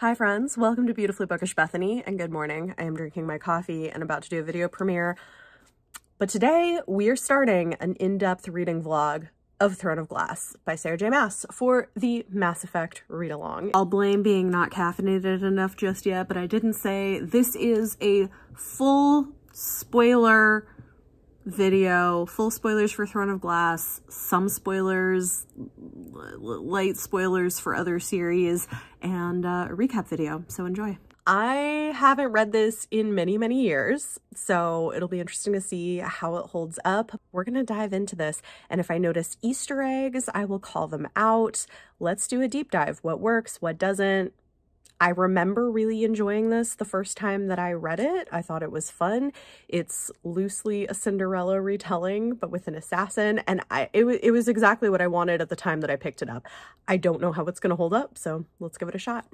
Hi friends, welcome to Beautifully Bookish Bethany and good morning. I am drinking my coffee and about to do a video premiere. But today we are starting an in-depth reading vlog of Throne of Glass by Sarah J Maas for the Maas Effect read-along. I'll blame being not caffeinated enough just yet, but I didn't say this is a full spoiler video, full spoilers for Throne of Glass, some spoilers, light spoilers for other series, and uh, a recap video, so enjoy. I haven't read this in many, many years, so it'll be interesting to see how it holds up. We're going to dive into this, and if I notice Easter eggs, I will call them out. Let's do a deep dive. What works, what doesn't, I remember really enjoying this the first time that I read it. I thought it was fun. It's loosely a Cinderella retelling, but with an assassin. And I it, it was exactly what I wanted at the time that I picked it up. I don't know how it's going to hold up, so let's give it a shot.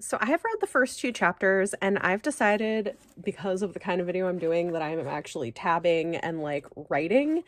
So I have read the first two chapters and I've decided because of the kind of video I'm doing that I'm actually tabbing and like writing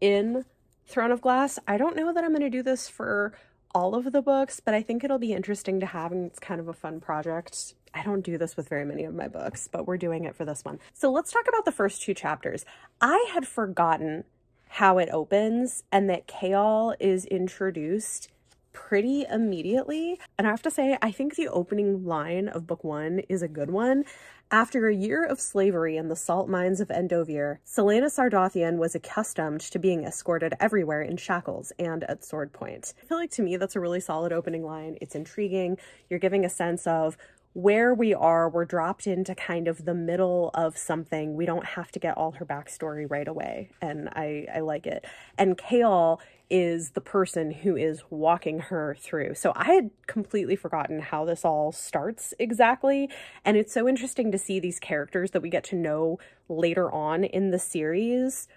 in Throne of Glass. I don't know that I'm going to do this for all of the books, but I think it'll be interesting to have and it's kind of a fun project. I don't do this with very many of my books, but we're doing it for this one. So let's talk about the first two chapters. I had forgotten how it opens and that Chaol is introduced pretty immediately. And I have to say, I think the opening line of book one is a good one. After a year of slavery in the salt mines of Endovier, Celaena Sardothien was accustomed to being escorted everywhere in shackles and at sword point. I feel like to me that's a really solid opening line. It's intriguing. You're giving a sense of where we are, we're dropped into kind of the middle of something. We don't have to get all her backstory right away. And I, I like it. And Chaol is the person who is walking her through. So I had completely forgotten how this all starts exactly. And it's so interesting to see these characters that we get to know later on in the series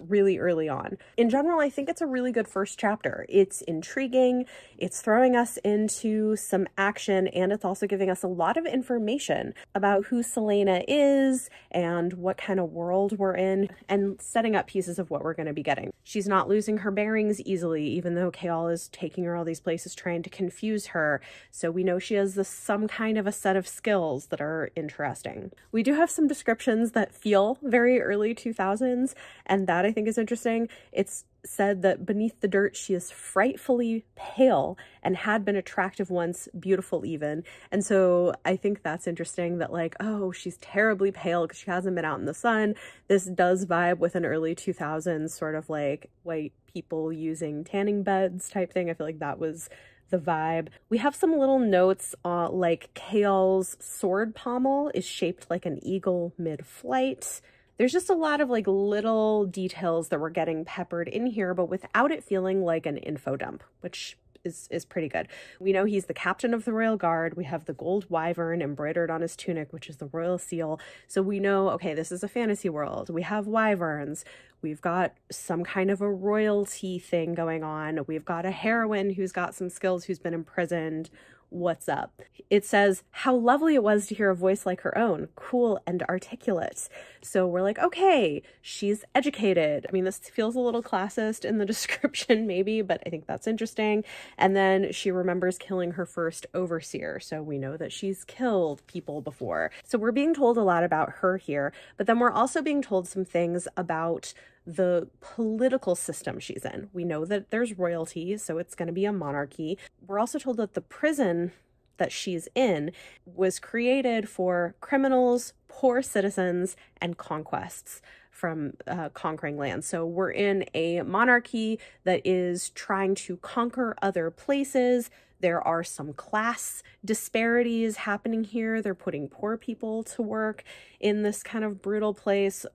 really early on. In general, I think it's a really good first chapter. It's intriguing, it's throwing us into some action, and it's also giving us a lot of information about who Celaena is and what kind of world we're in, and setting up pieces of what we're going to be getting. She's not losing her bearings easily, even though Chaol is taking her all these places trying to confuse her. So we know she has this, some kind of a set of skills that are interesting. We do have some descriptions that feel very early 2000s, and that I think is interesting. It's said that beneath the dirt she is frightfully pale and had been attractive once, beautiful even. And so I think that's interesting that like, oh, she's terribly pale because she hasn't been out in the sun. This does vibe with an early 2000s sort of like white people using tanning beds type thing. I feel like that was the vibe. We have some little notes uh, like Chaol's sword pommel is shaped like an eagle mid-flight there's just a lot of like little details that we're getting peppered in here, but without it feeling like an info dump, which is, is pretty good. We know he's the captain of the Royal Guard. We have the gold wyvern embroidered on his tunic, which is the royal seal. So we know, okay, this is a fantasy world. We have wyverns. We've got some kind of a royalty thing going on. We've got a heroine who's got some skills who's been imprisoned what's up. It says how lovely it was to hear a voice like her own, cool and articulate. So we're like, okay, she's educated. I mean, this feels a little classist in the description, maybe, but I think that's interesting. And then she remembers killing her first overseer. So we know that she's killed people before. So we're being told a lot about her here, but then we're also being told some things about the political system she's in. We know that there's royalty, so it's going to be a monarchy. We're also told that the prison that she's in was created for criminals, poor citizens, and conquests from uh, conquering land. So we're in a monarchy that is trying to conquer other places. There are some class disparities happening here. They're putting poor people to work in this kind of brutal place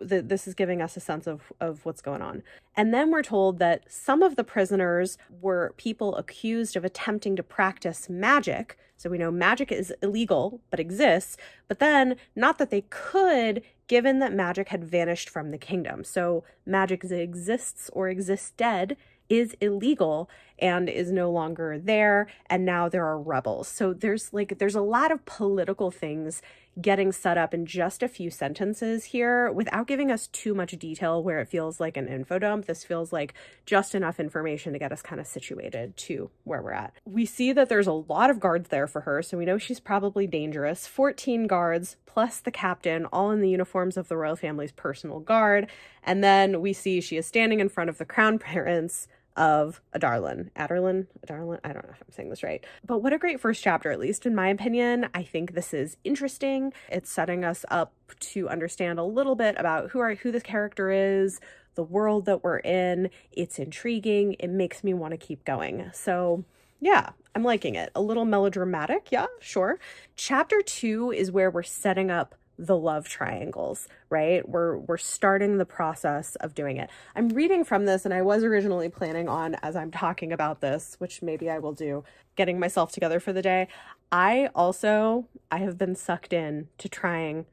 that this is giving us a sense of, of what's going on. And then we're told that some of the prisoners were people accused of attempting to practice magic. So we know magic is illegal, but exists. But then, not that they could, given that magic had vanished from the kingdom. So magic exists or exists dead is illegal and is no longer there and now there are rebels so there's like there's a lot of political things getting set up in just a few sentences here without giving us too much detail where it feels like an info dump. This feels like just enough information to get us kind of situated to where we're at. We see that there's a lot of guards there for her, so we know she's probably dangerous. 14 guards plus the captain, all in the uniforms of the royal family's personal guard. And then we see she is standing in front of the crown prince of Adarlan. Adarlan? Adarlan? I don't know if I'm saying this right. But what a great first chapter, at least in my opinion. I think this is interesting. It's setting us up to understand a little bit about who are who this character is, the world that we're in. It's intriguing. It makes me want to keep going. So yeah, I'm liking it. A little melodramatic, yeah, sure. Chapter two is where we're setting up the love triangles, right? We're we're starting the process of doing it. I'm reading from this and I was originally planning on as I'm talking about this, which maybe I will do, getting myself together for the day. I also I have been sucked in to trying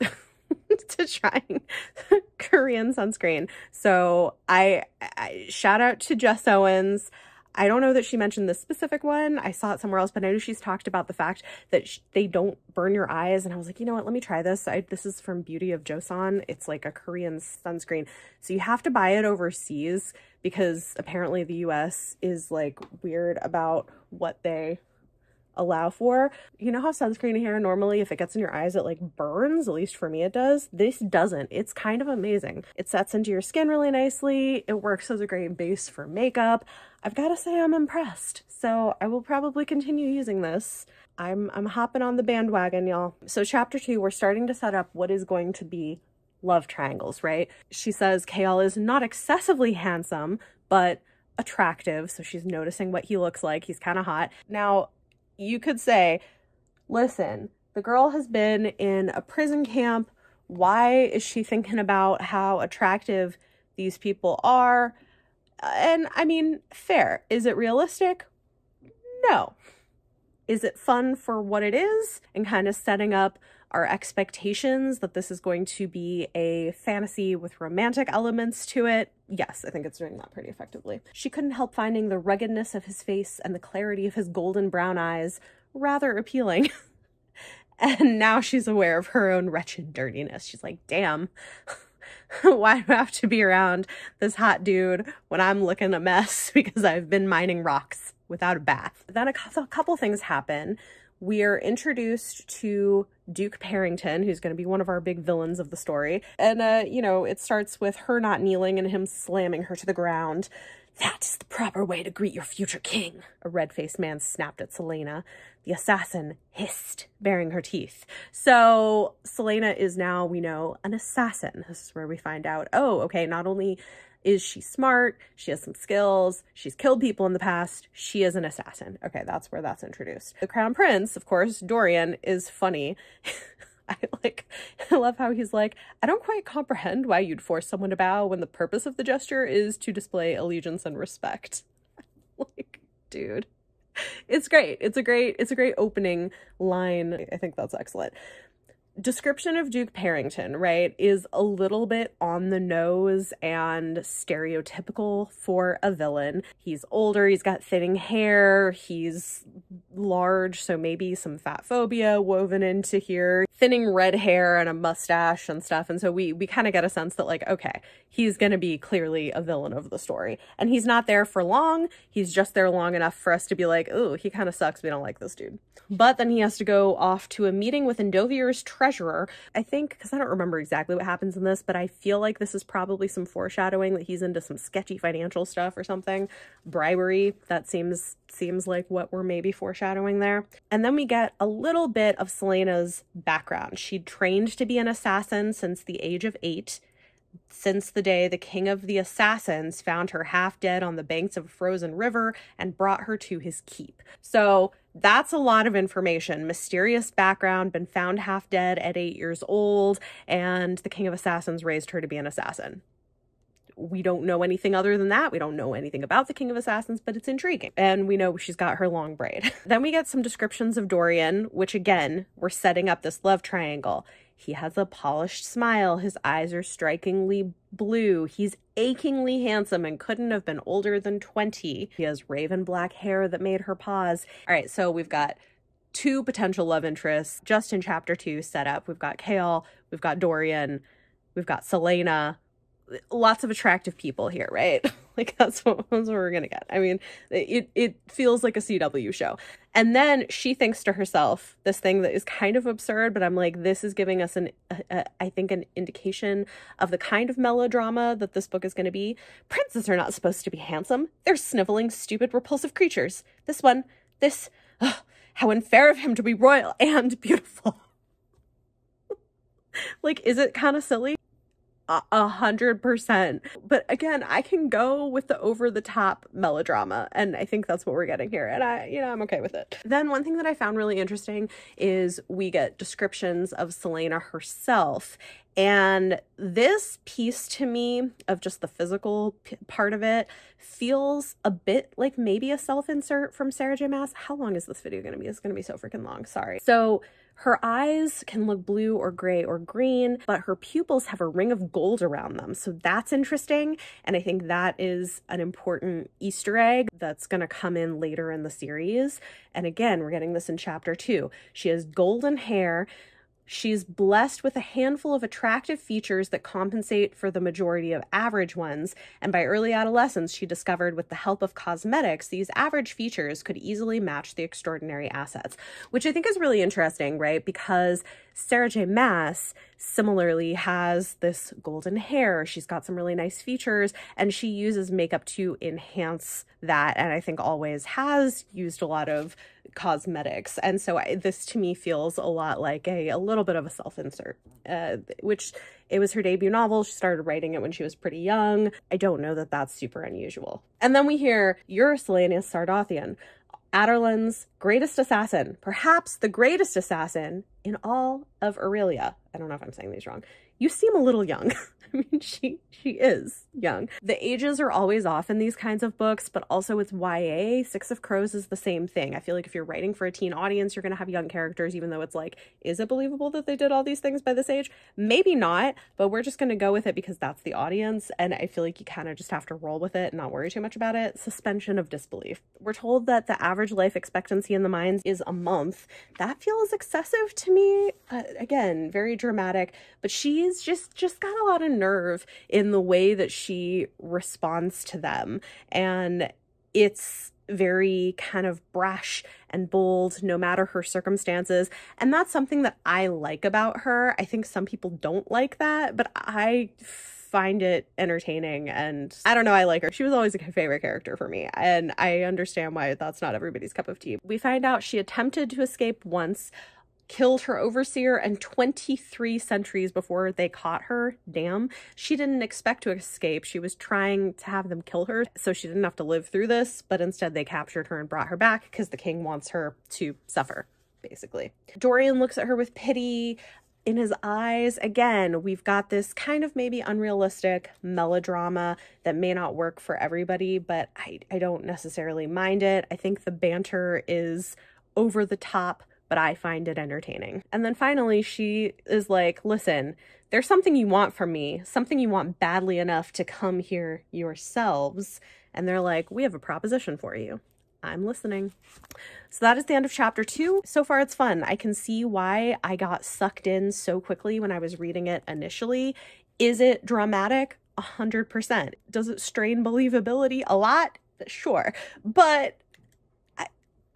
to trying Korean sunscreen. So I, I shout out to Jess Owens. I don't know that she mentioned this specific one. I saw it somewhere else, but I know she's talked about the fact that sh- they don't burn your eyes. And I was like, you know what? Let me try this. I, this is from Beauty of Joseon. It's like a Korean sunscreen. So you have to buy it overseas because apparently the US is like weird about what they allow for. You know how sunscreen here normally, if it gets in your eyes, it like burns? At least for me, it does. This doesn't. It's kind of amazing. It sets into your skin really nicely. It works as a great base for makeup. I've got to say I'm impressed. So I will probably continue using this. I'm, I'm hopping on the bandwagon, y'all. So chapter two, we're starting to set up what is going to be love triangles, right? She says Chaol is not excessively handsome, but attractive. So she's noticing what he looks like. He's kind of hot. Now, you could say, listen, the girl has been in a prison camp. Why is she thinking about how attractive these people are? Uh, and I mean, fair. Is it realistic? No. Is it fun for what it is and kind of setting up our expectations that this is going to be a fantasy with romantic elements to it? Yes, I think it's doing that pretty effectively. She couldn't help finding the ruggedness of his face and the clarity of his golden brown eyes rather appealing. and now she's aware of her own wretched dirtiness. She's like, damn. Why do I have to be around this hot dude when I'm looking a mess because I've been mining rocks without a bath? Then a couple things happen. We are introduced to Duke Perrington, who's going to be one of our big villains of the story. And, uh, you know, it starts with her not kneeling and him slamming her to the ground. That is the proper way to greet your future king, a red-faced man snapped at Celaena. The assassin hissed, baring her teeth. So Celaena is now, we know, an assassin. This is where we find out, oh, okay, not only is she smart, she has some skills, she's killed people in the past, she is an assassin. Okay, that's where that's introduced. The crown prince, of course, Dorian, is funny. I like, I love how he's like, I don't quite comprehend why you'd force someone to bow when the purpose of the gesture is to display allegiance and respect. like, dude. It's great. It's a great, it's a great opening line. I think that's excellent description of Duke Perrington, right, is a little bit on the nose and stereotypical for a villain. He's older, he's got thinning hair, he's large, so maybe some fat phobia woven into here, thinning red hair and a mustache and stuff. And so we we kind of get a sense that like, okay, he's going to be clearly a villain of the story. And he's not there for long. He's just there long enough for us to be like, "Oh, he kind of sucks. We don't like this dude." But then he has to go off to a meeting with Endovier's treasurer. I think, because I don't remember exactly what happens in this, but I feel like this is probably some foreshadowing that he's into some sketchy financial stuff or something. Bribery, that seems seems like what we're maybe foreshadowing there. And then we get a little bit of Celaena's background. She'd trained to be an assassin since the age of eight since the day the king of the assassins found her half dead on the banks of a frozen river and brought her to his keep. So that's a lot of information. Mysterious background, been found half dead at eight years old, and the king of assassins raised her to be an assassin. We don't know anything other than that. We don't know anything about the King of Assassins, but it's intriguing. And we know she's got her long braid. then we get some descriptions of Dorian, which again, we're setting up this love triangle. He has a polished smile. His eyes are strikingly blue. He's achingly handsome and couldn't have been older than 20. He has raven black hair that made her pause. All right, so we've got two potential love interests just in chapter two set up. We've got Chaol, we've got Dorian, we've got Celaena. Lots of attractive people here, right? like that's what, that's what we're gonna get. I mean, it it feels like a CW show. And then she thinks to herself this thing that is kind of absurd, but I'm like, this is giving us an, a, a, I think, an indication of the kind of melodrama that this book is going to be. Princes are not supposed to be handsome. They're sniveling, stupid, repulsive creatures. This one, this, ugh, how unfair of him to be royal and beautiful. like, is it kind of silly? A hundred percent. But again, I can go with the over the top melodrama, and I think that's what we're getting here. And I, you know, I'm okay with it. Then one thing that I found really interesting is we get descriptions of Celaena herself. And this piece to me of just the physical p- part of it feels a bit like maybe a self insert from Sarah J. Maas. How long is this video going to be? It's going to be so freaking long. Sorry. So her eyes can look blue or gray or green, but her pupils have a ring of gold around them. So that's interesting. And I think that is an important Easter egg that's going to come in later in the series. And again, we're getting this in chapter two. She has golden hair. She's blessed with a handful of attractive features that compensate for the majority of average ones, and by early adolescence, she discovered with the help of cosmetics, these average features could easily match the extraordinary assets, which I think is really interesting, right? Because Sarah J. Maas similarly has this golden hair. She's got some really nice features, and she uses makeup to enhance that, and I think always has used a lot of cosmetics. And so I, this to me feels a lot like a, a little bit of a self insert, uh, which it was her debut novel. She started writing it when she was pretty young. I don't know that that's super unusual. And then we hear, You're Celaena Sardothien. Adarlan's greatest assassin, perhaps the greatest assassin in all of Aurelia. I don't know if I'm saying these wrong. You seem a little young. I mean, she she is young. The ages are always off in these kinds of books, but also with YA, Six of Crows is the same thing. I feel like if you're writing for a teen audience, you're going to have young characters, even though it's like, is it believable that they did all these things by this age? Maybe not, but we're just going to go with it because that's the audience. And I feel like you kind of just have to roll with it and not worry too much about it. Suspension of disbelief. We're told that the average life expectancy in the mines is a month. That feels excessive to me. Uh, again, very dramatic, but she's just just got a lot of nerve in the way that she responds to them. And it's very kind of brash and bold no matter her circumstances. And that's something that I like about her. I think some people don't like that, but I find it entertaining and I don't know, I like her. She was always a favorite character for me and I understand why that's not everybody's cup of tea. We find out she attempted to escape once killed her overseer and 23 centuries before they caught her. Damn. She didn't expect to escape. She was trying to have them kill her so she didn't have to live through this, but instead they captured her and brought her back because the king wants her to suffer, basically. Dorian looks at her with pity in his eyes. Again, we've got this kind of maybe unrealistic melodrama that may not work for everybody, but I, I don't necessarily mind it. I think the banter is over the top but I find it entertaining. And then finally, she is like, listen, there's something you want from me, something you want badly enough to come here yourselves. And they're like, we have a proposition for you. I'm listening. So that is the end of chapter two. So far, it's fun. I can see why I got sucked in so quickly when I was reading it initially. Is it dramatic? A hundred percent. Does it strain believability a lot? Sure. But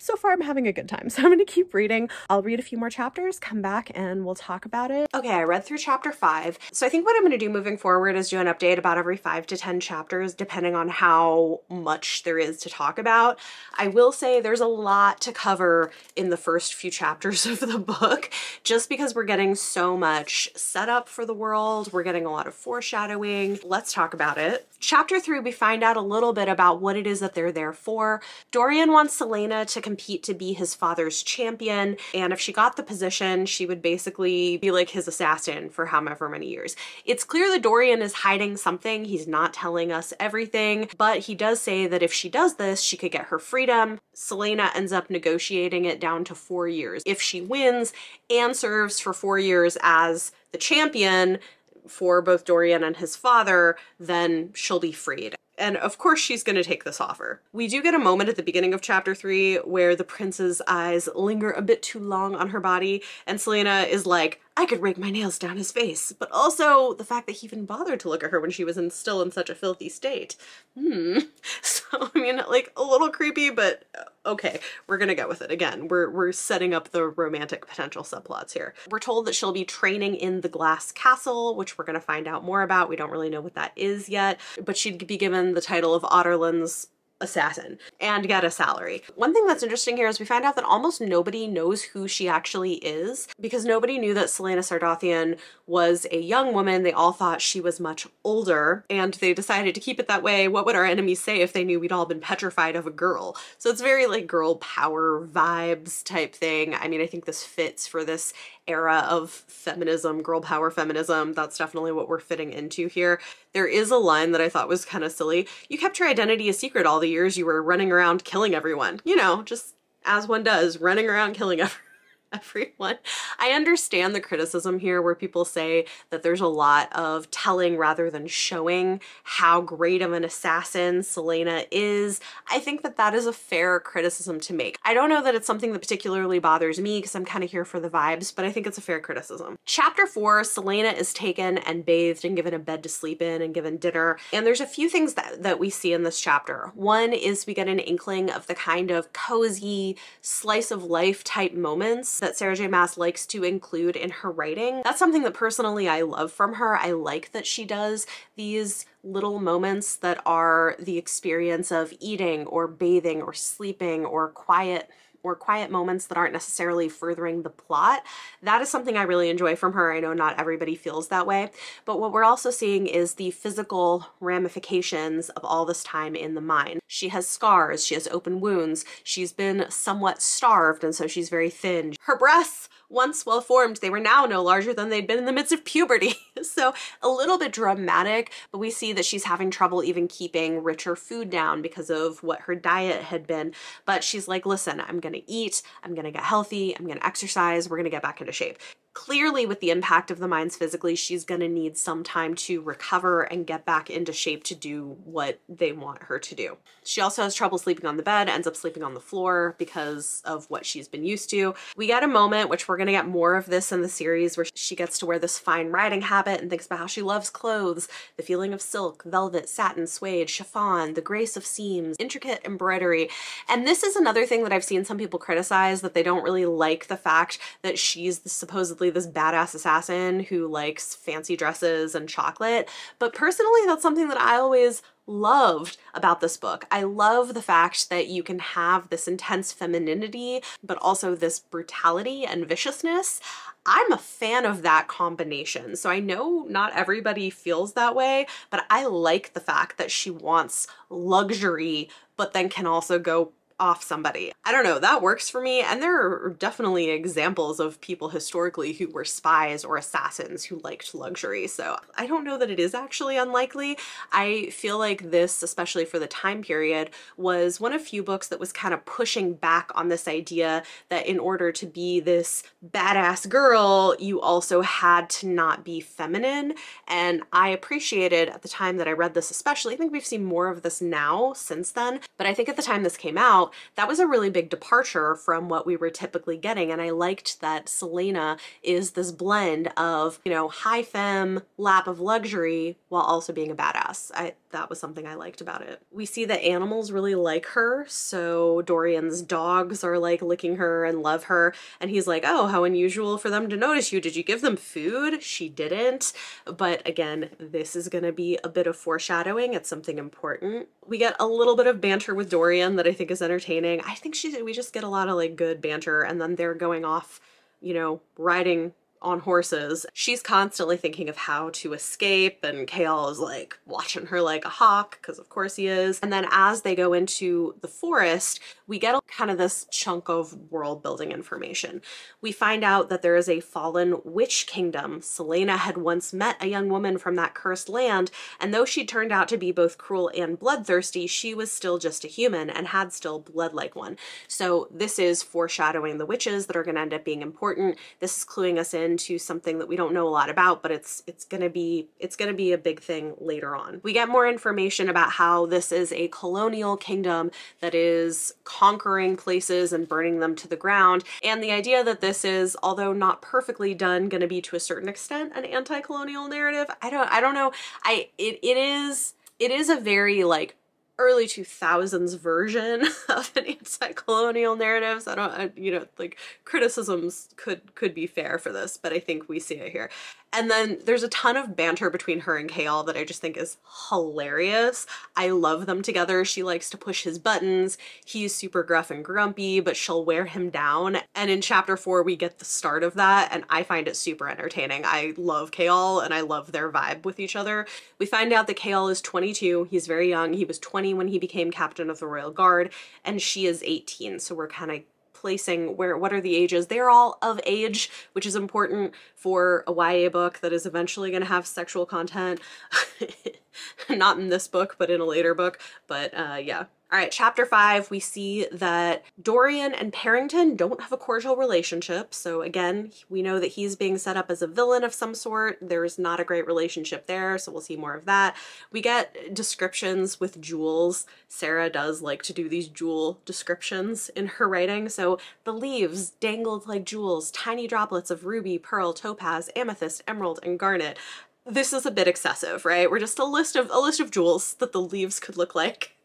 so far I'm having a good time. So I'm to keep reading. I'll read a few more chapters, come back, and we'll talk about it. Okay, I read through chapter five. So I think what I'm going to do moving forward is do an update about every five to 10 chapters, depending on how much there is to talk about. I will say there's a lot to cover in the first few chapters of the book, just because we're getting so much set up for the world. We're getting a lot of foreshadowing. Let's talk about it. Chapter three, we find out a little bit about what it is that they're there for. Dorian wants Celaena to compete to be his father's champion. And if she got the position, she would basically be like his assassin for however many years. It's clear that Dorian is hiding something. He's not telling us everything, but he does say that if she does this, she could get her freedom. Celaena ends up negotiating it down to four years. If she wins and serves for four years as the champion, for both Dorian and his father, then she'll be freed. And of course, she's going to take this offer. We do get a moment at the beginning of chapter three where the prince's eyes linger a bit too long on her body, and Celaena is like, I could rake my nails down his face. But also the fact that he even bothered to look at her when she was in, still in such a filthy state. Hmm. So, I mean, like a little creepy, but uh, okay, we're gonna go with it. Again, we're, we're setting up the romantic potential subplots here. We're told that she'll be training in the Glass Castle, which we're gonna find out more about. We don't really know what that is yet, but she'd be given the title of Adarlan's assassin and get a salary. One thing that's interesting here is we find out that almost nobody knows who she actually is because nobody knew that Celaena Sardothien was a young woman. They all thought she was much older and they decided to keep it that way. What would our enemies say if they knew we'd all been petrified of a girl? So it's very like girl power vibes type thing. I mean, I think this fits for this era of feminism, girl power feminism. That's definitely what we're fitting into here. There is a line that I thought was kind of silly. You kept your identity a secret all the years you were running around killing everyone. You know, just as one does, running around killing everyone. everyone. I understand the criticism here where people say that there's a lot of telling rather than showing how great of an assassin Celaena is. I think that that is a fair criticism to make. I don't know that it's something that particularly bothers me because I'm kind of here for the vibes, but I think it's a fair criticism. Chapter 4, Celaena is taken and bathed and given a bed to sleep in and given dinner. And there's a few things that, that we see in this chapter. One is we get an inkling of the kind of cozy slice of life type moments that Sarah J Maas likes to include in her writing. That's something that personally I love from her. I like that she does these little moments that are the experience of eating or bathing or sleeping or quiet or quiet moments that aren't necessarily furthering the plot. That is something I really enjoy from her. I know not everybody feels that way, but what we're also seeing is the physical ramifications of all this time in the mine. She has scars, she has open wounds, she's been somewhat starved and so she's very thin. Her breasts once well formed, they were now no larger than they'd been in the midst of puberty. so a little bit dramatic, but we see that she's having trouble even keeping richer food down because of what her diet had been. But she's like, listen, I'm gonna eat, I'm gonna get healthy, I'm gonna exercise, we're gonna get back into shape clearly with the impact of the mines physically, she's going to need some time to recover and get back into shape to do what they want her to do. She also has trouble sleeping on the bed, ends up sleeping on the floor because of what she's been used to. We get a moment, which we're going to get more of this in the series, where she gets to wear this fine riding habit and thinks about how she loves clothes, the feeling of silk, velvet, satin, suede, chiffon, the grace of seams, intricate embroidery. And this is another thing that I've seen some people criticize, that they don't really like the fact that she's the supposed this badass assassin who likes fancy dresses and chocolate. But personally, that's something that I always loved about this book. I love the fact that you can have this intense femininity, but also this brutality and viciousness. I'm a fan of that combination. So I know not everybody feels that way, but I like the fact that she wants luxury, but then can also go off somebody. I don't know, that works for me. And there are definitely examples of people historically who were spies or assassins who liked luxury. So I don't know that it is actually unlikely. I feel like this, especially for the time period, was one of few books that was kind of pushing back on this idea that in order to be this badass girl, you also had to not be feminine. And I appreciated at the time that I read this, especially, I think we've seen more of this now since then, but I think at the time this came out, that was a really big departure from what we were typically getting. And I liked that Celaena is this blend of, you know, high femme, lap of luxury, while also being a badass. I, that was something I liked about it. We see that animals really like her. So Dorian's dogs are like licking her and love her. And he's like, oh, how unusual for them to notice you. Did you give them food? She didn't. But again, this is going to be a bit of foreshadowing. It's something important. We get a little bit of banter with Dorian that I think is entertaining entertaining. I think she we just get a lot of like good banter and then they're going off, you know, riding on horses. She's constantly thinking of how to escape and Chaol is like watching her like a hawk because of course he is. And then as they go into the forest, we get kind of this chunk of world building information. We find out that there is a fallen witch kingdom. Celaena had once met a young woman from that cursed land and though she turned out to be both cruel and bloodthirsty, she was still just a human and had still blood like one. So this is foreshadowing the witches that are going to end up being important. This is cluing us in into something that we don't know a lot about, but it's it's gonna be it's gonna be a big thing later on. We get more information about how this is a colonial kingdom that is conquering places and burning them to the ground, and the idea that this is, although not perfectly done, gonna be to a certain extent an anti-colonial narrative. I don't I don't know. I it, it is it is a very like early 2000s version of an anti-colonial narrative so i don't you know like criticisms could could be fair for this but i think we see it here and then there's a ton of banter between her and Chaol that I just think is hilarious. I love them together. She likes to push his buttons. He's super gruff and grumpy, but she'll wear him down. And in chapter four, we get the start of that, and I find it super entertaining. I love Chaol and I love their vibe with each other. We find out that Chaol is 22. He's very young. He was 20 when he became captain of the Royal Guard, and she is 18. So we're kind of placing where what are the ages? They're all of age which is important for a YA book that is eventually going to have sexual content. Not in this book but in a later book. But uh, yeah all right, chapter five, we see that Dorian and Perrington don't have a cordial relationship. So again, we know that he's being set up as a villain of some sort. There's not a great relationship there, so we'll see more of that. We get descriptions with jewels. Sarah does like to do these jewel descriptions in her writing. So the leaves dangled like jewels, tiny droplets of ruby, pearl, topaz, amethyst, emerald, and garnet this is a bit excessive, right? We're just a list of a list of jewels that the leaves could look like.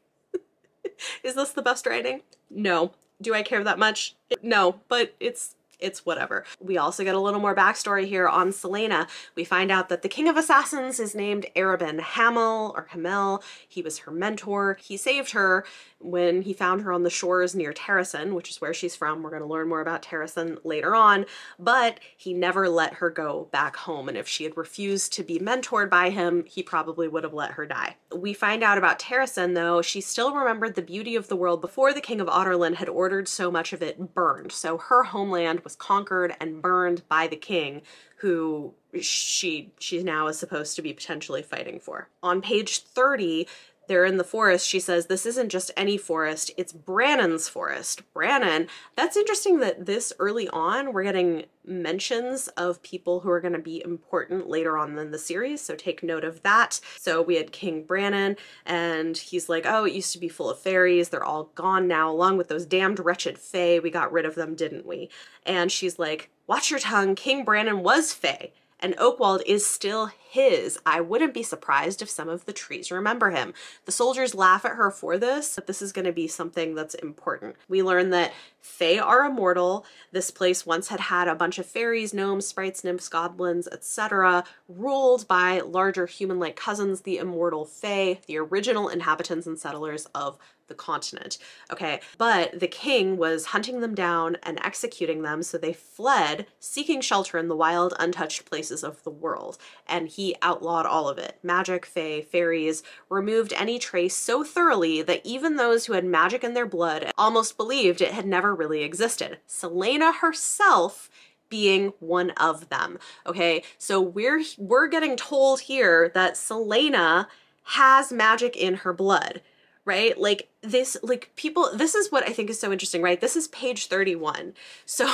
Is this the best writing? No. Do I care that much? No, but it's it's whatever. We also get a little more backstory here on Celaena. We find out that the King of Assassins is named Arobynn Hamel or Hamel. He was her mentor. He saved her when he found her on the shores near Terrasen, which is where she's from. We're going to learn more about Terrasen later on, but he never let her go back home. And if she had refused to be mentored by him, he probably would have let her die. We find out about Terrasen, though, she still remembered the beauty of the world before the King of Adarlan had ordered so much of it burned. So her homeland was conquered and burned by the king who she she now is supposed to be potentially fighting for. On page 30, they're in the forest, she says, this isn't just any forest, it's Brannon's forest. Brannon, that's interesting that this early on we're getting mentions of people who are going to be important later on in the series, so take note of that. So we had King Brannon, and he's like, oh, it used to be full of fairies, they're all gone now, along with those damned wretched fae, we got rid of them, didn't we? And she's like, watch your tongue, King Brannon was fae and Oakwald is still his. I wouldn't be surprised if some of the trees remember him. The soldiers laugh at her for this, but this is going to be something that's important. We learn that Fae are immortal. This place once had had a bunch of fairies, gnomes, sprites, nymphs, goblins, etc., ruled by larger human-like cousins, the immortal Fae, the original inhabitants and settlers of the continent. Okay, but the king was hunting them down and executing them, so they fled, seeking shelter in the wild, untouched places of the world. And he outlawed all of it magic, fae, fairies, removed any trace so thoroughly that even those who had magic in their blood almost believed it had never really existed. Celaena herself being one of them. Okay, so we're we're getting told here that Celaena has magic in her blood right? Like this, like people, this is what I think is so interesting, right? This is page 31. So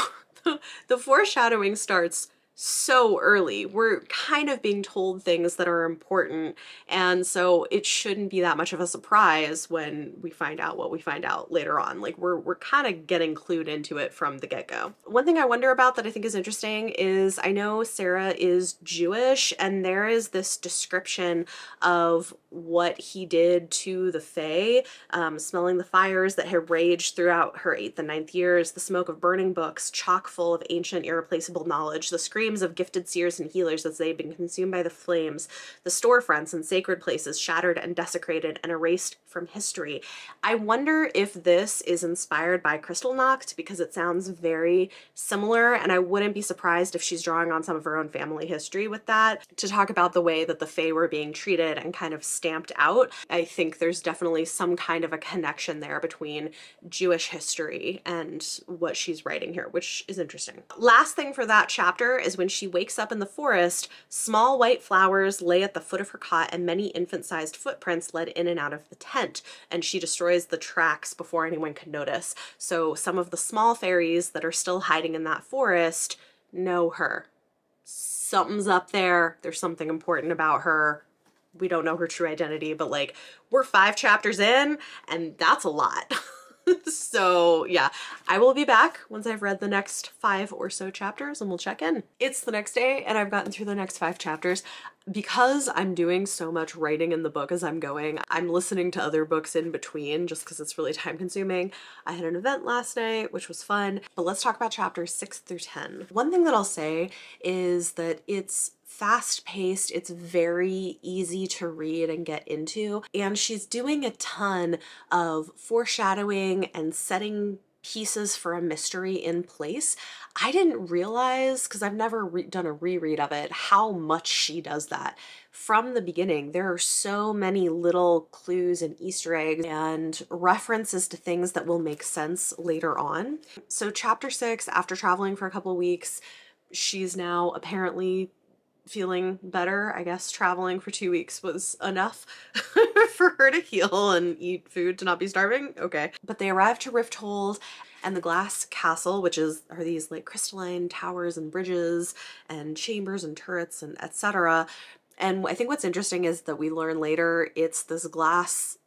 the foreshadowing starts so early. We're kind of being told things that are important, and so it shouldn't be that much of a surprise when we find out what we find out later on. Like we're we're kind of getting clued into it from the get-go. One thing I wonder about that I think is interesting is I know Sarah is Jewish, and there is this description of what he did to the Fae, um, smelling the fires that had raged throughout her eighth and ninth years, the smoke of burning books, chock full of ancient, irreplaceable knowledge, the of gifted seers and healers as they had been consumed by the flames, the storefronts and sacred places shattered and desecrated and erased from history. I wonder if this is inspired by Kristallnacht because it sounds very similar, and I wouldn't be surprised if she's drawing on some of her own family history with that to talk about the way that the Fae were being treated and kind of stamped out. I think there's definitely some kind of a connection there between Jewish history and what she's writing here, which is interesting. Last thing for that chapter is when she wakes up in the forest, small white flowers lay at the foot of her cot and many infant-sized footprints led in and out of the tent, and she destroys the tracks before anyone could notice. So some of the small fairies that are still hiding in that forest know her something's up there. There's something important about her. We don't know her true identity, but like we're five chapters in and that's a lot. so yeah, I will be back once I've read the next five or so chapters and we'll check in. It's the next day and I've gotten through the next five chapters. Because I'm doing so much writing in the book as I'm going, I'm listening to other books in between just because it's really time consuming. I had an event last night, which was fun, but let's talk about chapters six through 10. One thing that I'll say is that it's fast paced, it's very easy to read and get into, and she's doing a ton of foreshadowing and setting pieces for a mystery in place. I didn't realize, because I've never done a reread of it, how much she does that. From the beginning, there are so many little clues and Easter eggs and references to things that will make sense later on. So, chapter six, after traveling for a couple weeks, she's now apparently feeling better. I guess traveling for two weeks was enough for her to heal and eat food to not be starving. Okay. But they arrive to Rifthold and the glass castle, which is are these like crystalline towers and bridges and chambers and turrets and etc. And I think what's interesting is that we learn later it's this glass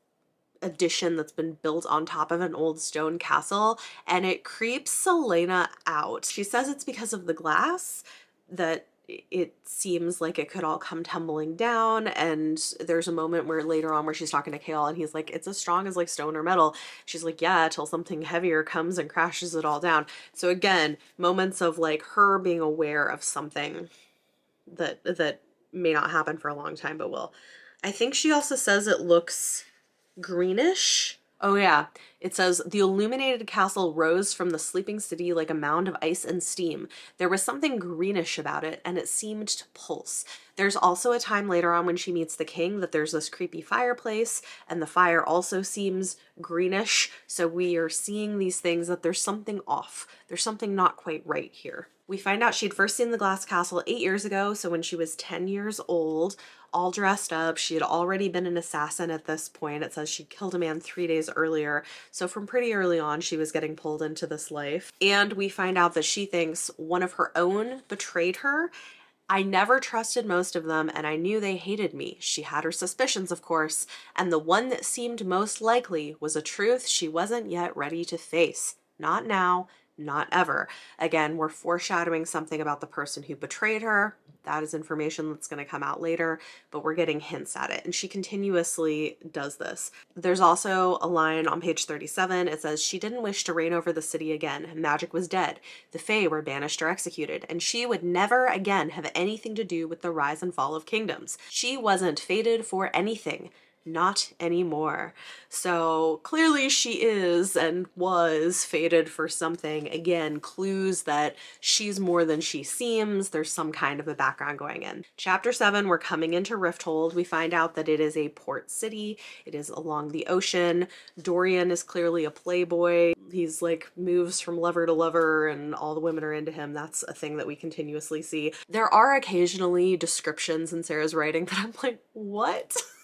addition that's been built on top of an old stone castle and it creeps Celaena out. She says it's because of the glass that it seems like it could all come tumbling down and there's a moment where later on where she's talking to Chaol and he's like it's as strong as like stone or metal. She's like yeah till something heavier comes and crashes it all down. So again moments of like her being aware of something that that may not happen for a long time but will. I think she also says it looks greenish Oh yeah, it says the illuminated castle rose from the sleeping city like a mound of ice and steam. There was something greenish about it, and it seemed to pulse. There's also a time later on when she meets the king that there's this creepy fireplace, and the fire also seems greenish. So we are seeing these things that there's something off. There's something not quite right here. We find out she'd first seen the glass castle eight years ago, so when she was 10 years old all dressed up. She had already been an assassin at this point. It says she killed a man three days earlier. So from pretty early on, she was getting pulled into this life. And we find out that she thinks one of her own betrayed her. I never trusted most of them, and I knew they hated me. She had her suspicions, of course, and the one that seemed most likely was a truth she wasn't yet ready to face. Not now, not ever. Again, we're foreshadowing something about the person who betrayed her. That is information that's going to come out later, but we're getting hints at it. And she continuously does this. There's also a line on page 37. It says, She didn't wish to reign over the city again. Magic was dead. The Fae were banished or executed, and she would never again have anything to do with the rise and fall of kingdoms. She wasn't fated for anything not anymore. So clearly she is and was fated for something. Again, clues that she's more than she seems. There's some kind of a background going in. Chapter 7, we're coming into Rifthold. We find out that it is a port city. It is along the ocean. Dorian is clearly a playboy. He's like moves from lover to lover and all the women are into him. That's a thing that we continuously see. There are occasionally descriptions in Sarah's writing that I'm like, what?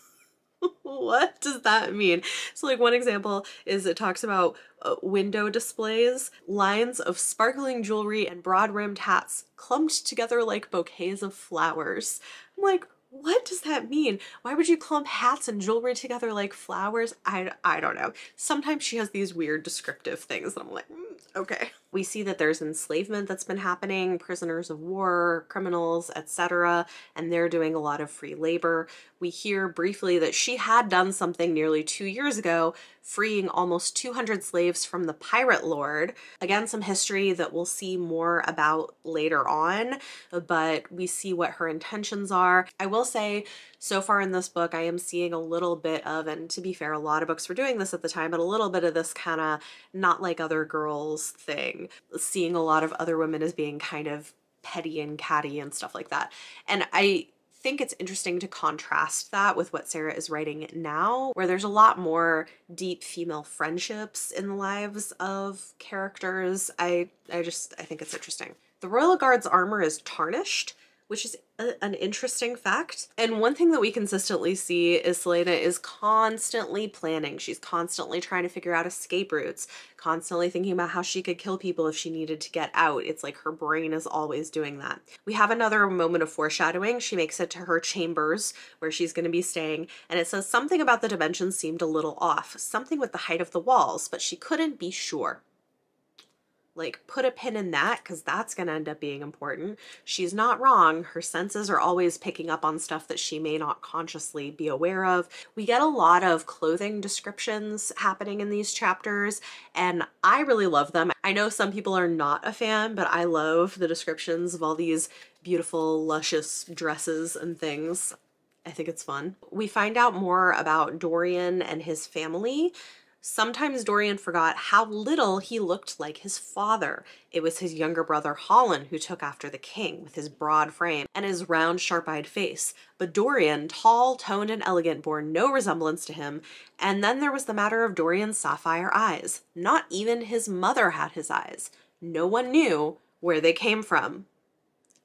what does that mean? So like one example is it talks about uh, window displays, lines of sparkling jewelry and broad-rimmed hats clumped together like bouquets of flowers. I'm like, what does that mean? Why would you clump hats and jewelry together like flowers? I, I don't know. Sometimes she has these weird descriptive things that I'm like, mm, okay. We see that there's enslavement that's been happening, prisoners of war, criminals, etc., and they're doing a lot of free labor. We hear briefly that she had done something nearly two years ago, freeing almost 200 slaves from the pirate lord. Again, some history that we'll see more about later on, but we see what her intentions are. I will say, so far in this book, I am seeing a little bit of, and to be fair, a lot of books were doing this at the time, but a little bit of this kind of not like other girls thing. Seeing a lot of other women as being kind of petty and catty and stuff like that. And I think it's interesting to contrast that with what Sarah is writing now, where there's a lot more deep female friendships in the lives of characters. I I just I think it's interesting. The Royal Guard's armor is tarnished, which is a, an interesting fact. And one thing that we consistently see is Celaena is constantly planning. She's constantly trying to figure out escape routes, constantly thinking about how she could kill people if she needed to get out. It's like her brain is always doing that. We have another moment of foreshadowing. She makes it to her chambers where she's going to be staying, and it says something about the dimensions seemed a little off, something with the height of the walls, but she couldn't be sure like put a pin in that because that's going to end up being important. She's not wrong. Her senses are always picking up on stuff that she may not consciously be aware of. We get a lot of clothing descriptions happening in these chapters and I really love them. I know some people are not a fan, but I love the descriptions of all these beautiful, luscious dresses and things. I think it's fun. We find out more about Dorian and his family. Sometimes Dorian forgot how little he looked like his father. It was his younger brother Hollin who took after the king with his broad frame and his round, sharp-eyed face. But Dorian, tall, toned, and elegant, bore no resemblance to him. And then there was the matter of Dorian's sapphire eyes. Not even his mother had his eyes. No one knew where they came from.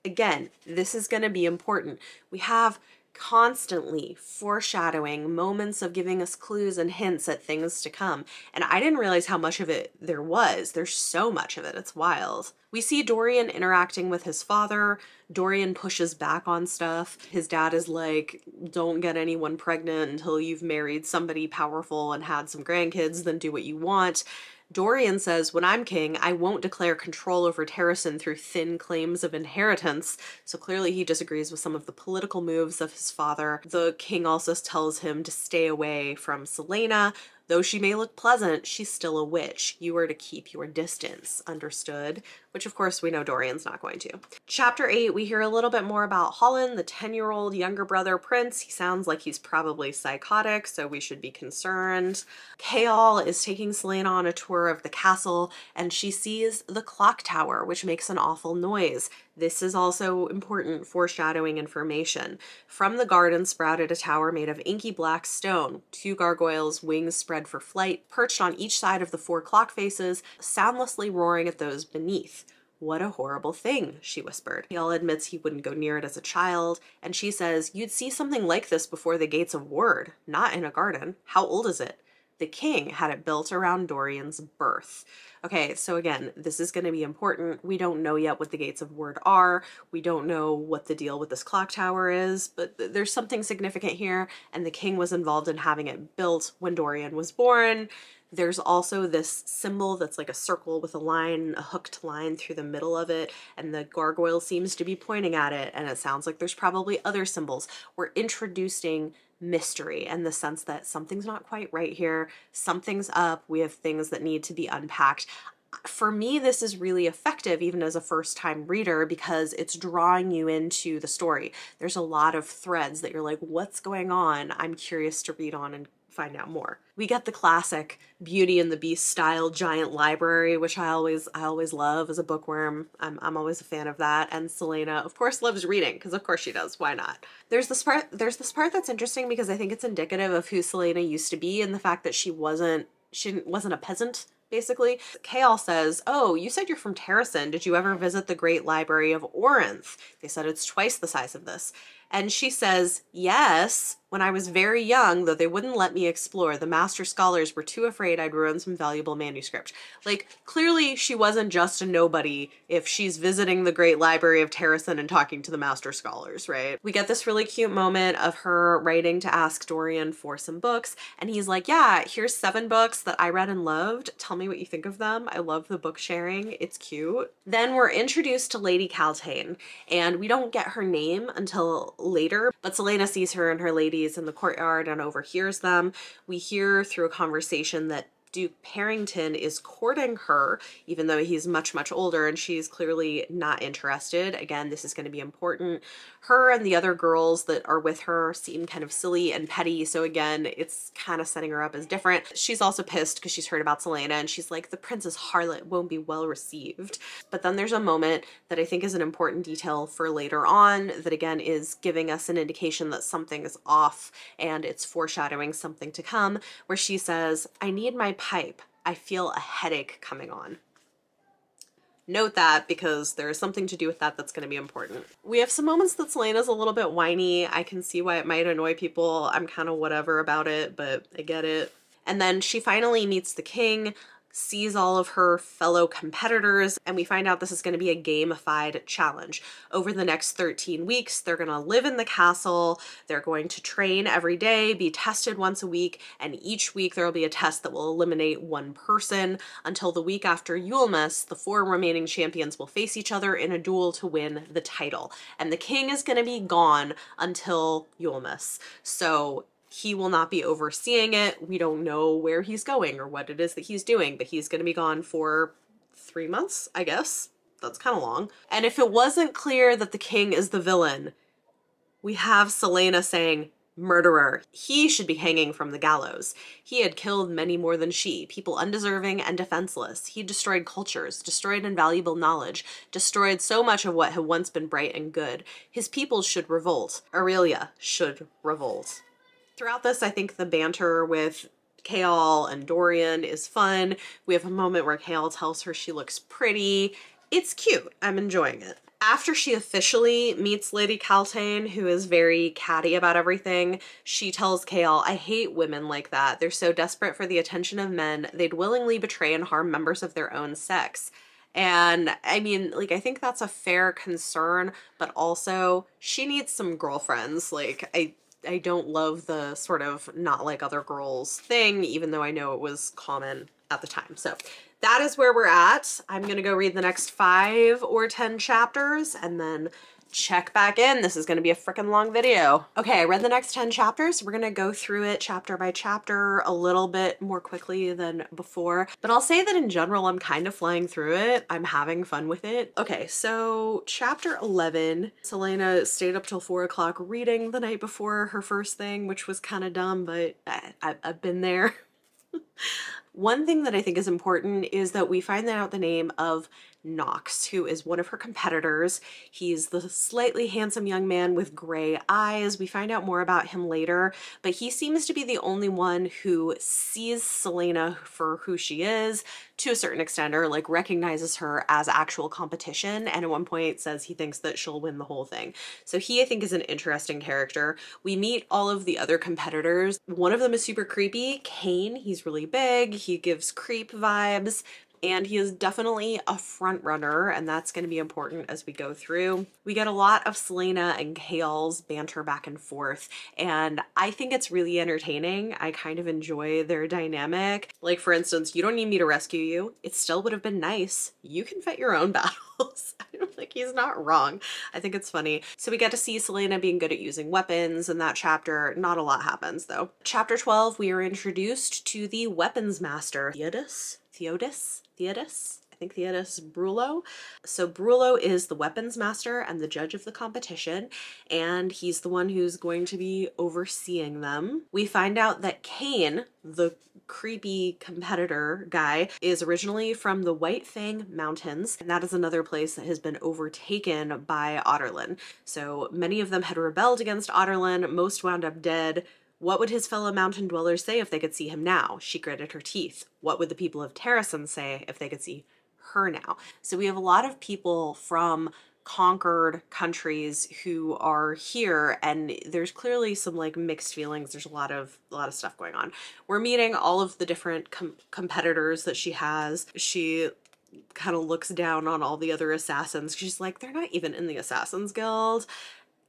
Again, this is going to be important. We have constantly foreshadowing moments of giving us clues and hints at things to come. And I didn't realize how much of it there was. There's so much of it. It's wild. We see Dorian interacting with his father. Dorian pushes back on stuff. His dad is like, don't get anyone pregnant until you've married somebody powerful and had some grandkids, then do what you want. Dorian says, When I'm king, I won't declare control over Terrasen through thin claims of inheritance. So clearly he disagrees with some of the political moves of his father. The king also tells him to stay away from Celaena, Though she may look pleasant, she's still a witch. You are to keep your distance, understood? Which of course we know Dorian's not going to. Chapter 8, we hear a little bit more about Hollin, the 10-year-old younger brother prince. He sounds like he's probably psychotic, so we should be concerned. Chaol is taking Celaena on a tour of the castle, and she sees the clock tower, which makes an awful noise. This is also important foreshadowing information. From the garden sprouted a tower made of inky black stone, two gargoyles, wings spread for flight, perched on each side of the four clock faces, soundlessly roaring at those beneath. What a horrible thing, she whispered. Chaol admits he wouldn't go near it as a child, and she says, You'd see something like this before the gates of Wyrd, not in a garden. How old is it? The king had it built around Dorian's birth. Okay, so again, this is going to be important. We don't know yet what the gates of Wyrd are. We don't know what the deal with this clock tower is, but th there's something significant here, and the king was involved in having it built when Dorian was born. There's also this symbol that's like a circle with a line, a hooked line through the middle of it, and the gargoyle seems to be pointing at it, and it sounds like there's probably other symbols. We're introducing mystery and the sense that something's not quite right here, something's up, we have things that need to be unpacked. For me, this is really effective even as a first time reader because it's drawing you into the story. There's a lot of threads that you're like, what's going on? I'm curious to read on and find out more. We get the classic Beauty and the Beast style giant library, which I always I always love as a bookworm. I'm, I'm always a fan of that. And Celaena, of course, loves reading because of course she does. Why not? There's this part there's this part that's interesting because I think it's indicative of who Celaena used to be and the fact that she wasn't she wasn't a peasant basically. Chaol says, Oh, you said you're from Terrasen. Did you ever visit the Great Library of Orynth? They said it's twice the size of this. And she says, Yes, when I was very young, though they wouldn't let me explore, the master scholars were too afraid I'd ruin some valuable manuscript. Like, clearly she wasn't just a nobody if she's visiting the Great Library of Terrasen and talking to the master scholars, right? We get this really cute moment of her writing to ask Dorian for some books, and he's like, yeah, here's seven books that I read and loved. Tell me what you think of them. I love the book sharing. It's cute. Then we're introduced to Lady Kaltain, and we don't get her name until later, but Celaena sees her and her ladies in the courtyard and overhears them. We hear through a conversation that Duke Perrington is courting her, even though he's much, much older and she's clearly not interested. Again, this is going to be important. Her and the other girls that are with her seem kind of silly and petty, so again, it's kind of setting her up as different. She's also pissed because she's heard about Celaena and she's like, the princess harlot won't be well received. But then there's a moment that I think is an important detail for later on that again is giving us an indication that something is off and it's foreshadowing something to come, where she says, I need my pipe. I feel a headache coming on. Note that because there's something to do with that that's going to be important. We have some moments that Celaena's a little bit whiny. I can see why it might annoy people. I'm kind of whatever about it, but I get it. And then she finally meets the king sees all of her fellow competitors, and we find out this is going to be a gamified challenge. Over the next 13 weeks, they're going to live in the castle, they're going to train every day, be tested once a week, and each week there will be a test that will eliminate one person until the week after Yulemas, the four remaining champions will face each other in a duel to win the title. And the king is going to be gone until Yulemas. So he will not be overseeing it. We don't know where he's going or what it is that he's doing, but he's going to be gone for three months, I guess. That's kind of long. And if it wasn't clear that the king is the villain, we have Celaena saying, murderer. He should be hanging from the gallows. He had killed many more than she, people undeserving and defenseless. He destroyed cultures, destroyed invaluable knowledge, destroyed so much of what had once been bright and good. His people should revolt. Erilea should revolt. Throughout this, I think the banter with Chaol and Dorian is fun. We have a moment where Chaol tells her she looks pretty. It's cute. I'm enjoying it. After she officially meets Lady Kaltain, who is very catty about everything, she tells Chaol, I hate women like that. They're so desperate for the attention of men, they'd willingly betray and harm members of their own sex. And I mean, like, I think that's a fair concern, but also she needs some girlfriends. Like, I I don't love the sort of not like other girls thing, even though I know it was common at the time. So that is where we're at. I'm going to go read the next five or 10 chapters and then check back in. This is going to be a freaking long video. Okay, I read the next 10 chapters. We're going to go through it chapter by chapter a little bit more quickly than before, but I'll say that in general, I'm kind of flying through it. I'm having fun with it. Okay, so chapter 11, Celaena stayed up till four o'clock reading the night before her first thing, which was kind of dumb, but I, I, I've been there. One thing that I think is important is that we find out the name of Knox, who is one of her competitors. He's the slightly handsome young man with gray eyes. We find out more about him later, but he seems to be the only one who sees Celaena for who she is to a certain extent, or like recognizes her as actual competition, and at one point says he thinks that she'll win the whole thing. So he, I think, is an interesting character. We meet all of the other competitors. One of them is super creepy, Cain. He's really big. He gives creep vibes and he is definitely a front runner and that's going to be important as we go through. We get a lot of Celaena and Chaol's banter back and forth and I think it's really entertaining. I kind of enjoy their dynamic. Like for instance, you don't need me to rescue you. It still would have been nice. You can fight your own battles. I don't think he's not wrong. I think it's funny. So we get to see Celaena being good at using weapons in that chapter. Not a lot happens though. Chapter 12, we are introduced to the weapons master, Theodos? Theodos? Theodos. I think Theodos Brullo. So Brullo is the weapons master and the judge of the competition, and he's the one who's going to be overseeing them. We find out that Cain, the creepy competitor guy, is originally from the White Fang Mountains, and that is another place that has been overtaken by Adarlan. So many of them had rebelled against Adarlan, most wound up dead, what would his fellow mountain dwellers say if they could see him now? She gritted her teeth. What would the people of Terrasen say if they could see her now? So we have a lot of people from conquered countries who are here and there's clearly some like mixed feelings there's a lot of a lot of stuff going on we're meeting all of the different com competitors that she has she kind of looks down on all the other assassins she's like they're not even in the assassins guild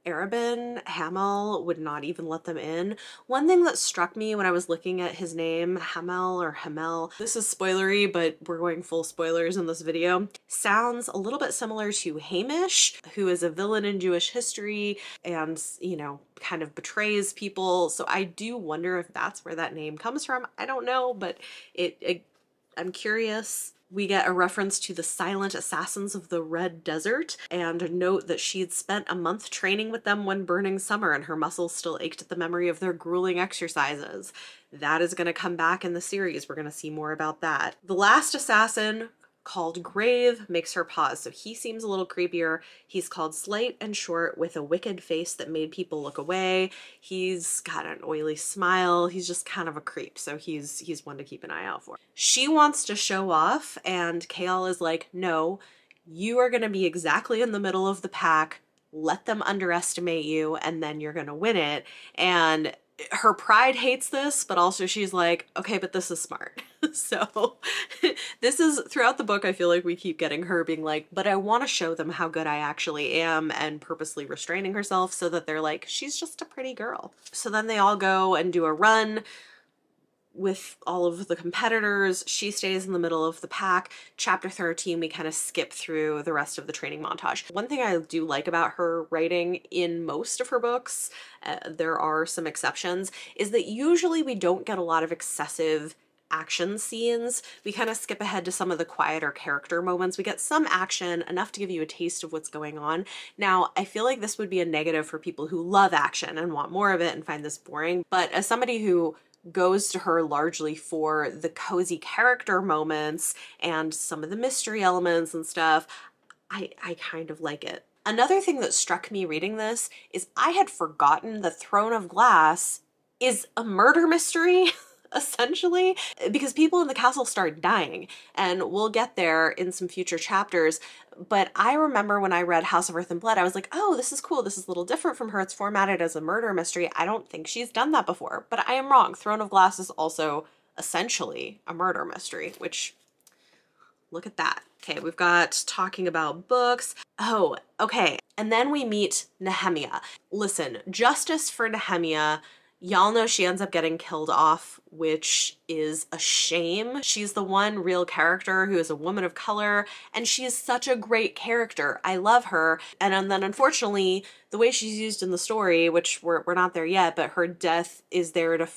Arobynn Hamel would not even let them in. One thing that struck me when I was looking at his name, Hamel or Hamel, this is spoilery, but we're going full spoilers in this video, sounds a little bit similar to Hamish, who is a villain in Jewish history and, you know, kind of betrays people. So I do wonder if that's where that name comes from. I don't know, but it, it I'm curious we get a reference to the silent assassins of the Red Desert and note that she had spent a month training with them one burning summer and her muscles still ached at the memory of their grueling exercises. That is going to come back in the series. We're going to see more about that. The last assassin called Grave makes her pause. So he seems a little creepier. He's called slight and short with a wicked face that made people look away. He's got an oily smile. He's just kind of a creep. So he's he's one to keep an eye out for. She wants to show off and Chaol is like, no, you are going to be exactly in the middle of the pack. Let them underestimate you, and then you're going to win it. And her pride hates this, but also she's like, okay, but this is smart. so this is throughout the book, I feel like we keep getting her being like, but I want to show them how good I actually am and purposely restraining herself so that they're like, she's just a pretty girl. So then they all go and do a run with all of the competitors. She stays in the middle of the pack. Chapter 13, we kind of skip through the rest of the training montage. One thing I do like about her writing in most of her books, uh, there are some exceptions, is that usually we don't get a lot of excessive action scenes. We kind of skip ahead to some of the quieter character moments. We get some action, enough to give you a taste of what's going on. Now, I feel like this would be a negative for people who love action and want more of it and find this boring. But as somebody who goes to her largely for the cozy character moments and some of the mystery elements and stuff, I, I kind of like it. Another thing that struck me reading this is I had forgotten the Throne of Glass is a murder mystery. essentially because people in the castle start dying and we'll get there in some future chapters but I remember when I read House of Earth and Blood, I was like, oh, this is cool. This is a little different from her. It's formatted as a murder mystery. I don't think she's done that before, but I am wrong. Throne of Glass is also essentially a murder mystery, which look at that. Okay, we've got talking about books. Oh, okay. And then we meet Nehemia. Listen, justice for Nehemia Y'all know she ends up getting killed off, which is a shame. She's the one real character who is a woman of color, and she is such a great character. I love her. And, and then unfortunately, the way she's used in the story, which we're, we're not there yet, but her death is there to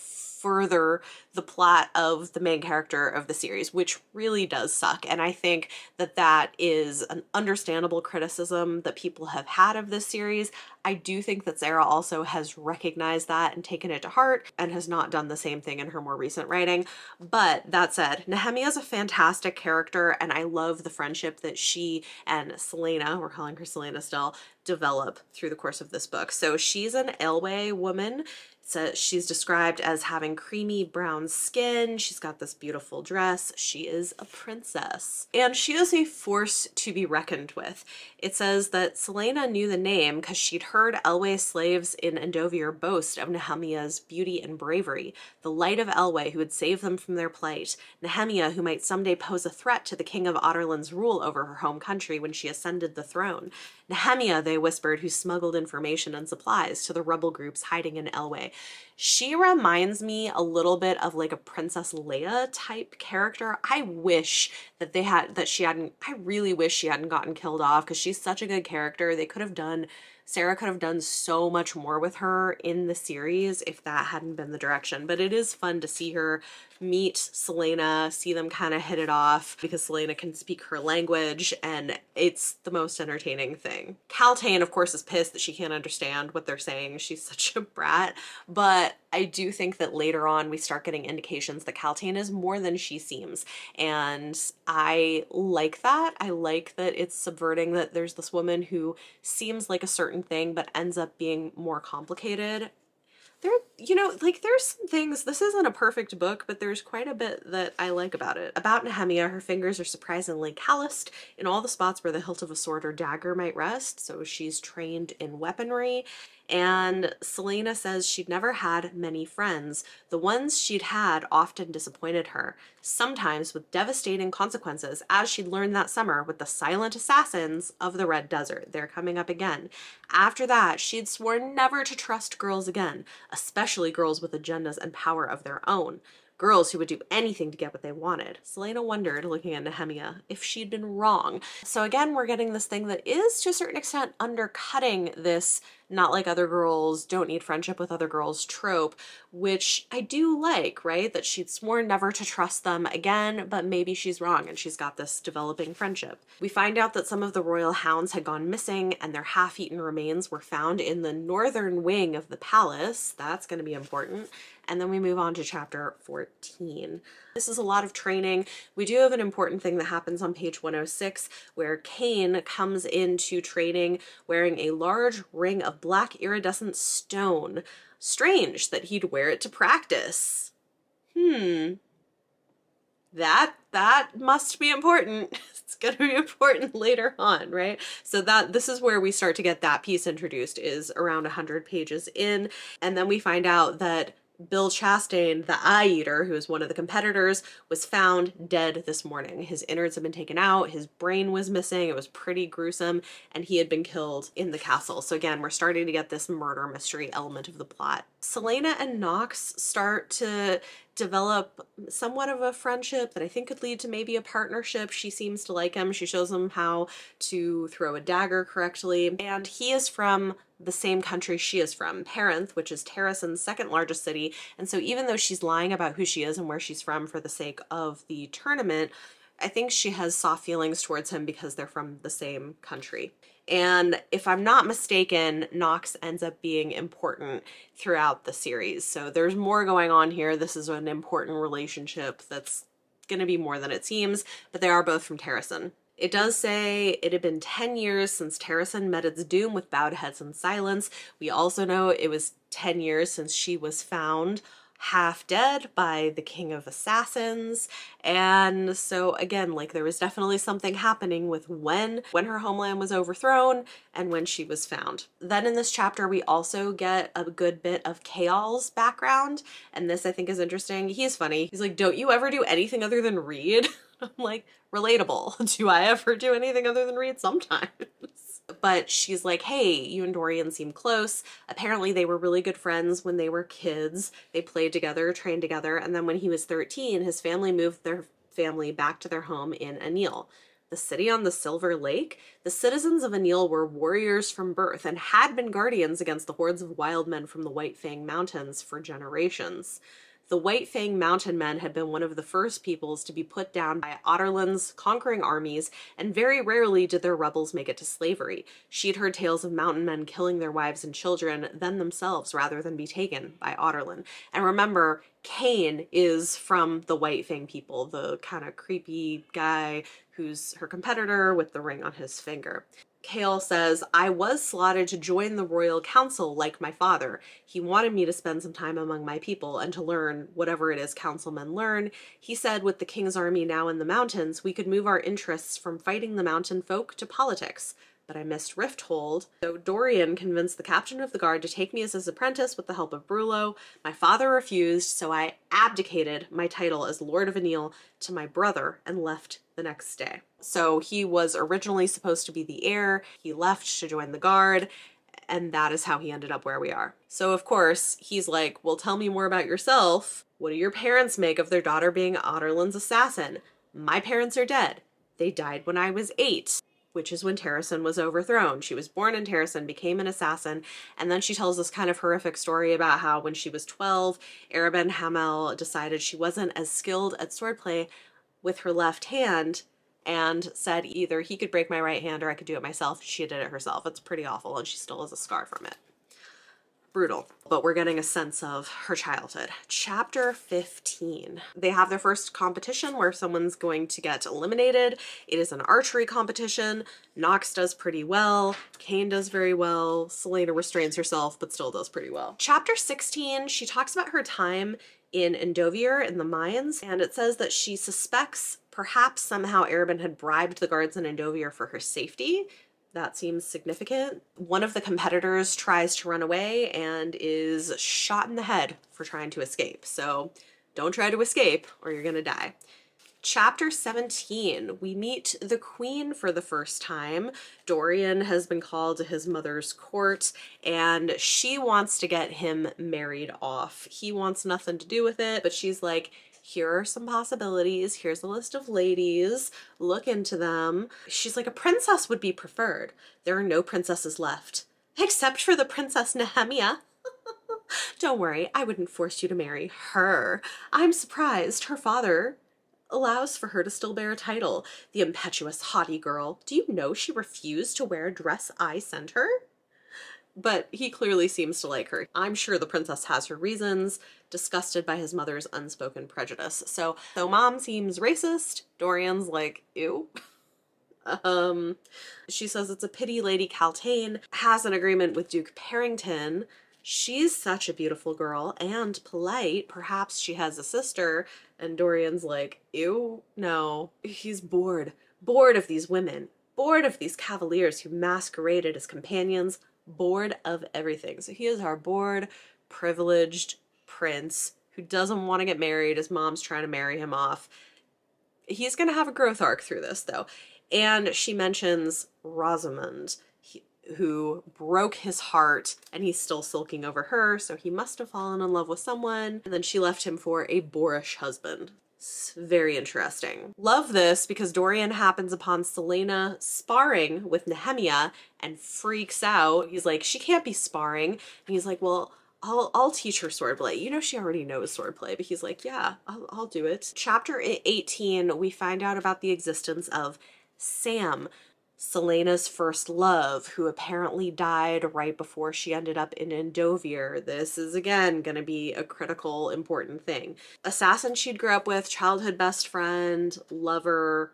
further the plot of the main character of the series, which really does suck. And I think that that is an understandable criticism that people have had of this series. I do think that Sarah also has recognized that and taken it to heart and has not done the same thing in her more recent writing. But that said, Nehemia is a fantastic character and I love the friendship that she and Celaena, we're calling her Celaena still, develop through the course of this book. So she's an Eyllwe woman she's described as having creamy brown skin. She's got this beautiful dress. She is a princess. And she is a force to be reckoned with. It says that Celaena knew the name because she'd heard Eyllwe slaves in Endovier boast of Nehemia's beauty and bravery, the light of Eyllwe who would save them from their plight, Nehemia who might someday pose a threat to the king of Adarlan's rule over her home country when she ascended the throne. Nehemia, they whispered, who smuggled information and supplies to the rebel groups hiding in Eyllwe. She reminds me a little bit of like a Princess Leia type character. I wish that they had, that she hadn't, I really wish she hadn't gotten killed off because she's such a good character. They could have done Sarah could have done so much more with her in the series if that hadn't been the direction. But it is fun to see her meet Celaena, see them kind of hit it off because Celaena can speak her language and it's the most entertaining thing. Kaltain, of course, is pissed that she can't understand what they're saying. She's such a brat. But I do think that later on we start getting indications that Kaltain is more than she seems. And I like that. I like that it's subverting that there's this woman who seems like a certain thing but ends up being more complicated there you know like there's some things this isn't a perfect book but there's quite a bit that i like about it. About nehemia her fingers are surprisingly calloused in all the spots where the hilt of a sword or dagger might rest so she's trained in weaponry and Celaena says she'd never had many friends. The ones she'd had often disappointed her, sometimes with devastating consequences, as she'd learned that summer with the silent assassins of the Red Desert. They're coming up again. After that, she'd sworn never to trust girls again, especially girls with agendas and power of their own girls who would do anything to get what they wanted. Celaena wondered, looking at Nehemia, if she'd been wrong. So again, we're getting this thing that is, to a certain extent, undercutting this not like other girls, don't need friendship with other girls trope, which I do like, right? That she'd sworn never to trust them again, but maybe she's wrong and she's got this developing friendship. We find out that some of the royal hounds had gone missing and their half-eaten remains were found in the northern wing of the palace. That's going to be important. And then we move on to chapter 14. This is a lot of training. We do have an important thing that happens on page 106 where Cain comes into training wearing a large ring of black iridescent stone. Strange that he'd wear it to practice. Hmm. That, that must be important. It's going to be important later on, right? So that this is where we start to get that piece introduced is around 100 pages in and then we find out that Bill Chastain, the eye eater, who is one of the competitors, was found dead this morning. His innards had been taken out, his brain was missing, it was pretty gruesome, and he had been killed in the castle. So again, we're starting to get this murder mystery element of the plot. Celaena and Knox start to develop somewhat of a friendship that I think could lead to maybe a partnership. She seems to like him. She shows him how to throw a dagger correctly. And he is from the same country she is from, Perranth, which is Terrasen's second largest city. And so even though she's lying about who she is and where she's from for the sake of the tournament, I think she has soft feelings towards him because they're from the same country. And if I'm not mistaken, Knox ends up being important throughout the series. So there's more going on here. This is an important relationship that's going to be more than it seems, but they are both from Terrasen. It does say it had been 10 years since Terrasen met its doom with bowed heads and silence. We also know it was 10 years since she was found half dead by the king of assassins. And so again like there was definitely something happening with when when her homeland was overthrown and when she was found. Then in this chapter we also get a good bit of Chaol's background. And this I think is interesting. He's funny. He's like don't you ever do anything other than read? I'm like relatable. Do I ever do anything other than read sometimes but she's like, hey, you and Dorian seem close. Apparently, they were really good friends when they were kids. They played together, trained together, and then when he was 13, his family moved their family back to their home in Anielle. The city on the Silver Lake, the citizens of Anielle were warriors from birth and had been guardians against the hordes of wild men from the White Fang Mountains for generations. The White Fang mountain men had been one of the first peoples to be put down by Adarlan's conquering armies, and very rarely did their rebels make it to slavery. She'd heard tales of mountain men killing their wives and children, then themselves, rather than be taken by Adarlan. And remember, Cain is from the White Fang people, the kind of creepy guy who's her competitor with the ring on his finger. Chaol says, I was slotted to join the royal council like my father. He wanted me to spend some time among my people and to learn whatever it is councilmen learn. He said, with the king's army now in the mountains, we could move our interests from fighting the mountain folk to politics but I missed Rifthold. So Dorian convinced the captain of the guard to take me as his apprentice with the help of Brullo. My father refused, so I abdicated my title as Lord of Anielle to my brother and left the next day. So he was originally supposed to be the heir. He left to join the guard and that is how he ended up where we are. So of course, he's like, well, tell me more about yourself. What do your parents make of their daughter being Adarlan's assassin? My parents are dead. They died when I was eight which is when Terrasen was overthrown. She was born in Terrasen, became an assassin, and then she tells this kind of horrific story about how when she was 12, Arobynn Hamel decided she wasn't as skilled at swordplay with her left hand and said either he could break my right hand or I could do it myself. She did it herself. It's pretty awful, and she still has a scar from it brutal, but we're getting a sense of her childhood. Chapter 15. They have their first competition where someone's going to get eliminated. It is an archery competition. Knox does pretty well. Cain does very well. Celaena restrains herself, but still does pretty well. Chapter 16, she talks about her time in Endovier in the mines, and it says that she suspects perhaps somehow Arobynn had bribed the guards in Endovier for her safety, that seems significant. One of the competitors tries to run away and is shot in the head for trying to escape. So don't try to escape or you're gonna die. Chapter 17, we meet the queen for the first time. Dorian has been called to his mother's court and she wants to get him married off. He wants nothing to do with it, but she's like, here are some possibilities. Here's a list of ladies. Look into them. She's like, a princess would be preferred. There are no princesses left, except for the Princess Nehemia. Don't worry, I wouldn't force you to marry her. I'm surprised her father allows for her to still bear a title. The impetuous, haughty girl. Do you know she refused to wear a dress I sent her? But he clearly seems to like her. I'm sure the princess has her reasons, disgusted by his mother's unspoken prejudice. So, though mom seems racist, Dorian's like, ew. um, she says it's a pity Lady Kaltain has an agreement with Duke Perrington. She's such a beautiful girl and polite. Perhaps she has a sister. And Dorian's like, ew, no. He's bored bored of these women, bored of these cavaliers who masqueraded as companions, bored of everything. So he is our bored, privileged prince who doesn't want to get married. His mom's trying to marry him off. He's going to have a growth arc through this, though. And she mentions Rosamond, he, who broke his heart, and he's still sulking over her, so he must have fallen in love with someone. And then she left him for a boorish husband. It's very interesting. Love this because Dorian happens upon Celaena sparring with Nehemia and freaks out. He's like, she can't be sparring. And he's like, well, I'll, I'll teach her swordplay. You know, she already knows swordplay, but he's like, yeah, I'll, I'll do it. Chapter 18, we find out about the existence of Sam, Celaena's first love, who apparently died right before she ended up in Endovier. This is again going to be a critical, important thing. Assassin she'd grew up with, childhood best friend, lover,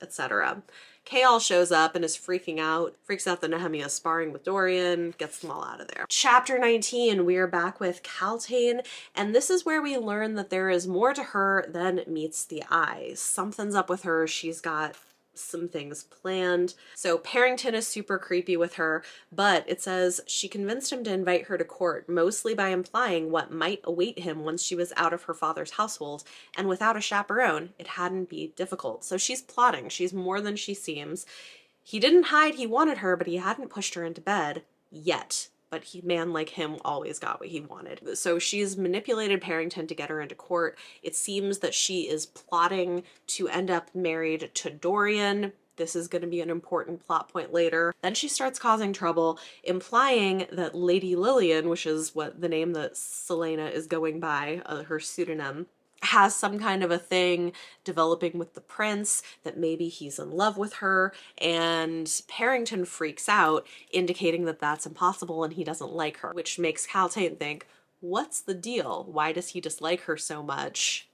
etc. Chaol shows up and is freaking out, freaks out that Nehemia is sparring with Dorian, gets them all out of there. Chapter 19, we are back with Kaltain, and this is where we learn that there is more to her than meets the eye. Something's up with her. She's got some things planned. So Perrington is super creepy with her, but it says she convinced him to invite her to court, mostly by implying what might await him once she was out of her father's household, and without a chaperone, it hadn't be difficult. So she's plotting. She's more than she seems. He didn't hide he wanted her, but he hadn't pushed her into bed yet but he man like him always got what he wanted. So she's manipulated Perrington to get her into court. It seems that she is plotting to end up married to Dorian. This is going to be an important plot point later. Then she starts causing trouble, implying that Lady Lillian, which is what the name that Celaena is going by, uh, her pseudonym, has some kind of a thing developing with the prince that maybe he's in love with her and Perrington freaks out indicating that that's impossible and he doesn't like her which makes Kaltain think what's the deal why does he dislike her so much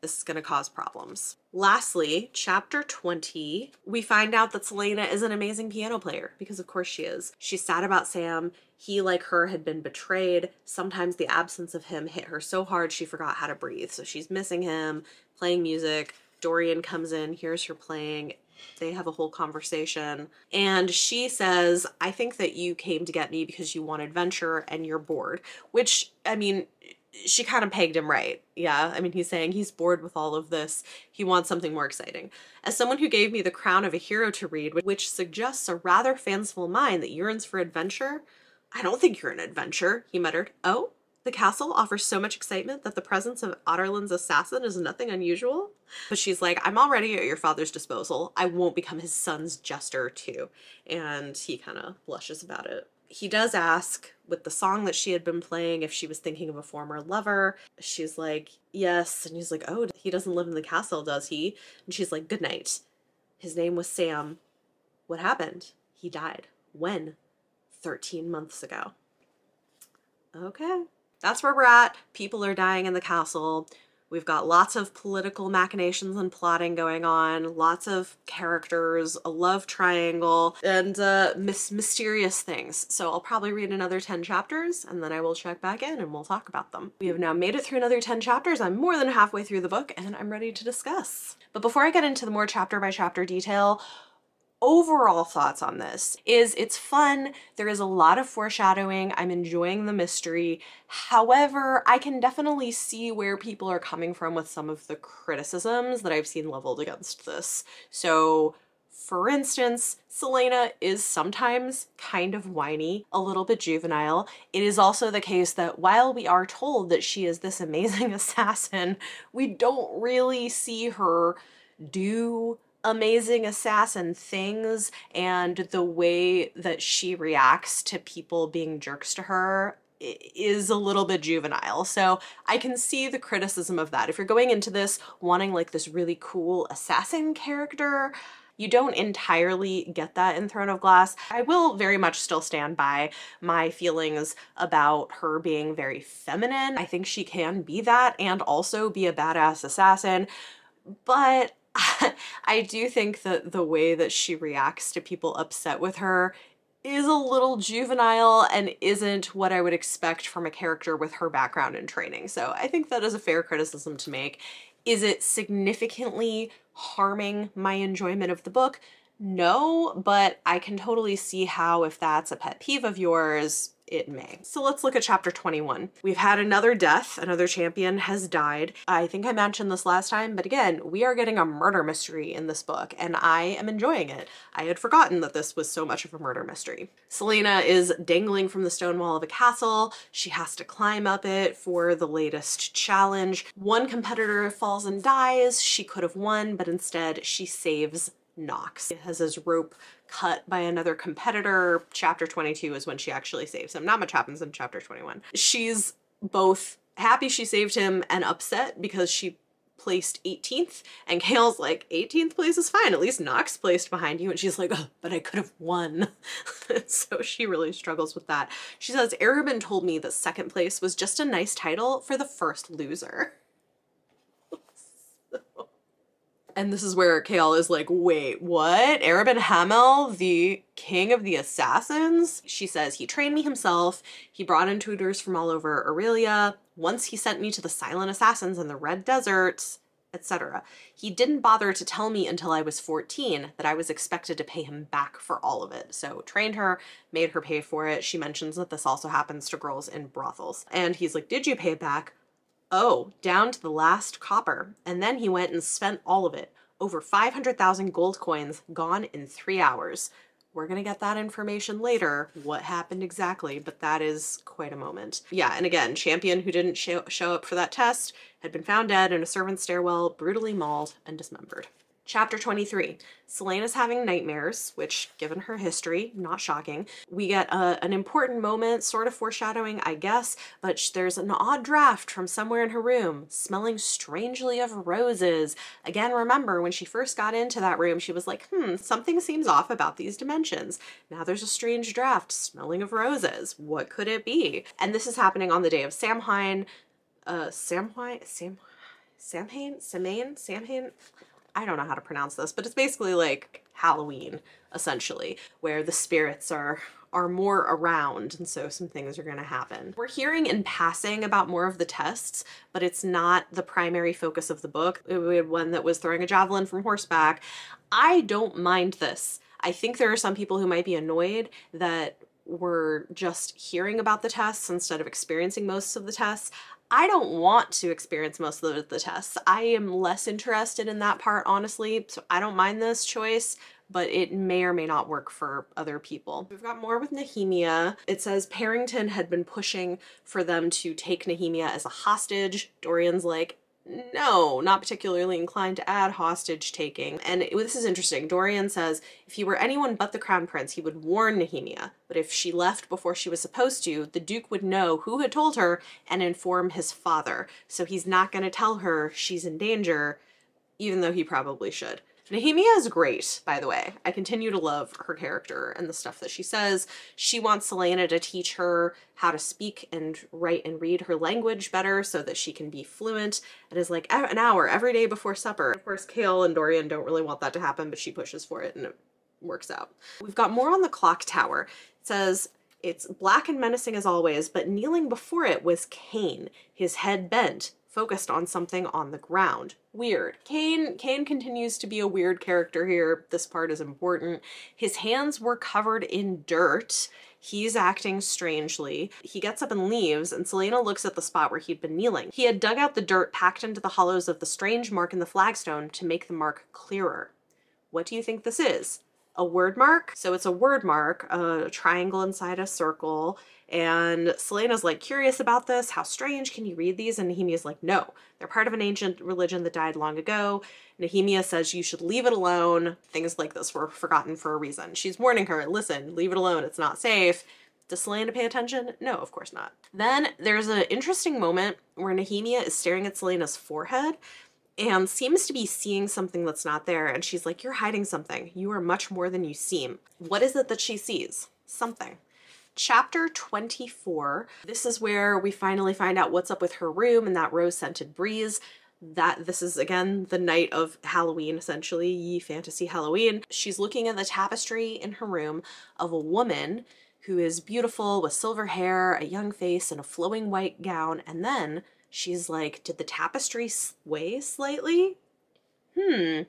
this is going to cause problems. Lastly, chapter 20, we find out that Celaena is an amazing piano player because of course she is. She's sad about Sam. He, like her, had been betrayed. Sometimes the absence of him hit her so hard she forgot how to breathe. So she's missing him, playing music. Dorian comes in, hears her playing. They have a whole conversation. And she says, I think that you came to get me because you want adventure and you're bored. Which, I mean, she kind of pegged him right. Yeah, I mean, he's saying he's bored with all of this. He wants something more exciting. As someone who gave me the crown of a hero to read, which suggests a rather fanciful mind that yearns for adventure, I don't think you're an adventure, he muttered. Oh? The castle offers so much excitement that the presence of Adarlan's assassin is nothing unusual. But she's like, I'm already at your father's disposal. I won't become his son's jester, too. And he kind of blushes about it. He does ask, with the song that she had been playing, if she was thinking of a former lover. She's like, Yes. And he's like, Oh, he doesn't live in the castle, does he? And she's like, Good night. His name was Sam. What happened? He died. When? 13 months ago. Okay, that's where we're at. People are dying in the castle. We've got lots of political machinations and plotting going on, lots of characters, a love triangle, and uh, mis mysterious things. So I'll probably read another 10 chapters and then I will check back in and we'll talk about them. We have now made it through another 10 chapters. I'm more than halfway through the book and I'm ready to discuss. But before I get into the more chapter by chapter detail, overall thoughts on this is it's fun. There is a lot of foreshadowing. I'm enjoying the mystery. However, I can definitely see where people are coming from with some of the criticisms that I've seen leveled against this. So for instance, Celaena is sometimes kind of whiny, a little bit juvenile. It is also the case that while we are told that she is this amazing assassin, we don't really see her do amazing assassin things and the way that she reacts to people being jerks to her is a little bit juvenile. So I can see the criticism of that. If you're going into this wanting like this really cool assassin character, you don't entirely get that in Throne of Glass. I will very much still stand by my feelings about her being very feminine. I think she can be that and also be a badass assassin, but I do think that the way that she reacts to people upset with her is a little juvenile and isn't what I would expect from a character with her background and training. So I think that is a fair criticism to make. Is it significantly harming my enjoyment of the book? No, but I can totally see how if that's a pet peeve of yours, it may. So let's look at chapter 21. We've had another death, another champion has died. I think I mentioned this last time, but again, we are getting a murder mystery in this book, and I am enjoying it. I had forgotten that this was so much of a murder mystery. Celaena is dangling from the stone wall of a castle. She has to climb up it for the latest challenge. One competitor falls and dies. She could have won, but instead she saves Knox. He has his rope cut by another competitor. Chapter 22 is when she actually saves him. Not much happens in chapter 21. She's both happy she saved him and upset because she placed 18th and Chaol's like 18th place is fine at least Knox placed behind you and she's like oh, but I could have won so she really struggles with that she says Arobynn told me that second place was just a nice title for the first loser And this is where Chaol is like, wait, what? Arobynn Hamel, the king of the assassins? She says, he trained me himself. He brought in tutors from all over Erilea. Once he sent me to the silent assassins in the Red Deserts, etc. He didn't bother to tell me until I was 14 that I was expected to pay him back for all of it. So trained her, made her pay for it. She mentions that this also happens to girls in brothels. And he's like, did you pay it back? Oh, down to the last copper. And then he went and spent all of it. Over 500,000 gold coins gone in three hours. We're to get that information later, what happened exactly, but that is quite a moment. Yeah, and again, champion who didn't show, show up for that test had been found dead in a servant's stairwell, brutally mauled and dismembered. Chapter 23. Celaena's having nightmares, which, given her history, not shocking. We get a, an important moment, sort of foreshadowing, I guess, but there's an odd draft from somewhere in her room, smelling strangely of roses. Again, remember, when she first got into that room, she was like, hmm, something seems off about these dimensions. Now there's a strange draft, smelling of roses. What could it be? And this is happening on the day of Samhain. Uh, Samhain? Sam... Samhain? Samhain? Samhain? I don't know how to pronounce this, but it's basically like Halloween, essentially, where the spirits are are more around and so some things are going to happen. We're hearing in passing about more of the tests, but it's not the primary focus of the book. We had one that was throwing a javelin from horseback. I don't mind this. I think there are some people who might be annoyed that we're just hearing about the tests instead of experiencing most of the tests. I don't want to experience most of the, tests. I am less interested in that part, honestly, so I don't mind this choice but it may or may not work for other people. We've got more with Nehemia. It says Perrington had been pushing for them to take Nehemia as a hostage. Dorian's like, no, not particularly inclined to add hostage taking. And it, this is interesting. Dorian says if he were anyone but the crown prince, he would warn Nehemia. But if she left before she was supposed to, the duke would know who had told her and inform his father. So he's not going to tell her she's in danger, even though he probably should. Nehemia is great, by the way. I continue to love her character and the stuff that she says. She wants Celaena to teach her how to speak and write and read her language better so that she can be fluent. It is like an hour every day before supper. Of course, Chaol and Dorian don't really want that to happen, but she pushes for it and it works out. We've got more on the clock tower. It says, it's black and menacing as always, but kneeling before it was Cain, his head bent, focused on something on the ground. Weird. Cain, Cain continues to be a weird character here. This part is important. His hands were covered in dirt. He's acting strangely. He gets up and leaves, and Celaena looks at the spot where he'd been kneeling. He had dug out the dirt packed into the hollows of the strange mark in the flagstone to make the mark clearer. What do you think this is? A Wyrdmark? So it's a Wyrdmark, a triangle inside a circle, and Celaena's like curious about this. How strange. Can you read these? And Nehemia's like, no, they're part of an ancient religion that died long ago. Nehemia says you should leave it alone. Things like this were forgotten for a reason. She's warning her, listen, leave it alone. It's not safe. Does Celaena pay attention? No, of course not. Then there's an interesting moment where Nehemia is staring at Celaena's forehead and seems to be seeing something that's not there. And she's like, you're hiding something. You are much more than you seem. What is it that she sees? Something chapter 24. This is where we finally find out what's up with her room and that rose-scented breeze that this is again the night of Halloween, essentially, ye fantasy Halloween. She's looking at the tapestry in her room of a woman who is beautiful with silver hair, a young face, and a flowing white gown, and then She's like, did the tapestry sway slightly? Hmm,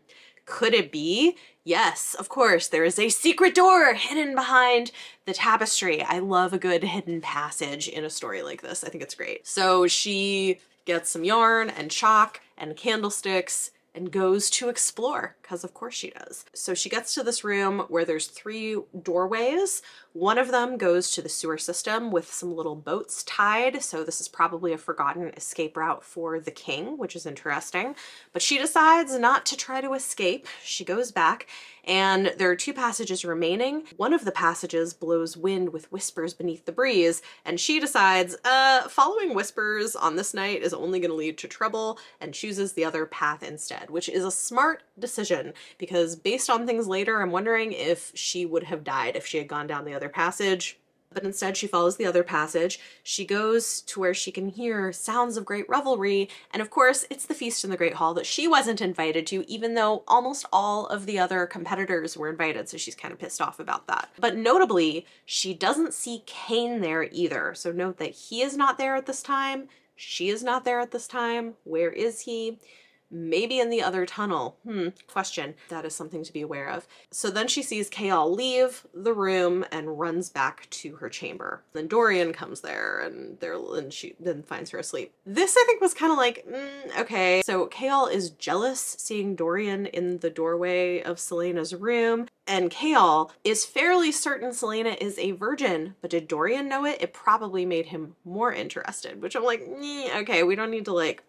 could it be? Yes, of course, there is a secret door hidden behind the tapestry. I love a good hidden passage in a story like this. I think it's great. So she gets some yarn and chalk and candlesticks and goes to explore because of course she does. So she gets to this room where there's three doorways. One of them goes to the sewer system with some little boats tied. So this is probably a forgotten escape route for the king, which is interesting. But she decides not to try to escape. She goes back and there are two passages remaining. One of the passages blows wind with whispers beneath the breeze, and she decides, uh, following whispers on this night is only going to lead to trouble, and chooses the other path instead, which is a smart decision because based on things later, I'm wondering if she would have died if she had gone down the other passage but instead she follows the other passage. She goes to where she can hear sounds of great revelry, and of course, it's the feast in the Great Hall that she wasn't invited to, even though almost all of the other competitors were invited, so she's kind of pissed off about that. But notably, she doesn't see Cain there either, so note that he is not there at this time, she is not there at this time. Where is he? Maybe in the other tunnel. Hmm, question. That is something to be aware of. So then she sees Chaol leave the room and runs back to her chamber. Then Dorian comes there and there and she then finds her asleep. This I think was kind of like, mm, okay. So Chaol is jealous seeing Dorian in the doorway of Celaena's room and Chaol is fairly certain Celaena is a virgin, but did Dorian know it? It probably made him more interested, which I'm like, okay, we don't need to like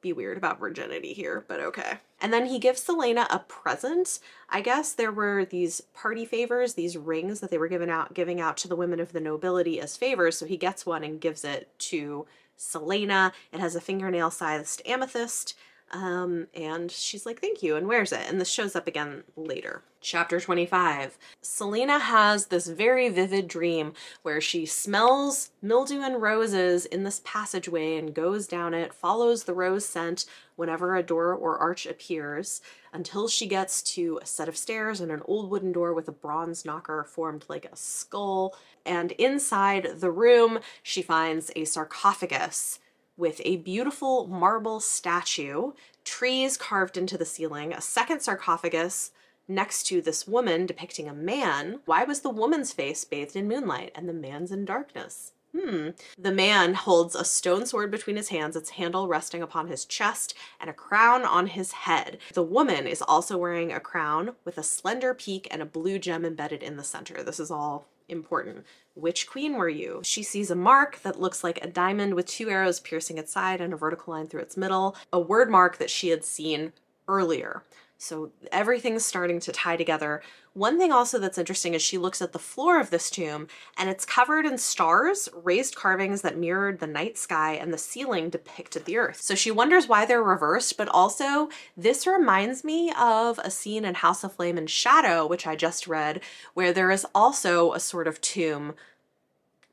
be weird about virginity here, but okay. And then he gives Celaena a present. I guess there were these party favors, these rings that they were giving out giving out to the women of the nobility as favors, so he gets one and gives it to Celaena. It has a fingernail sized amethyst um, and she's like, thank you, and wears it. And this shows up again later. Chapter 25. Celaena has this very vivid dream where she smells mildew and roses in this passageway and goes down it, follows the rose scent whenever a door or arch appears until she gets to a set of stairs and an old wooden door with a bronze knocker formed like a skull. And inside the room, she finds a sarcophagus with a beautiful marble statue, trees carved into the ceiling, a second sarcophagus next to this woman depicting a man. Why was the woman's face bathed in moonlight and the man's in darkness? Hmm. The man holds a stone sword between his hands, its handle resting upon his chest, and a crown on his head. The woman is also wearing a crown with a slender peak and a blue gem embedded in the center. This is all important. Which queen were you? She sees a mark that looks like a diamond with two arrows piercing its side and a vertical line through its middle, a Wyrdmark that she had seen earlier. So everything's starting to tie together. One thing also that's interesting is she looks at the floor of this tomb and it's covered in stars, raised carvings that mirrored the night sky and the ceiling depicted the earth. So she wonders why they're reversed, but also this reminds me of a scene in House of Flame and Shadow, which I just read, where there is also a sort of tomb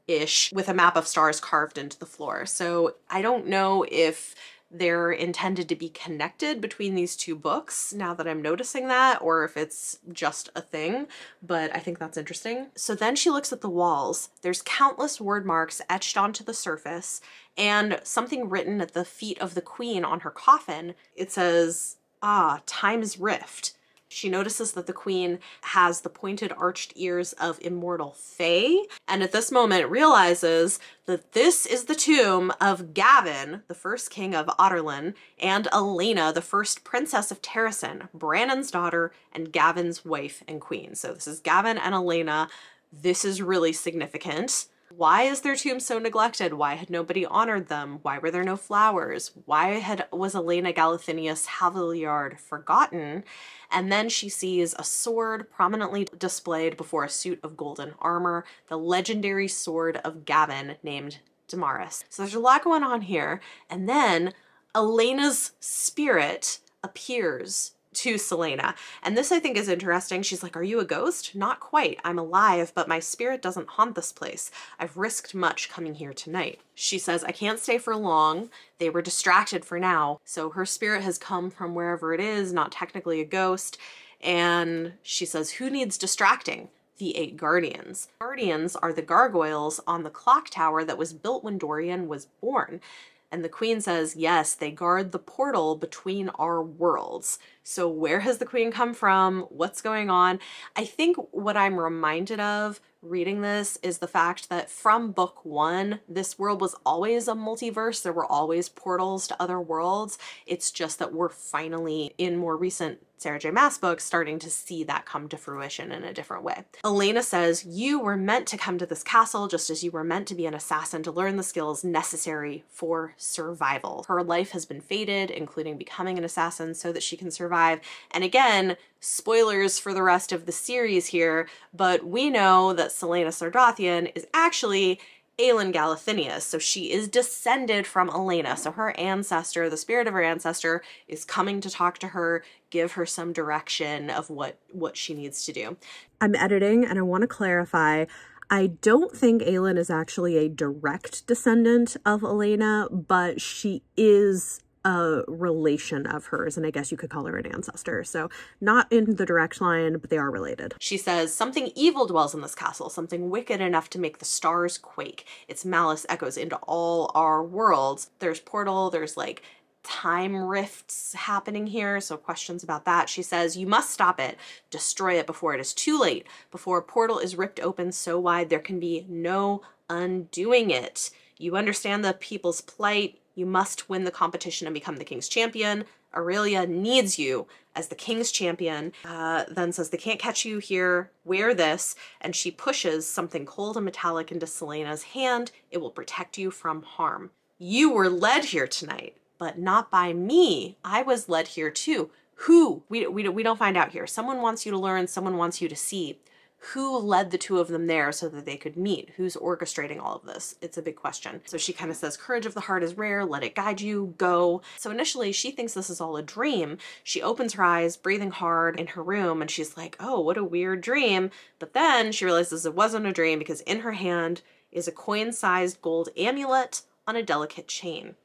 ish with a map of stars carved into the floor. So I don't know if they're intended to be connected between these two books now that I'm noticing that, or if it's just a thing, but I think that's interesting. So then she looks at the walls. There's countless Wyrdmarks etched onto the surface and something written at the feet of the queen on her coffin. It says, ah, time's rift. She notices that the queen has the pointed arched ears of immortal Fae, and at this moment realizes that this is the tomb of Gavin, the first king of Adarlan, and Elena, the first princess of Terrasen, Brannon's daughter and Gavin's wife and queen. So this is Gavin and Elena. This is really significant. Why is their tomb so neglected? Why had nobody honored them? Why were there no flowers? Why had was Elena Galathynius Havilliard forgotten? And then she sees a sword prominently displayed before a suit of golden armor, the legendary sword of Gavin named Damaris. So there's a lot going on here. And then Elena's spirit appears to Celaena. And this I think is interesting. She's like, are you a ghost? Not quite. I'm alive, but my spirit doesn't haunt this place. I've risked much coming here tonight. She says, I can't stay for long. They were distracted for now. So her spirit has come from wherever it is, not technically a ghost. And she says, who needs distracting? the eight guardians. Guardians are the gargoyles on the clock tower that was built when Dorian was born. And the queen says, yes, they guard the portal between our worlds. So, where has the queen come from? What's going on? I think what I'm reminded of reading this is the fact that from book one, this world was always a multiverse. There were always portals to other worlds. It's just that we're finally, in more recent Sarah J. Maas books, starting to see that come to fruition in a different way. Elena says, You were meant to come to this castle just as you were meant to be an assassin to learn the skills necessary for survival. Her life has been fated, including becoming an assassin, so that she can survive. And again, spoilers for the rest of the series here, but we know that Celaena Sardothien is actually Aelin Galathynius. So she is descended from Elena. So her ancestor, the spirit of her ancestor, is coming to talk to her, give her some direction of what what she needs to do. I'm editing and I want to clarify I don't think Aelin is actually a direct descendant of Elena, but she is a relation of hers, and I guess you could call her an ancestor. So, not in the direct line, but they are related. She says, Something evil dwells in this castle, something wicked enough to make the stars quake. Its malice echoes into all our worlds. There's Portal, there's like time rifts happening here, so questions about that. She says, You must stop it, destroy it before it is too late, before a portal is ripped open so wide there can be no undoing it. You understand the people's plight. You must win the competition and become the king's champion. Erilea needs you as the king's champion. Uh, then says, They can't catch you here. Wear this. And she pushes something cold and metallic into Celaena's hand. It will protect you from harm. You were led here tonight, but not by me. I was led here too. Who? We, we, we don't find out here. Someone wants you to learn, someone wants you to see who led the two of them there so that they could meet? Who's orchestrating all of this? It's a big question. So she kind of says, Courage of the heart is rare, let it guide you, go. So initially, she thinks this is all a dream. She opens her eyes, breathing hard in her room, and she's like, Oh, what a weird dream. But then she realizes it wasn't a dream because in her hand is a coin sized gold amulet on a delicate chain.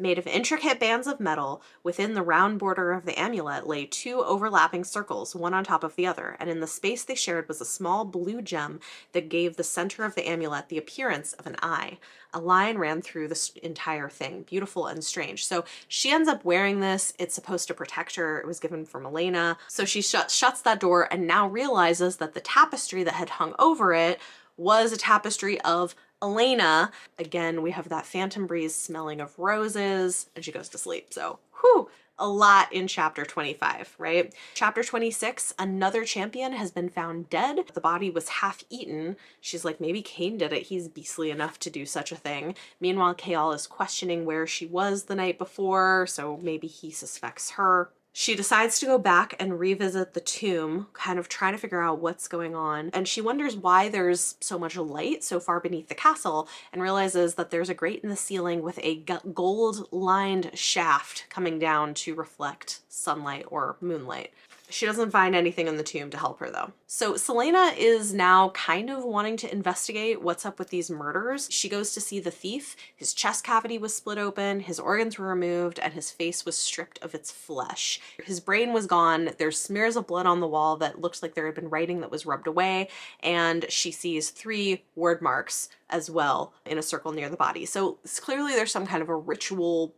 Made of intricate bands of metal, within the round border of the amulet lay two overlapping circles, one on top of the other, and in the space they shared was a small blue gem that gave the center of the amulet the appearance of an eye. A line ran through this entire thing, beautiful and strange. So she ends up wearing this. It's supposed to protect her. It was given from Elena. So she sh shuts that door and now realizes that the tapestry that had hung over it was a tapestry of Elena, again, we have that phantom breeze smelling of roses, and she goes to sleep. So, whew, a lot in chapter 25, right? Chapter 26, another champion has been found dead. The body was half eaten. She's like, maybe Cain did it. He's beastly enough to do such a thing. Meanwhile, Chaol is questioning where she was the night before, so maybe he suspects her. She decides to go back and revisit the tomb, kind of trying to figure out what's going on. And she wonders why there's so much light so far beneath the castle and realizes that there's a grate in the ceiling with a gold lined shaft coming down to reflect sunlight or moonlight. She doesn't find anything in the tomb to help her though. So Celaena is now kind of wanting to investigate what's up with these murders. She goes to see the thief. His chest cavity was split open, his organs were removed, and his face was stripped of its flesh. His brain was gone. There's smears of blood on the wall that looks like there had been writing that was rubbed away, and she sees three Wyrdmarks as well in a circle near the body. So clearly there's some kind of a ritual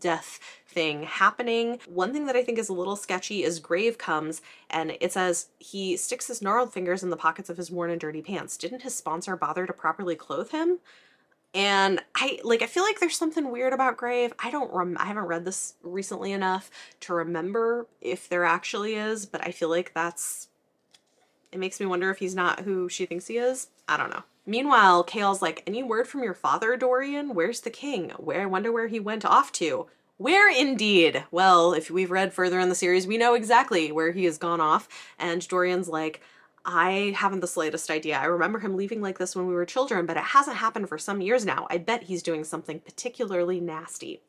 death thing happening. One thing that I think is a little sketchy is Grave comes and it says he sticks his gnarled fingers in the pockets of his worn and dirty pants. Didn't his sponsor bother to properly clothe him? And I like I feel like there's something weird about Grave. I don't rem I haven't read this recently enough to remember if there actually is, but I feel like that's it makes me wonder if he's not who she thinks he is. I don't know. Meanwhile, Chaol's like, any word from your father, Dorian? Where's the king? Where I wonder where he went off to. Where indeed? Well, if we've read further in the series, we know exactly where he has gone off. And Dorian's like, I haven't the slightest idea. I remember him leaving like this when we were children, but it hasn't happened for some years now. I bet he's doing something particularly nasty.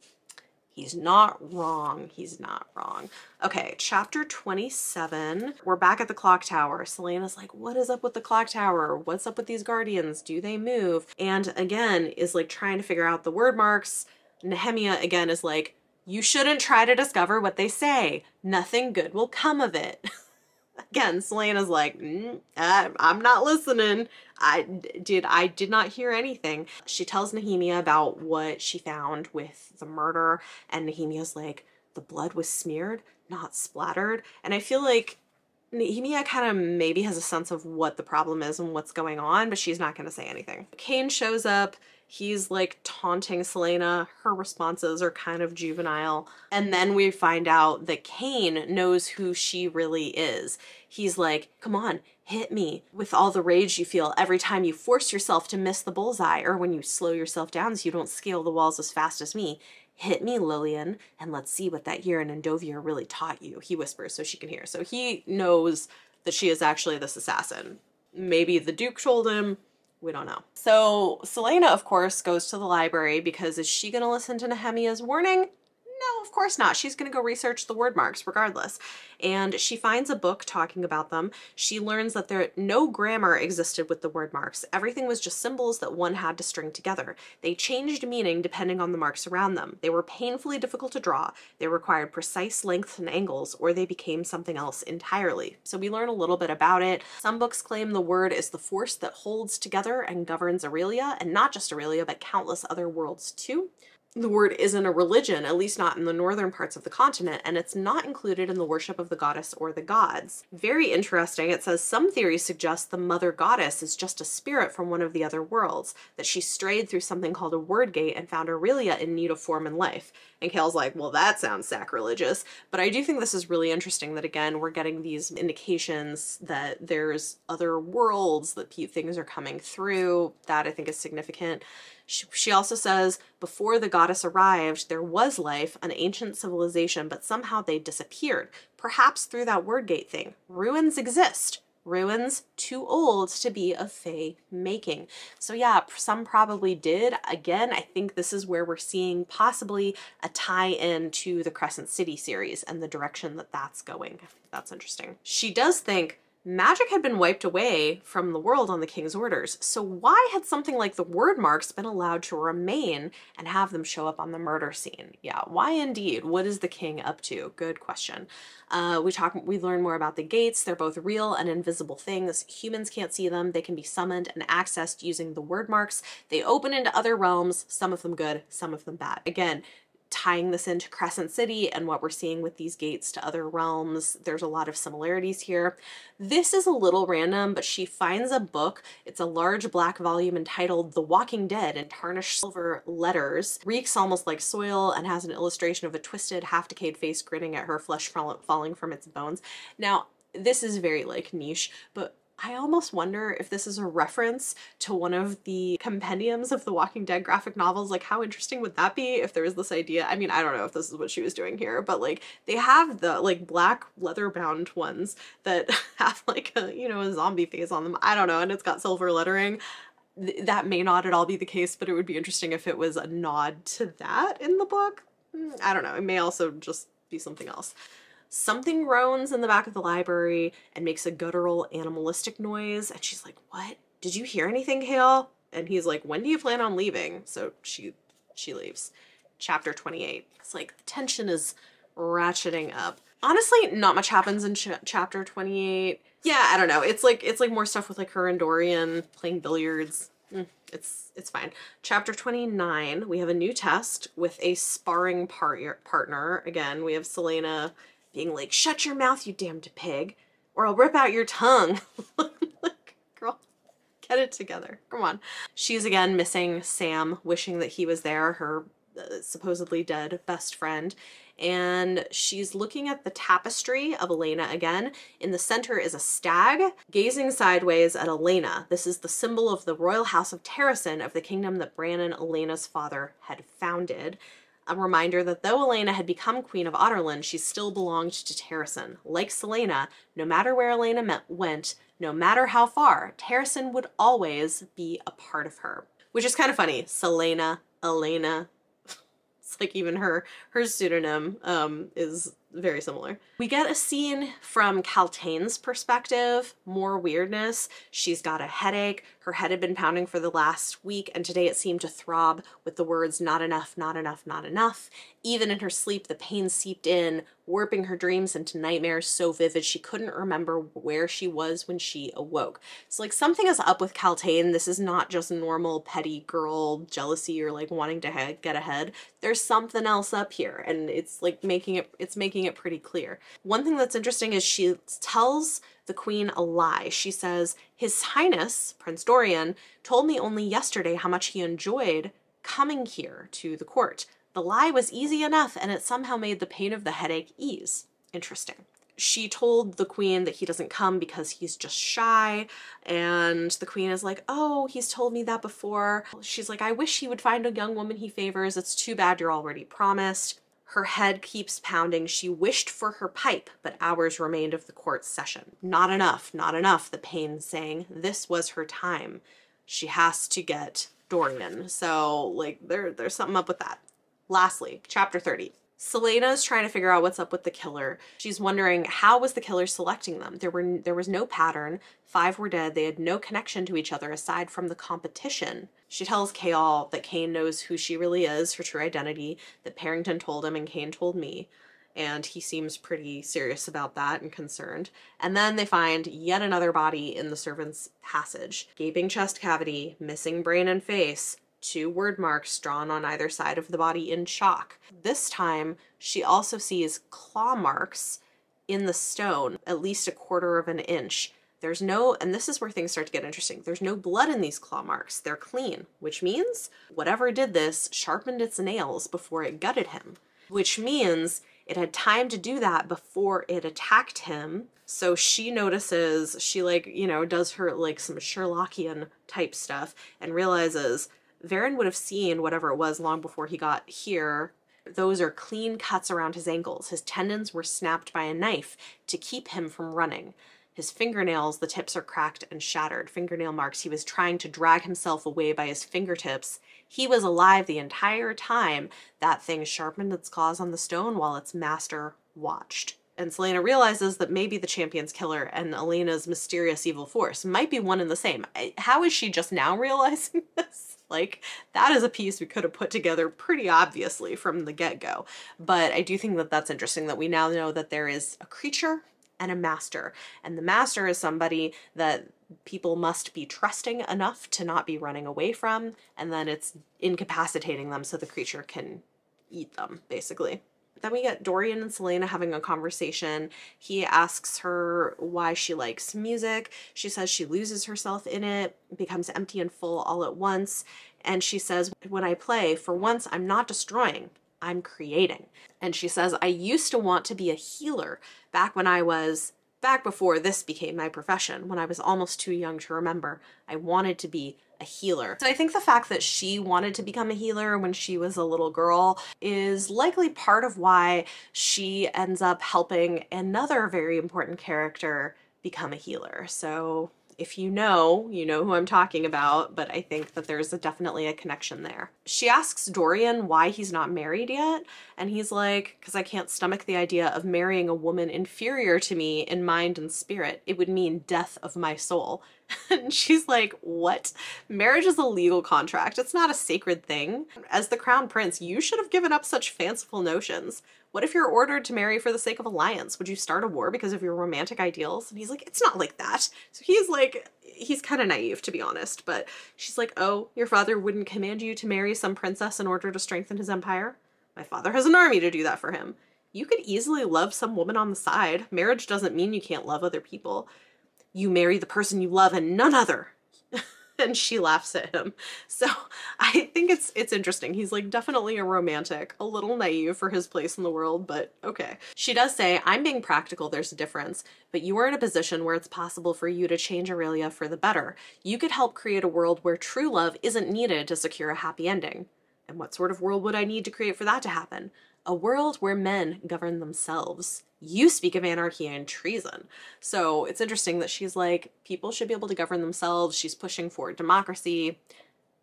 He's not wrong. He's not wrong. Okay, chapter 27. We're back at the clock tower. Celaena's like, what is up with the clock tower? What's up with these guardians? Do they move? And again, is like trying to figure out the Wyrdmarks. Nehemia again is like, you shouldn't try to discover what they say. Nothing good will come of it. Again, Celaena's like, mm, I, I'm not listening. I did. I did not hear anything. She tells Nehemia about what she found with the murder, and Nehemia's like, the blood was smeared, not splattered. And I feel like Nehemia kind of maybe has a sense of what the problem is and what's going on, but she's not going to say anything. Cain shows up. He's like taunting Celaena. Her responses are kind of juvenile. And then we find out that Cain knows who she really is. He's like, come on, hit me with all the rage you feel every time you force yourself to miss the bullseye or when you slow yourself down so you don't scale the walls as fast as me. Hit me, Lillian, and let's see what that year in Endovier really taught you, he whispers so she can hear. So he knows that she is actually this assassin. Maybe the Duke told him, we don't know. So Celaena, of course, goes to the library because is she going to listen to Nehemia's warning? No, of course not. She's going to go research the Wyrdmarks regardless. And she finds a book talking about them. She learns that there no grammar existed with the Wyrdmarks. Everything was just symbols that one had to string together. They changed meaning depending on the marks around them. They were painfully difficult to draw. They required precise lengths and angles, or they became something else entirely. So we learn a little bit about it. Some books claim the word is the force that holds together and governs Erilea, and not just Erilea, but countless other worlds too the word isn't a religion, at least not in the northern parts of the continent, and it's not included in the worship of the goddess or the gods. Very interesting, it says some theories suggest the mother goddess is just a spirit from one of the other worlds, that she strayed through something called a Wyrdgate and found Erilea in need of form and life. And Chaol's like, well, that sounds sacrilegious. But I do think this is really interesting that, again, we're getting these indications that there's other worlds, that things are coming through. That I think is significant. She also says, before the goddess arrived, there was life, an ancient civilization, but somehow they disappeared. Perhaps through that Wyrdgate thing. Ruins exist. Ruins too old to be of Fae making. So yeah, some probably did. Again, I think this is where we're seeing possibly a tie-in to the Crescent City series and the direction that that's going. That's interesting. She does think magic had been wiped away from the world on the king's orders, so why had something like the Wyrdmarks been allowed to remain and have them show up on the murder scene? Yeah, why indeed? What is the king up to? Good question. Uh, we talk, we learn more about the gates. They're both real and invisible things. Humans can't see them. They can be summoned and accessed using the Wyrdmarks. They open into other realms, some of them good, some of them bad. Again, tying this into Crescent City and what we're seeing with these gates to other realms. There's a lot of similarities here. This is a little random, but she finds a book. It's a large black volume entitled The Walking Dead in tarnished silver letters. Reeks almost like soil and has an illustration of a twisted, half-decayed face grinning at her, flesh falling from its bones. Now, this is very like niche, but I almost wonder if this is a reference to one of the compendiums of the Walking Dead graphic novels. Like, how interesting would that be if there was this idea? I mean, I don't know if this is what she was doing here, but like, they have the like black leather bound ones that have like a, you know, a zombie face on them. I don't know, and it's got silver lettering. Th that may not at all be the case, but it would be interesting if it was a nod to that in the book. Hmm, I don't know. It may also just be something else. Something groans in the back of the library and makes a guttural animalistic noise. And she's like, what? Did you hear anything, Hale? And he's like, when do you plan on leaving? So she she leaves. Chapter 28. It's like the tension is ratcheting up. Honestly, not much happens in ch chapter 28. Yeah, I don't know. It's like it's like more stuff with like her and Dorian playing billiards. Mm, it's it's fine. Chapter 29, we have a new test with a sparring par partner. Again, we have Celaena being like, shut your mouth, you damned pig, or I'll rip out your tongue. girl, get it together. Come on. She's again missing Sam, wishing that he was there, her uh, supposedly dead best friend. And she's looking at the tapestry of Elena again. In the center is a stag gazing sideways at Elena. This is the symbol of the royal house of Terrasen of the kingdom that Bran and Elena's father had founded a reminder that though Elena had become Queen of Adarlan, she still belonged to Terrasen. Like Celaena, no matter where Elena met, went, no matter how far, Terrasen would always be a part of her. Which is kind of funny. Celaena, Elena. It's like even her her pseudonym um, is very similar. We get a scene from Kaltain's perspective, more weirdness. She's got a headache. Her head had been pounding for the last week, and today it seemed to throb with the words, not enough, not enough, not enough. Even in her sleep, the pain seeped in, warping her dreams into nightmares so vivid she couldn't remember where she was when she awoke. So, like, something is up with Kaltain. This is not just normal petty girl jealousy or like wanting to get ahead. There's something else up here, and it's like making it, it's making it pretty clear. One thing that's interesting is she tells the queen a lie. She says, His Highness, Prince Dorian, told me only yesterday how much he enjoyed coming here to the court. The lie was easy enough, and it somehow made the pain of the headache ease. Interesting. She told the queen that he doesn't come because he's just shy, and the queen is like, Oh, he's told me that before. She's like, I wish he would find a young woman he favors. It's too bad you're already promised. Her head keeps pounding. She wished for her pipe, but hours remained of the court session. Not enough, not enough, the pain saying. This was her time. She has to get Dorian. So, like, there, there's something up with that. Lastly, chapter 30. Celaena is trying to figure out what's up with the killer. She's wondering how was the killer selecting them? There were there was no pattern. Five were dead. They had no connection to each other aside from the competition. She tells Chaol that Cain knows who she really is, her true identity, that Perrington told him and Cain told me. And he seems pretty serious about that and concerned. And then they find yet another body in the servants' passage. Gaping chest cavity, missing brain and face, two Wyrdmarks drawn on either side of the body in chalk. This time, she also sees claw marks in the stone, at least a quarter of an inch. There's no, and this is where things start to get interesting. There's no blood in these claw marks. They're clean, which means whatever did this sharpened its nails before it gutted him, which means it had time to do that before it attacked him. So she notices, she like, you know, does her like some Sherlockian type stuff and realizes Verin would have seen whatever it was long before he got here. Those are clean cuts around his ankles. His tendons were snapped by a knife to keep him from running. His fingernails, the tips are cracked and shattered. Fingernail marks. He was trying to drag himself away by his fingertips. He was alive the entire time that thing sharpened its claws on the stone while its master watched. And Celaena realizes that maybe the champion's killer and Elena's mysterious evil force might be one and the same. How is she just now realizing this? Like, that is a piece we could have put together pretty obviously from the get go. But I do think that that's interesting that we now know that there is a creature and a master. And the master is somebody that people must be trusting enough to not be running away from, and then it's incapacitating them so the creature can eat them, basically. Then we get Dorian and Celaena having a conversation. He asks her why she likes music. She says she loses herself in it, becomes empty and full all at once. And she says, When I play, for once, I'm not destroying, I'm creating. And she says, I used to want to be a healer back when I was, back before this became my profession, when I was almost too young to remember. I wanted to be a healer. So I think the fact that she wanted to become a healer when she was a little girl is likely part of why she ends up helping another very important character become a healer. So if you know, you know who I'm talking about, but I think that there's a, definitely a connection there. She asks Dorian why he's not married yet, and he's like, because I can't stomach the idea of marrying a woman inferior to me in mind and spirit. It would mean death of my soul. and she's like, What? Marriage is a legal contract. It's not a sacred thing. As the crown prince, you should have given up such fanciful notions. What if you're ordered to marry for the sake of alliance? Would you start a war because of your romantic ideals? And he's like, It's not like that. So he's like, he's kind of naive, to be honest. But she's like, Oh, your father wouldn't command you to marry some princess in order to strengthen his empire? My father has an army to do that for him. You could easily love some woman on the side. Marriage doesn't mean you can't love other people you marry the person you love and none other. and she laughs at him. So I think it's it's interesting. He's like definitely a romantic, a little naive for his place in the world, but okay. She does say, I'm being practical, there's a difference, but you are in a position where it's possible for you to change Erilea for the better. You could help create a world where true love isn't needed to secure a happy ending. And what sort of world would I need to create for that to happen? A world where men govern themselves you speak of anarchy and treason. So it's interesting that she's like, people should be able to govern themselves. She's pushing for democracy.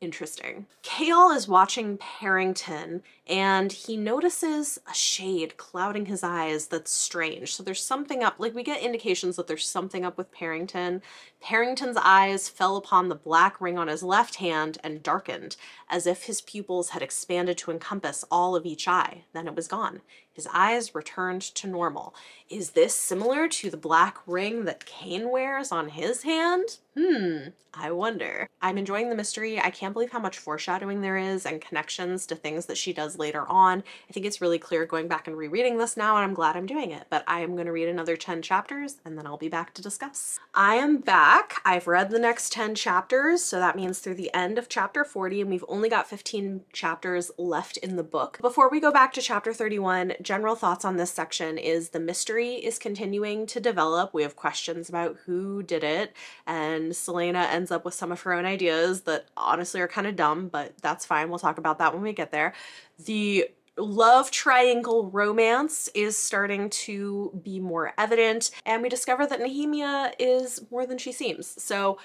Interesting. Chaol is watching Perrington and he notices a shade clouding his eyes that's strange. So there's something up, like we get indications that there's something up with Perrington. Perrington's eyes fell upon the black ring on his left hand and darkened, as if his pupils had expanded to encompass all of each eye. Then it was gone. His eyes returned to normal. Is this similar to the black ring that Cain wears on his hand? Hmm, I wonder. I'm enjoying the mystery. I can't believe how much foreshadowing there is and connections to things that she does later on. I think it's really clear going back and rereading this now, and I'm glad I'm doing it. But I am going to read another 10 chapters and then I'll be back to discuss. I am back. I've read the next 10 chapters, so that means through the end of chapter 40, and we've only got 15 chapters left in the book. Before we go back to chapter 31, general thoughts on this section is the mystery is continuing to develop. We have questions about who did it, and Celaena ends up with some of her own ideas that honestly are kind of dumb, but that's fine. We'll talk about that when we get there. The love triangle romance is starting to be more evident, and we discover that Nehemia is more than she seems. So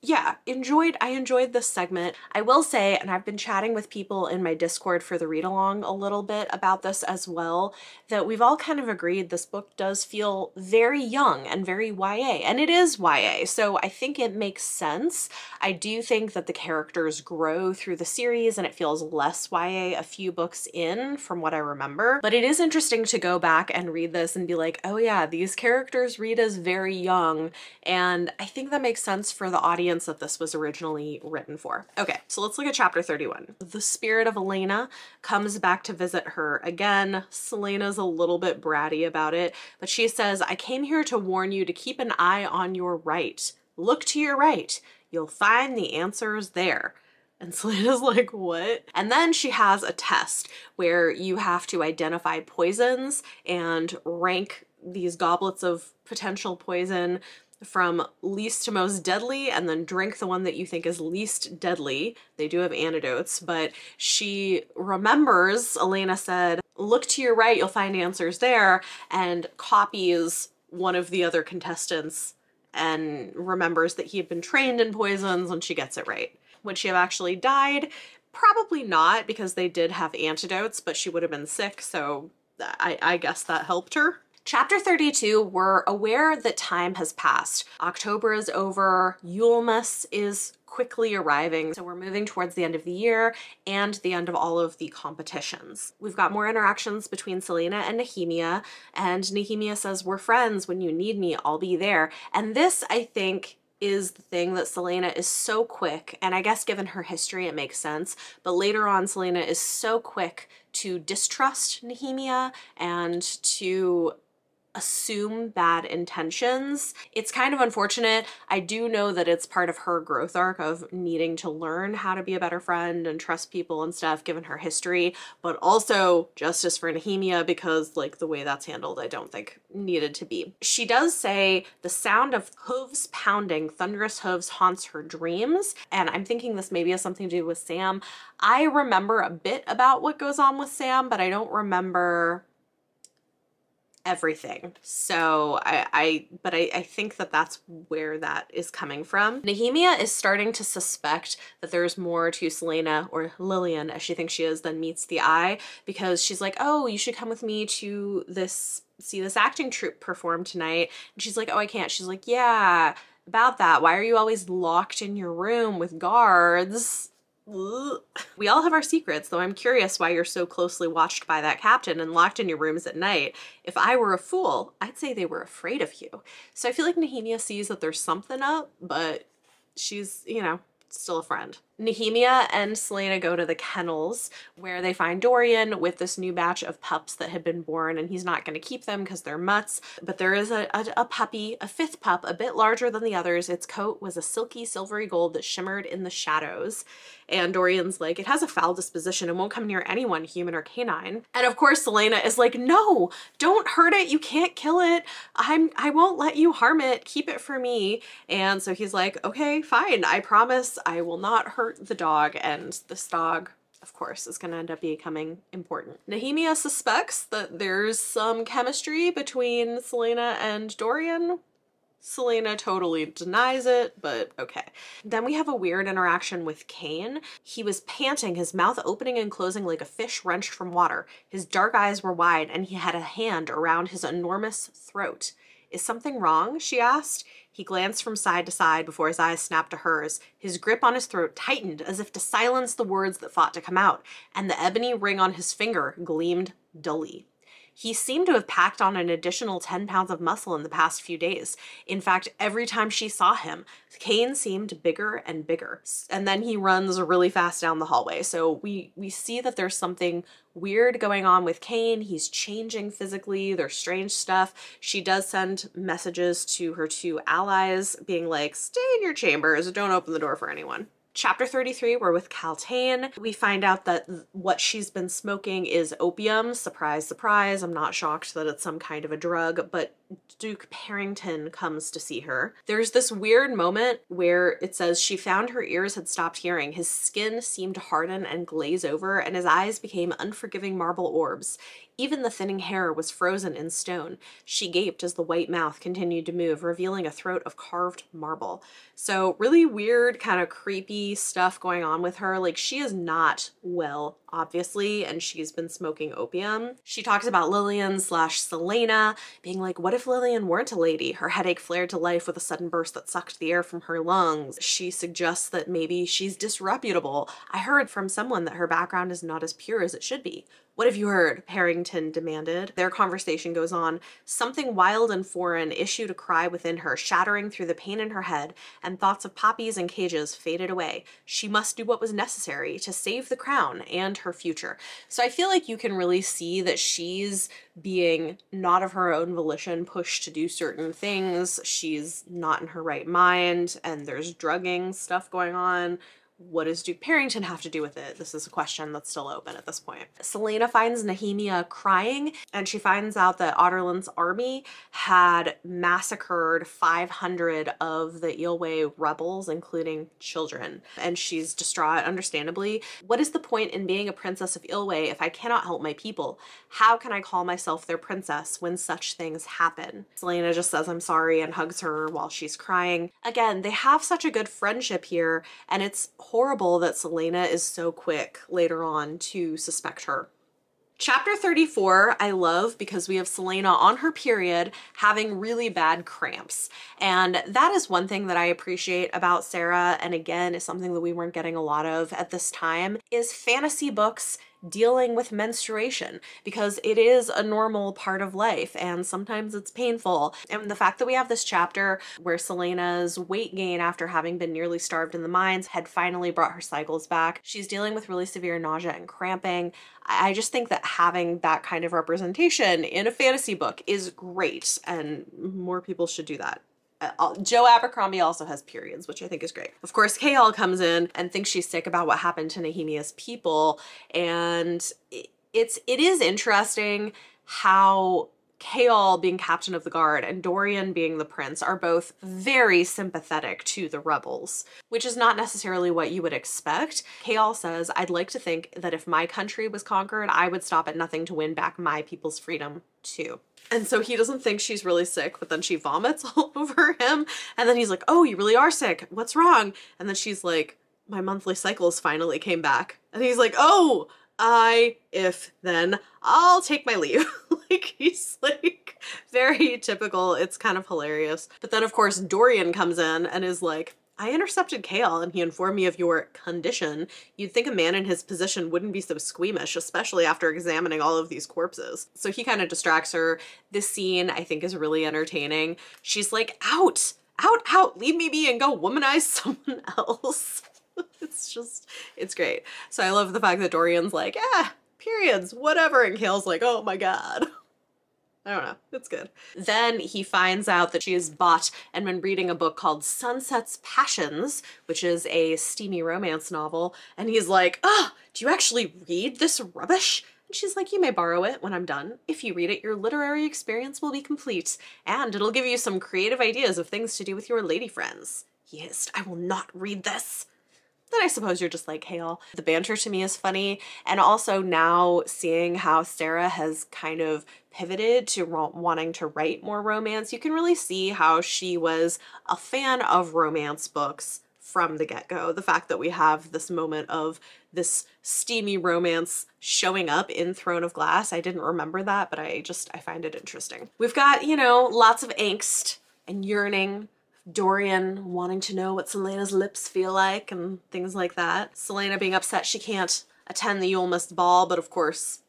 yeah, enjoyed, I enjoyed this segment. I will say, and I've been chatting with people in my Discord for the read along a little bit about this as well, that we've all kind of agreed this book does feel very young and very YA, and it is YA, so I think it makes sense. I do think that the characters grow through the series and it feels less YA a few books in from what I remember, but it is interesting to go back and read this and be like, oh yeah, these characters read as very young, and I think that makes sense for the audience audience that this was originally written for. Okay, so let's look at chapter 31. The spirit of Elena comes back to visit her again. Celaena's a little bit bratty about it, but she says, I came here to warn you to keep an eye on your right. Look to your right. You'll find the answers there. And Celaena's like, what? And then she has a test where you have to identify poisons and rank these goblets of potential poison from least to most deadly and then drink the one that you think is least deadly. They do have antidotes, but she remembers, Elena said, look to your right, you'll find answers there, and copies one of the other contestants and remembers that he had been trained in poisons and she gets it right. Would she have actually died? Probably not because they did have antidotes, but she would have been sick, so I, I guess that helped her. Chapter 32, we're aware that time has passed. October is over, Yulemas is quickly arriving. So we're moving towards the end of the year and the end of all of the competitions. We've got more interactions between Celaena and Nehemia, and Nehemia says, we're friends. When you need me, I'll be there. And this, I think, is the thing that Celaena is so quick, and I guess given her history it makes sense, but later on Celaena is so quick to distrust Nehemia and to assume bad intentions. It's kind of unfortunate. I do know that it's part of her growth arc of needing to learn how to be a better friend and trust people and stuff given her history, but also justice for Nehemia because like the way that's handled I don't think needed to be. She does say the sound of hooves pounding, thunderous hooves haunts her dreams, and I'm thinking this maybe has something to do with Sam. I remember a bit about what goes on with Sam, but I don't remember everything. So I, I but I, I think that that's where that is coming from. Nehemia is starting to suspect that there's more to Celaena or Lillian as she thinks she is than meets the eye because she's like, oh, you should come with me to this see this acting troupe perform tonight. And she's like, oh, I can't. She's like, yeah, about that. Why are you always locked in your room with guards? We all have our secrets, though I'm curious why you're so closely watched by that captain and locked in your rooms at night. If I were a fool, I'd say they were afraid of you. So I feel like Nehemia sees that there's something up, but she's, you know, still a friend. Nehemia and Celaena go to the kennels where they find Dorian with this new batch of pups that had been born and he's not going to keep them because they're mutts. But there is a, a, a, puppy, a fifth pup, a bit larger than the others. Its coat was a silky silvery gold that shimmered in the shadows. And Dorian's like, it has a foul disposition and won't come near anyone, human or canine. And of course Celaena is like, no, don't hurt it. You can't kill it. I'm, I won't let you harm it. Keep it for me. And so he's like, okay, fine. I promise I will not hurt the dog and this dog of course, is going to end up becoming important. Nehemia suspects that there's some chemistry between Celaena and Dorian. Celaena totally denies it, but okay. Then we have a weird interaction with Cain. He was panting, his mouth opening and closing like a fish wrenched from water. His dark eyes were wide, and he had a hand around his enormous throat. Is something wrong? she asked. He glanced from side to side before his eyes snapped to hers. His grip on his throat tightened as if to silence the words that fought to come out, and the ebony ring on his finger gleamed dully. He seemed to have packed on an additional 10 pounds of muscle in the past few days. In fact, every time she saw him, Cain seemed bigger and bigger. And then he runs really fast down the hallway. So we we see that there's something weird going on with Cain. He's changing physically. There's strange stuff. She does send messages to her two allies being like, "Stay in your chambers. Don't open the door for anyone." Chapter 33, we're with Kaltain. We find out that what she's been smoking is opium. Surprise, surprise. I'm not shocked that it's some kind of a drug, but Duke Perrington comes to see her. There's this weird moment where it says she found her ears had stopped hearing. His skin seemed to harden and glaze over, and his eyes became unforgiving marble orbs. Even the thinning hair was frozen in stone. She gaped as the white mouth continued to move, revealing a throat of carved marble. So, really weird, kind of creepy stuff going on with her. Like, she is not well, obviously, and she's been smoking opium. She talks about Lillian slash Celaena being like, What if Lillian weren't a lady? Her headache flared to life with a sudden burst that sucked the air from her lungs. She suggests that maybe she's disreputable. I heard from someone that her background is not as pure as it should be. What have you heard? Perrington demanded. Their conversation goes on. Something wild and foreign issued a cry within her, shattering through the pain in her head, and thoughts of poppies and cages faded away. She must do what was necessary to save the crown and her future. So I feel like you can really see that she's being not of her own volition pushed to do certain things. She's not in her right mind, and there's drugging stuff going on what does Duke Perrington have to do with it? This is a question that's still open at this point. Celaena finds Nehemia crying, and she finds out that Adarlan's army had massacred 500 of the Eyllwe rebels, including children. And she's distraught, understandably. What is the point in being a princess of Eyllwe if I cannot help my people? How can I call myself their princess when such things happen? Celaena just says, I'm sorry, and hugs her while she's crying. Again, they have such a good friendship here, and it's horrible that Celaena is so quick later on to suspect her. Chapter 34, I love because we have Celaena on her period having really bad cramps. And that is one thing that I appreciate about Sarah, and again, is something that we weren't getting a lot of at this time, is fantasy books dealing with menstruation because it is a normal part of life and sometimes it's painful. And the fact that we have this chapter where Celaena's weight gain after having been nearly starved in the mines had finally brought her cycles back. She's dealing with really severe nausea and cramping. I just think that having that kind of representation in a fantasy book is great and more people should do that. Uh, Joe Abercrombie also has periods, which I think is great. Of course, Chaol comes in and thinks she's sick about what happened to Nehemia's people, and it's it is interesting how Chaol being captain of the guard and Dorian being the prince are both very sympathetic to the rebels, which is not necessarily what you would expect. Chaol says, I'd like to think that if my country was conquered, I would stop at nothing to win back my people's freedom too. And so he doesn't think she's really sick, but then she vomits all over him. And then he's like, Oh, you really are sick. What's wrong? And then she's like, My monthly cycles finally came back. And he's like, Oh, I, if then, I'll take my leave. like, he's like very typical. It's kind of hilarious. But then, of course, Dorian comes in and is like, I intercepted Chaol and he informed me of your condition. You'd think a man in his position wouldn't be so squeamish, especially after examining all of these corpses. So he kind of distracts her. This scene, I think, is really entertaining. She's like, out, out, out, leave me be and go womanize someone else. it's just, it's great. So I love the fact that Dorian's like, yeah, periods, whatever. And Chaol's like, oh my God. I don't know. It's good. Then he finds out that she has bought and been reading a book called Sunset's Passions, which is a steamy romance novel. And he's like, oh, do you actually read this rubbish? And she's like, You may borrow it when I'm done. If you read it, your literary experience will be complete, and it'll give you some creative ideas of things to do with your lady friends. He hissed, I will not read this. Then I suppose you're just like Chaol. The banter to me is funny. And also now seeing how Sarah has kind of pivoted to wanting to write more romance, you can really see how she was a fan of romance books from the get go. The fact that we have this moment of this steamy romance showing up in Throne of Glass, I didn't remember that, but I just, I find it interesting. We've got, you know, lots of angst and yearning Dorian wanting to know what Celaena's lips feel like and things like that. Celaena being upset she can't attend the Yulemas ball, but of course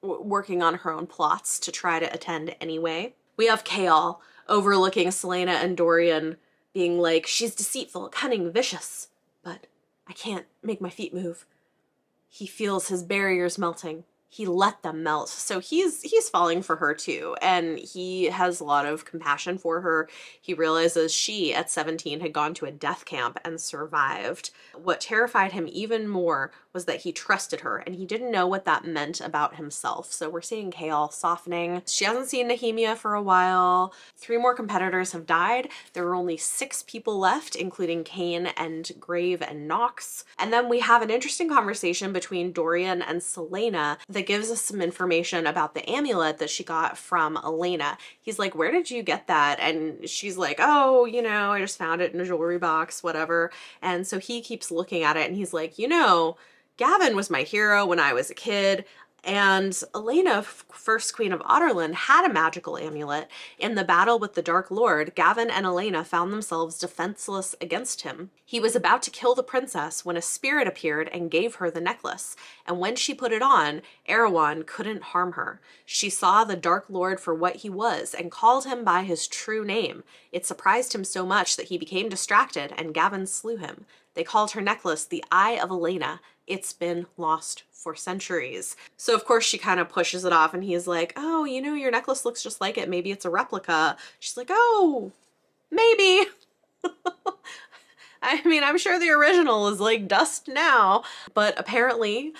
working on her own plots to try to attend anyway. We have Chaol overlooking Celaena and Dorian being like, she's deceitful, cunning, vicious, but I can't make my feet move. He feels his barriers melting he let them melt. So he's he's falling for her too and he has a lot of compassion for her. He realizes she at 17 had gone to a death camp and survived. What terrified him even more was that he trusted her and he didn't know what that meant about himself. So we're seeing Chaol softening. She hasn't seen Nehemia for a while. Three more competitors have died. There are only six people left, including Cain and Grave and Knox. And then we have an interesting conversation between Dorian and Celaena that gives us some information about the amulet that she got from Elena. He's like, Where did you get that? And she's like, Oh, you know, I just found it in a jewelry box, whatever. And so he keeps looking at it and he's like, You know, Gavin was my hero when I was a kid. And Elena, first queen of Adarlan, had a magical amulet. In the battle with the Dark Lord, Gavin and Elena found themselves defenseless against him. He was about to kill the princess when a spirit appeared and gave her the necklace. And when she put it on, Erawan couldn't harm her. She saw the Dark Lord for what he was and called him by his true name. It surprised him so much that he became distracted and Gavin slew him. They called her necklace the Eye of Elena. It's been lost for centuries. So of course she kind of pushes it off and he's like, oh, you know, your necklace looks just like it. Maybe it's a replica. She's like, oh, maybe. I mean, I'm sure the original is like dust now, but apparently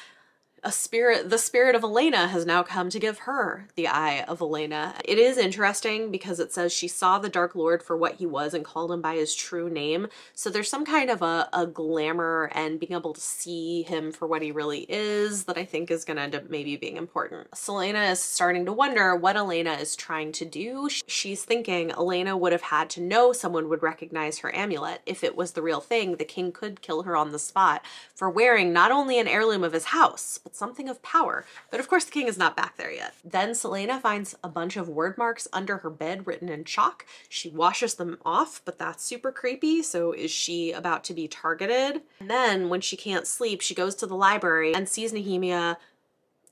a spirit, the spirit of Elena has now come to give her the eye of Elena. It is interesting because it says she saw the Dark Lord for what he was and called him by his true name. So there's some kind of a, a glamour and being able to see him for what he really is that I think is going to end up maybe being important. Celaena is starting to wonder what Elena is trying to do. She's thinking Elena would have had to know someone would recognize her amulet. If it was the real thing, the king could kill her on the spot for wearing not only an heirloom of his house, but something of power. But of course the king is not back there yet. Then Celaena finds a bunch of Wyrdmarks under her bed written in chalk. She washes them off, but that's super creepy. So is she about to be targeted? And then when she can't sleep, she goes to the library and sees Nehemia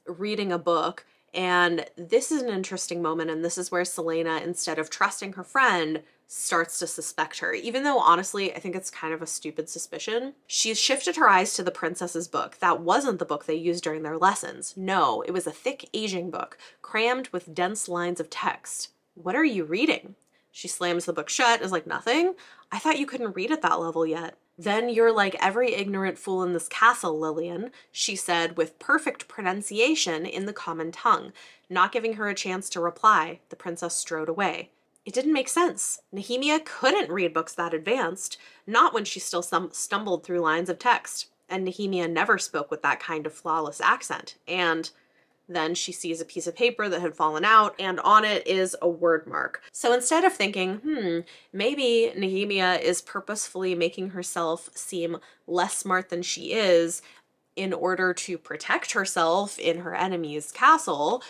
reading a book and this is an interesting moment, and this is where Celaena instead of trusting her friend, starts to suspect her, even though honestly, I think it's kind of a stupid suspicion. She's shifted her eyes to the princess's book. That wasn't the book they used during their lessons. No, it was a thick aging book, crammed with dense lines of text. What are you reading? She slams the book shut, is like, nothing? I thought you couldn't read at that level yet. Then you're like every ignorant fool in this castle, Lillian, she said with perfect pronunciation in the common tongue. Not giving her a chance to reply, the princess strode away. It didn't make sense. Nehemia couldn't read books that advanced, not when she still stumbled through lines of text. And Nehemia never spoke with that kind of flawless accent. And then she sees a piece of paper that had fallen out, and on it is a Wyrdmark. So instead of thinking, hmm, maybe Nehemia is purposefully making herself seem less smart than she is in order to protect herself in her enemy's castle,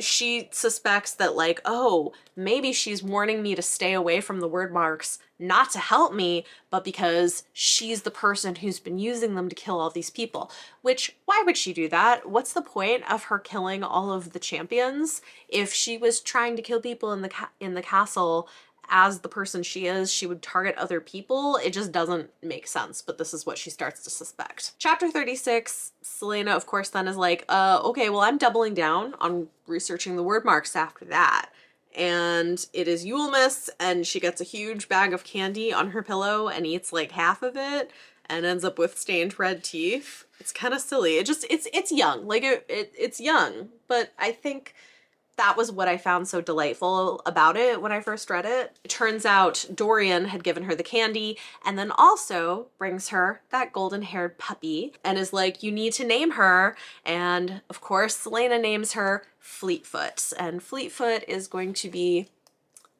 she suspects that like oh maybe she's warning me to stay away from the Wyrdmarks not to help me but because she's the person who's been using them to kill all these people. Which why would she do that? What's the point of her killing all of the champions if she was trying to kill people in the in the castle as the person she is, she would target other people. It just doesn't make sense, but this is what she starts to suspect. Chapter 36, Celaena, of course, then is like, uh, okay, well, I'm doubling down on researching the Wyrdmarks after that. And it is Yulemas, and she gets a huge bag of candy on her pillow and eats like half of it and ends up with stained red teeth. It's kind of silly. It just, it's, it's young. Like, it, it, it's young, but I think that was what I found so delightful about it when I first read it. It turns out Dorian had given her the candy and then also brings her that golden haired puppy and is like, You need to name her. And of course, Celaena names her Fleetfoot. And Fleetfoot is going to be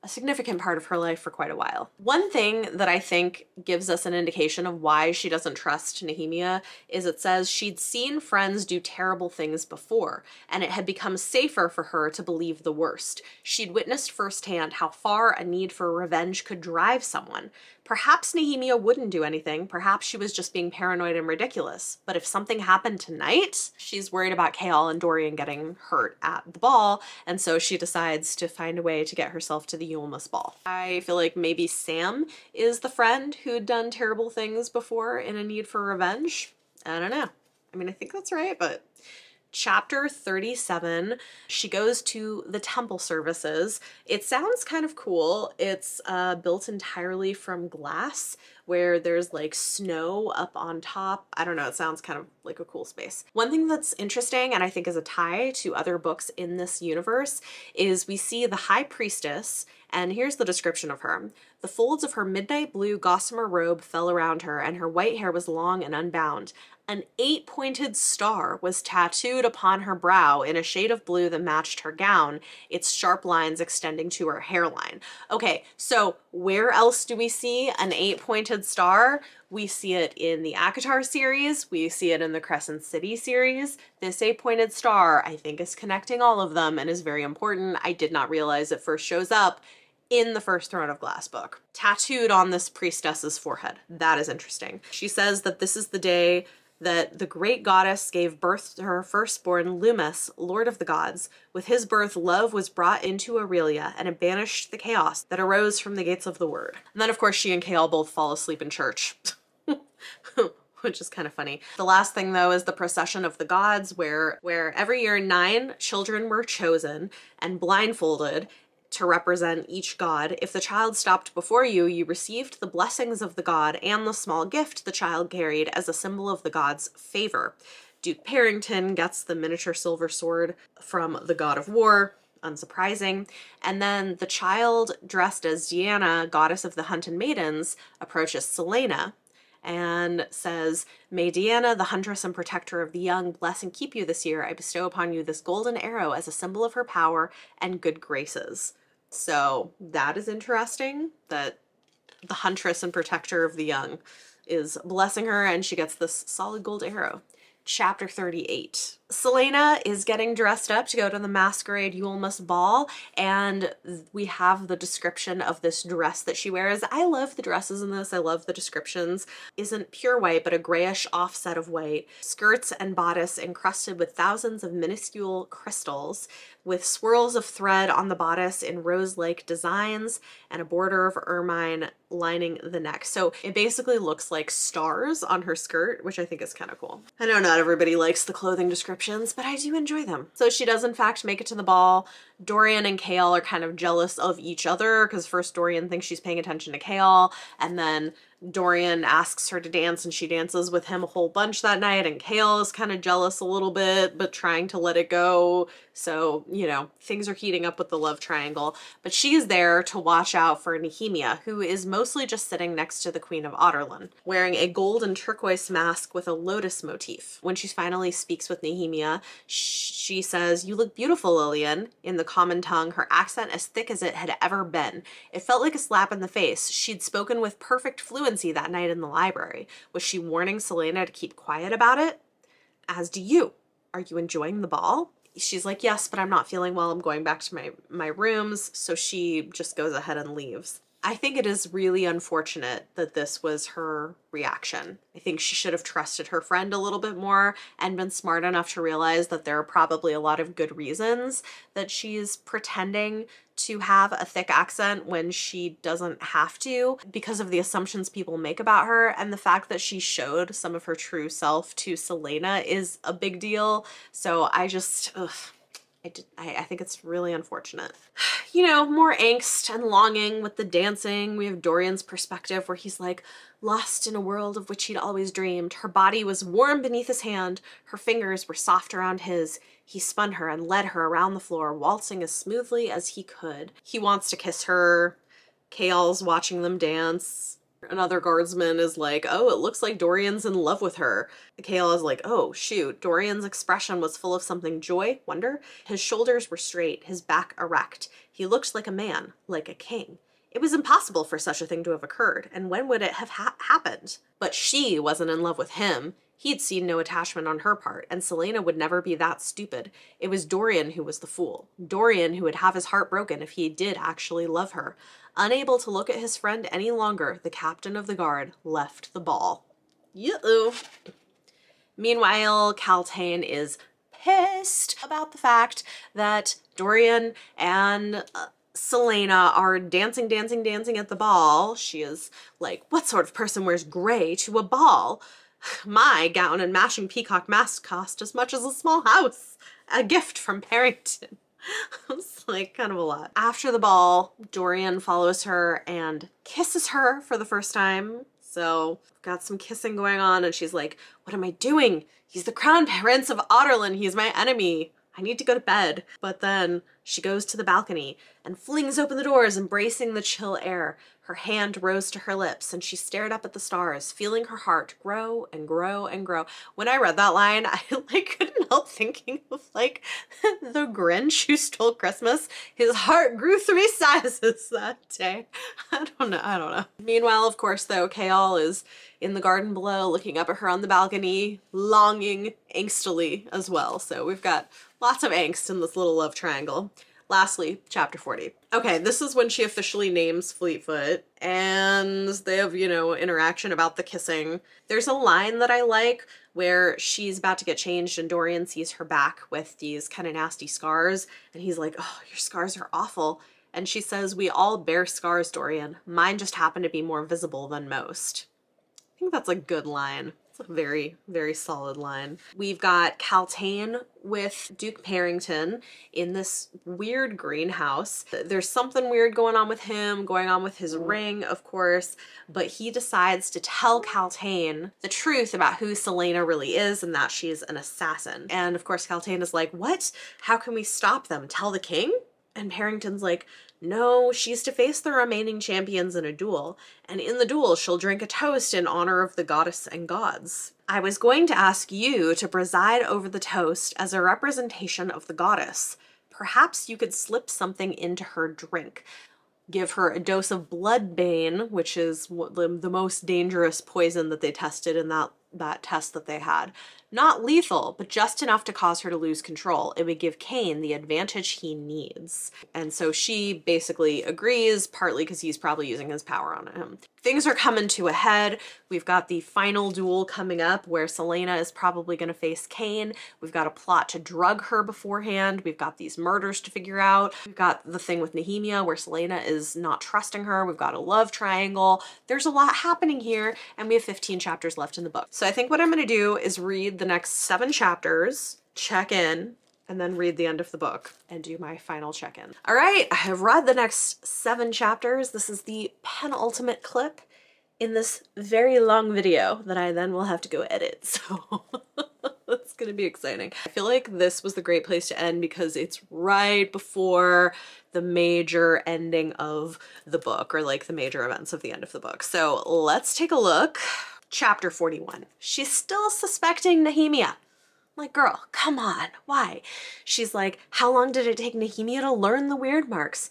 a significant part of her life for quite a while. One thing that I think gives us an indication of why she doesn't trust Nehemia is it says she'd seen friends do terrible things before, and it had become safer for her to believe the worst. She'd witnessed firsthand how far a need for revenge could drive someone. Perhaps Nehemia wouldn't do anything. Perhaps she was just being paranoid and ridiculous. But if something happened tonight, she's worried about Chaol and Dorian getting hurt at the ball, and so she decides to find a way to get herself to the Yulemas ball. I feel like maybe Sam is the friend who'd done terrible things before in a need for revenge. I don't know. I mean, I think that's right, but chapter 37 she goes to the temple services it sounds kind of cool it's uh, built entirely from glass where there's like snow up on top i don't know it sounds kind of like a cool space one thing that's interesting and i think is a tie to other books in this universe is we see the high priestess and here's the description of her. The folds of her midnight blue gossamer robe fell around her, and her white hair was long and unbound. An eight pointed star was tattooed upon her brow in a shade of blue that matched her gown, its sharp lines extending to her hairline. Okay, so where else do we see an eight pointed star? We see it in the ACOTAR series, we see it in the Crescent City series. This eight pointed star, I think, is connecting all of them and is very important. I did not realize it first shows up in the first Throne of Glass book, tattooed on this priestess's forehead. That is interesting. She says that this is the day that the great goddess gave birth to her firstborn, Lumas, lord of the gods. With his birth, love was brought into Erilea, and it banished the chaos that arose from the gates of the Wyrd. And then, of course, she and Chaol both fall asleep in church. which is kind of funny. The last thing though is the procession of the gods where where every year nine children were chosen and blindfolded to represent each god. If the child stopped before you, you received the blessings of the god and the small gift the child carried as a symbol of the god's favor. Duke Perrington gets the miniature silver sword from the god of war, unsurprising. And then the child dressed as Diana, goddess of the hunt and maidens, approaches Celaena, and says, May Diana, the huntress and protector of the young, bless and keep you this year. I bestow upon you this golden arrow as a symbol of her power and good graces. So that is interesting that the huntress and protector of the young is blessing her and she gets this solid gold arrow. Chapter 38. Celaena is getting dressed up to go to the masquerade Yulemas ball, and we have the description of this dress that she wears. I love the dresses in this. I love the descriptions. Isn't pure white, but a grayish offset of white. Skirts and bodice encrusted with thousands of minuscule crystals, with swirls of thread on the bodice in rose-like designs, and a border of ermine lining the neck. So it basically looks like stars on her skirt, which I think is kind of cool. I know not everybody likes the clothing description descriptions, but I do enjoy them. So she does in fact make it to the ball. Dorian and Chaol are kind of jealous of each other because first Dorian thinks she's paying attention to Chaol and then Dorian asks her to dance and she dances with him a whole bunch that night and Chaol is kind of jealous a little bit but trying to let it go. So, you know, things are heating up with the love triangle. But she is there to watch out for Nehemia, who is mostly just sitting next to the Queen of Adarlan, wearing a gold and turquoise mask with a lotus motif. When she finally speaks with Nehemia, she says, You look beautiful, Lillian, in the common tongue, her accent as thick as it had ever been. It felt like a slap in the face. She'd spoken with perfect fluency that night in the library. Was she warning Celaena to keep quiet about it? As do you. Are you enjoying the ball? She's like, yes, but I'm not feeling well. I'm going back to my, my rooms. So she just goes ahead and leaves. I think it is really unfortunate that this was her reaction. I think she should have trusted her friend a little bit more and been smart enough to realize that there are probably a lot of good reasons that she's pretending to have a thick accent when she doesn't have to because of the assumptions people make about her and the fact that she showed some of her true self to Celaena is a big deal. So I just, ugh, I, I, I think it's really unfortunate. You know, more angst and longing with the dancing. We have Dorian's perspective where he's like lost in a world of which he'd always dreamed. Her body was warm beneath his hand, her fingers were soft around his. He spun her and led her around the floor, waltzing as smoothly as he could. He wants to kiss her. Chaol's watching them dance. Another guardsman is like, oh, it looks like Dorian's in love with her. Chaol is like, oh, shoot. Dorian's expression was full of something joy, wonder. His shoulders were straight, his back erect. He looked like a man, like a king. It was impossible for such a thing to have occurred, and when would it have ha happened? But she wasn't in love with him. He'd seen no attachment on her part, and Celaena would never be that stupid. It was Dorian who was the fool. Dorian who would have his heart broken if he did actually love her. Unable to look at his friend any longer, the captain of the guard left the ball. Meanwhile, Kaltain is pissed about the fact that Dorian and uh, Celaena are dancing, dancing, dancing at the ball. She is like, what sort of person wears gray to a ball? My gown and matching peacock mask cost as much as a small house. A gift from Perrington. it's like kind of a lot. After the ball, Dorian follows her and kisses her for the first time. So got some kissing going on and she's like, what am I doing? He's the crown prince of Adarlan. He's my enemy. I need to go to bed. But then she goes to the balcony and flings open the doors, embracing the chill air. Her hand rose to her lips and she stared up at the stars, feeling her heart grow and grow and grow. When I read that line, I like couldn't help thinking of like the Grinch who stole Christmas. His heart grew three sizes that day. I don't know. I don't know. Meanwhile, of course, though, Chaol is in the garden below looking up at her on the balcony, longing angstily as well. So we've got lots of angst in this little love triangle. Lastly, chapter 40. Okay, this is when she officially names Fleetfoot and they have, you know, interaction about the kissing. There's a line that I like where she's about to get changed and Dorian sees her back with these kind of nasty scars and he's like, oh, your scars are awful. And she says, we all bear scars, Dorian. Mine just happen to be more visible than most. I think that's a good line very, very solid line. We've got Kaltain with Duke Perrington in this weird greenhouse. There's something weird going on with him, going on with his ring, of course, but he decides to tell Kaltain the truth about who Celaena really is and that she's an assassin. And of course, Kaltain is like, what? How can we stop them? Tell the king? And Perrington's like, no, she's to face the remaining champions in a duel, and in the duel she'll drink a toast in honor of the goddess and gods. I was going to ask you to preside over the toast as a representation of the goddess. Perhaps you could slip something into her drink. Give her a dose of bloodbane, which is the, most dangerous poison that they tested in that, that test that they had. Not lethal, but just enough to cause her to lose control. It would give Cain the advantage he needs. And so she basically agrees, partly because he's probably using his power on him. Things are coming to a head. We've got the final duel coming up where Celaena is probably going to face Cain. We've got a plot to drug her beforehand. We've got these murders to figure out. We've got the thing with Nehemia where Celaena is not trusting her. We've got a love triangle. There's a lot happening here and we have 15 chapters left in the book. So I think what I'm going to do is read the next seven chapters, check in, and then read the end of the book and do my final check-in. All right, I have read the next seven chapters. This is the penultimate clip in this very long video that I then will have to go edit. So that's gonna be exciting. I feel like this was the great place to end because it's right before the major ending of the book or like the major events of the end of the book. So let's take a look. Chapter 41. She's still suspecting Nehemia. I'm like, girl, come on, why? She's like, how long did it take Nehemia to learn the Wyrdmarks?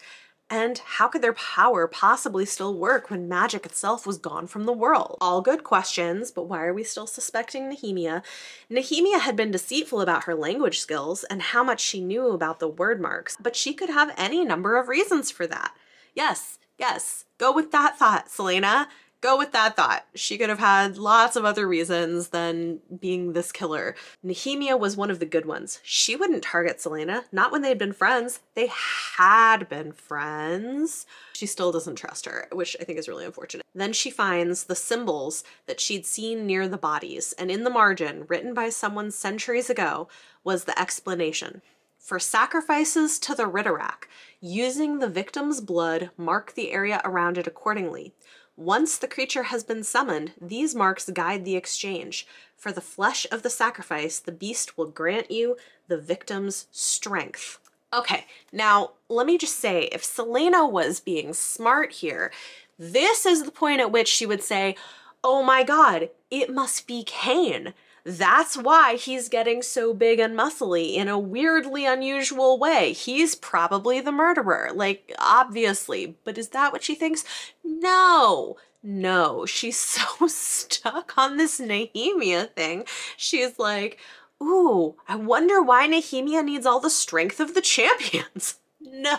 And how could their power possibly still work when magic itself was gone from the world? All good questions, but why are we still suspecting Nehemia? Nehemia had been deceitful about her language skills and how much she knew about the Wyrdmarks, but she could have any number of reasons for that. Yes, yes, go with that thought, Celaena go with that thought. She could have had lots of other reasons than being this killer. Nehemia was one of the good ones. She wouldn't target Celaena, not when they'd been friends. They had been friends. She still doesn't trust her, which I think is really unfortunate. Then she finds the symbols that she'd seen near the bodies, and in the margin, written by someone centuries ago, was the explanation. For sacrifices to the Ridderak, using the victim's blood, mark the area around it accordingly. Once the creature has been summoned, these marks guide the exchange. For the flesh of the sacrifice, the beast will grant you the victim's strength. Okay, now let me just say if Celaena was being smart here, this is the point at which she would say, Oh my god, it must be Cain. That's why he's getting so big and muscly in a weirdly unusual way. He's probably the murderer, like, obviously. But is that what she thinks? No. No, she's so stuck on this Nehemia thing. She's like, ooh, I wonder why Nehemia needs all the strength of the champions. No,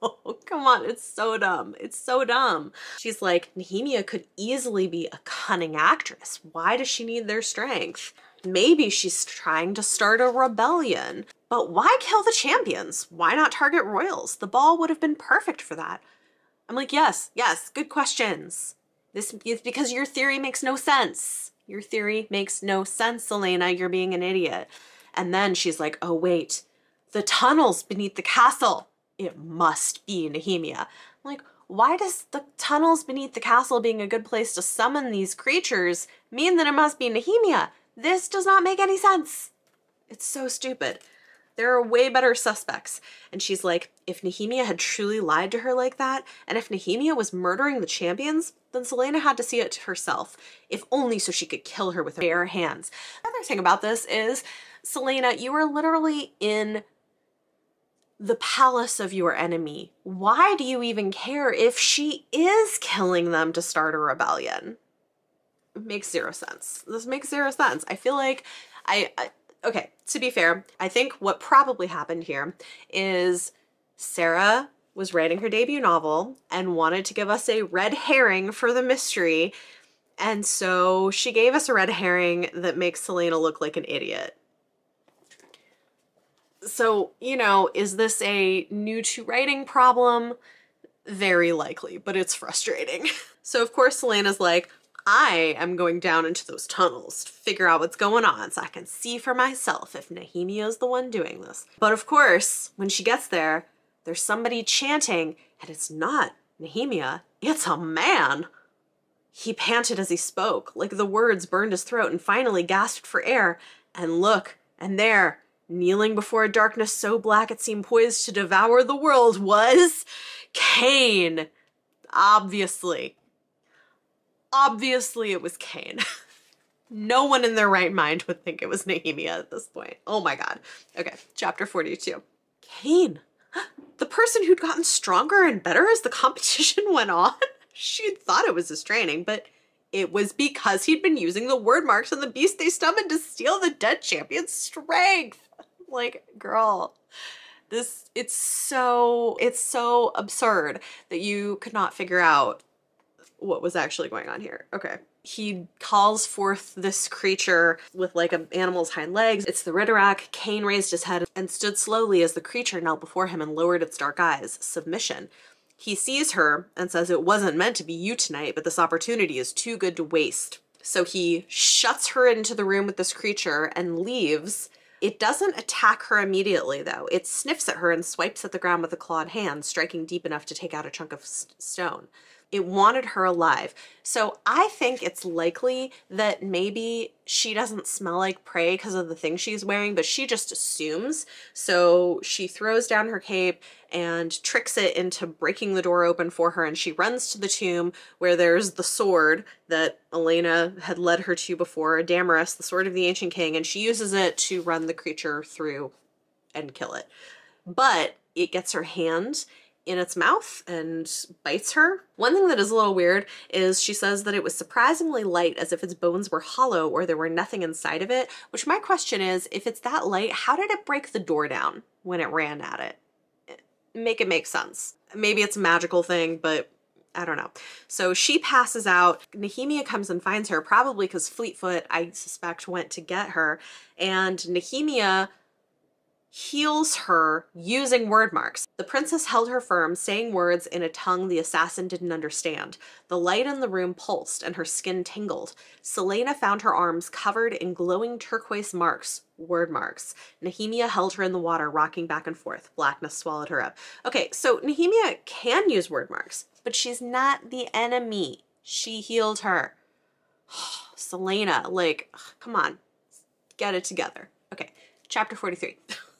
come on, it's so dumb. It's so dumb. She's like, Nehemia could easily be a cunning actress. Why does she need their strength? Maybe she's trying to start a rebellion. But why kill the champions? Why not target royals? The ball would have been perfect for that. I'm like, yes, yes, good questions. This is because your theory makes no sense. Your theory makes no sense, Celaena. You're being an idiot. And then she's like, oh, wait, the tunnels beneath the castle. It must be Nehemia. I'm like, why does the tunnels beneath the castle being a good place to summon these creatures mean that it must be Nehemia? This does not make any sense. It's so stupid. There are way better suspects. And she's like, if Nehemia had truly lied to her like that, and if Nehemia was murdering the champions, then Celaena had to see it herself, if only so she could kill her with her bare hands. Another thing about this is, Celaena, you are literally in the palace of your enemy. Why do you even care if she is killing them to start a rebellion? It makes zero sense. This makes zero sense. I feel like I, I okay, to be fair, I think what probably happened here is Sarah was writing her debut novel and wanted to give us a red herring for the mystery. And so she gave us a red herring that makes Celaena look like an idiot. So, you know, is this a new to writing problem? Very likely, but it's frustrating. so, of course, Celaena's like, I am going down into those tunnels to figure out what's going on so I can see for myself if Nehemia is the one doing this. But of course, when she gets there, there's somebody chanting, and it's not Nehemia, it's a man. He panted as he spoke, like the words burned his throat, and finally gasped for air. And look, and there, kneeling before a darkness so black it seemed poised to devour the world, was Cain. Obviously. Obviously, it was Cain. no one in their right mind would think it was Nehemia at this point. Oh my god. Okay, chapter 42. Cain the person who'd gotten stronger and better as the competition went on. She'd thought it was his training, but it was because he'd been using the Wyrdmarks on the beast they summoned to steal the dead champion's strength. Like, girl, this, it's so, it's so absurd that you could not figure out what was actually going on here. Okay he calls forth this creature with like an animal's hind legs. It's the Ridderak. Cain raised his head and stood slowly as the creature knelt before him and lowered its dark eyes. Submission. He sees her and says it wasn't meant to be you tonight, but this opportunity is too good to waste. So he shuts her into the room with this creature and leaves. It doesn't attack her immediately, though. It sniffs at her and swipes at the ground with a clawed hand, striking deep enough to take out a chunk of stone it wanted her alive. So I think it's likely that maybe she doesn't smell like prey because of the thing she's wearing, but she just assumes. So she throws down her cape and tricks it into breaking the door open for her and she runs to the tomb where there's the sword that Elena had led her to before, Damaris, the sword of the ancient king, and she uses it to run the creature through and kill it. But it gets her hand in its mouth and bites her. One thing that is a little weird is she says that it was surprisingly light as if its bones were hollow or there were nothing inside of it, which my question is, if it's that light, how did it break the door down when it ran at it? Make it make sense. Maybe it's a magical thing, but I don't know. So she passes out. Nehemia comes and finds her, probably because Fleetfoot, I suspect, went to get her. And Nehemia heals her using Wyrdmarks. The princess held her firm, saying words in a tongue the assassin didn't understand. The light in the room pulsed and her skin tingled. Celaena found her arms covered in glowing turquoise marks, Wyrdmarks. Nehemia held her in the water, rocking back and forth. Blackness swallowed her up. Okay, so Nehemia can use Wyrdmarks, but she's not the enemy. She healed her. Celaena, like, come on, get it together. Okay, chapter 43.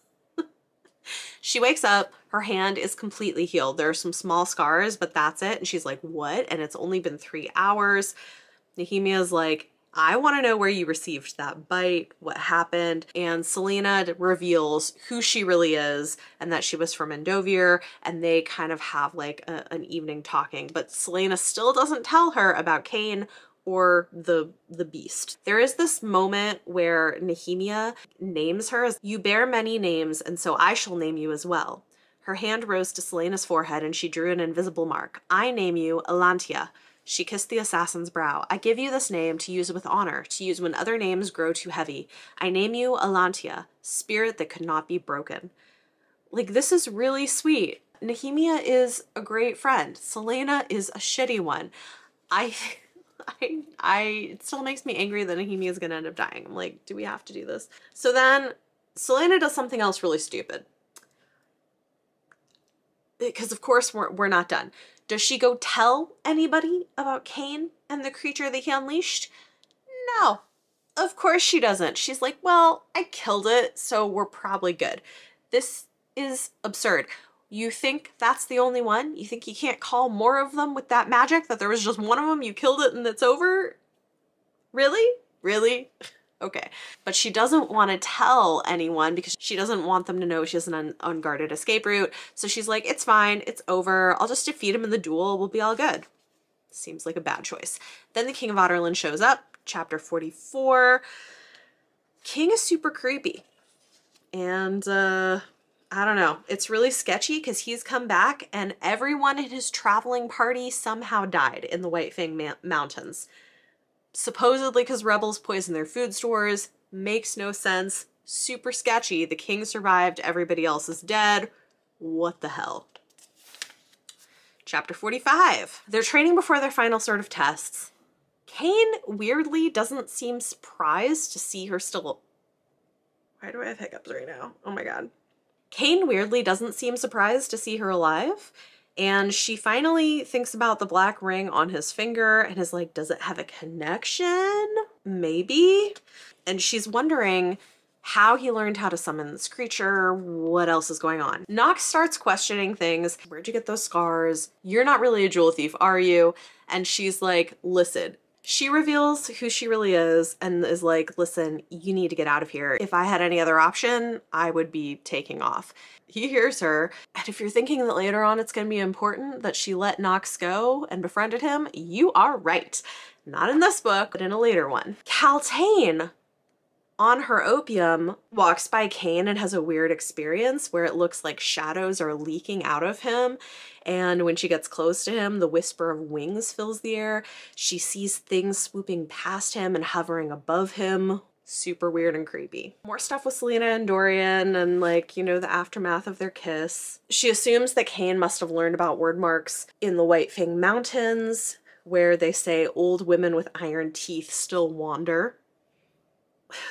She wakes up, her hand is completely healed. There are some small scars, but that's it. And she's like, What? And it's only been three hours. Nehemia's like, I want to know where you received that bite, what happened. And Celaena reveals who she really is and that she was from Endovier. And they kind of have like a, an evening talking. But Celaena still doesn't tell her about Cain or the the beast. There is this moment where Nehemia names her as you bear many names and so I shall name you as well. Her hand rose to Celaena's forehead and she drew an invisible mark. I name you Elantia. She kissed the assassin's brow. I give you this name to use with honor, to use when other names grow too heavy. I name you Elantia, spirit that could not be broken. Like, this is really sweet. Nehemia is a great friend. Celaena is a shitty one. I I, I, it still makes me angry that Nehemia is gonna end up dying. I'm like, do we have to do this? So then Celaena does something else really stupid. Because of course we're, we're not done. Does she go tell anybody about Cain and the creature that he unleashed? No, of course she doesn't. She's like, well, I killed it, so we're probably good. This is absurd. You think that's the only one? You think you can't call more of them with that magic? That there was just one of them, you killed it and it's over? Really? Really? Okay. But she doesn't want to tell anyone because she doesn't want them to know she has an un unguarded escape route. So she's like, it's fine, it's over. I'll just defeat him in the duel. We'll be all good. Seems like a bad choice. Then the King of Adarlan shows up, chapter 44. King is super creepy. And, uh, I don't know. It's really sketchy because he's come back and everyone in his traveling party somehow died in the White Fang Ma Mountains. Supposedly because rebels poisoned their food stores. Makes no sense. Super sketchy. The king survived. Everybody else is dead. What the hell? Chapter 45. They're training before their final sort of tests. Cain weirdly doesn't seem surprised to see her still. Why do I have hiccups right now? Oh my god. Cain weirdly doesn't seem surprised to see her alive. And she finally thinks about the black ring on his finger and is like, does it have a connection? Maybe. And she's wondering how he learned how to summon this creature, what else is going on. Knox starts questioning things. Where'd you get those scars? You're not really a jewel thief, are you? And she's like, listen, she reveals who she really is and is like, listen, you need to get out of here. If I had any other option, I would be taking off. He hears her, and if you're thinking that later on it's going to be important that she let Knox go and befriended him, you are right. Not in this book, but in a later one. Kaltain on her opium walks by Cain and has a weird experience where it looks like shadows are leaking out of him and when she gets close to him the whisper of wings fills the air she sees things swooping past him and hovering above him super weird and creepy. More stuff with Celaena and Dorian and like, you know, the aftermath of their kiss. She assumes that Cain must have learned about Wyrdmarks in the White Fang Mountains where they say old women with iron teeth still wander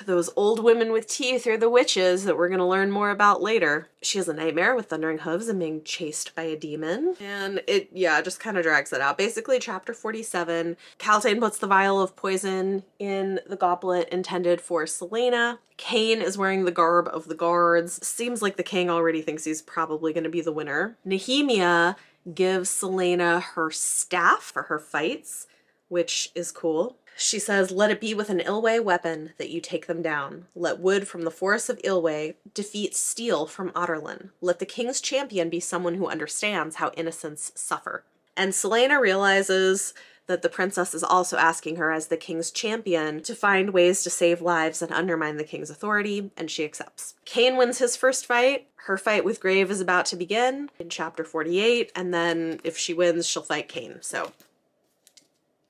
those old women with teeth are the witches that we're going to learn more about later. She has a nightmare with thundering hooves and being chased by a demon. And it, yeah, just kind of drags it out. Basically, chapter 47, Kaltain puts the vial of poison in the goblet intended for Celaena. Cain is wearing the garb of the guards. Seems like the king already thinks he's probably going to be the winner. Nehemia gives Celaena her staff for her fights, which is cool. She says, Let it be with an Eyllwe weapon that you take them down. Let wood from the forests of Eyllwe defeat steel from Adarlan. Let the king's champion be someone who understands how innocents suffer. And Celaena realizes that the princess is also asking her as the king's champion to find ways to save lives and undermine the king's authority, and she accepts. Cain wins his first fight. Her fight with Grave is about to begin in chapter 48, and then if she wins, she'll fight Cain. So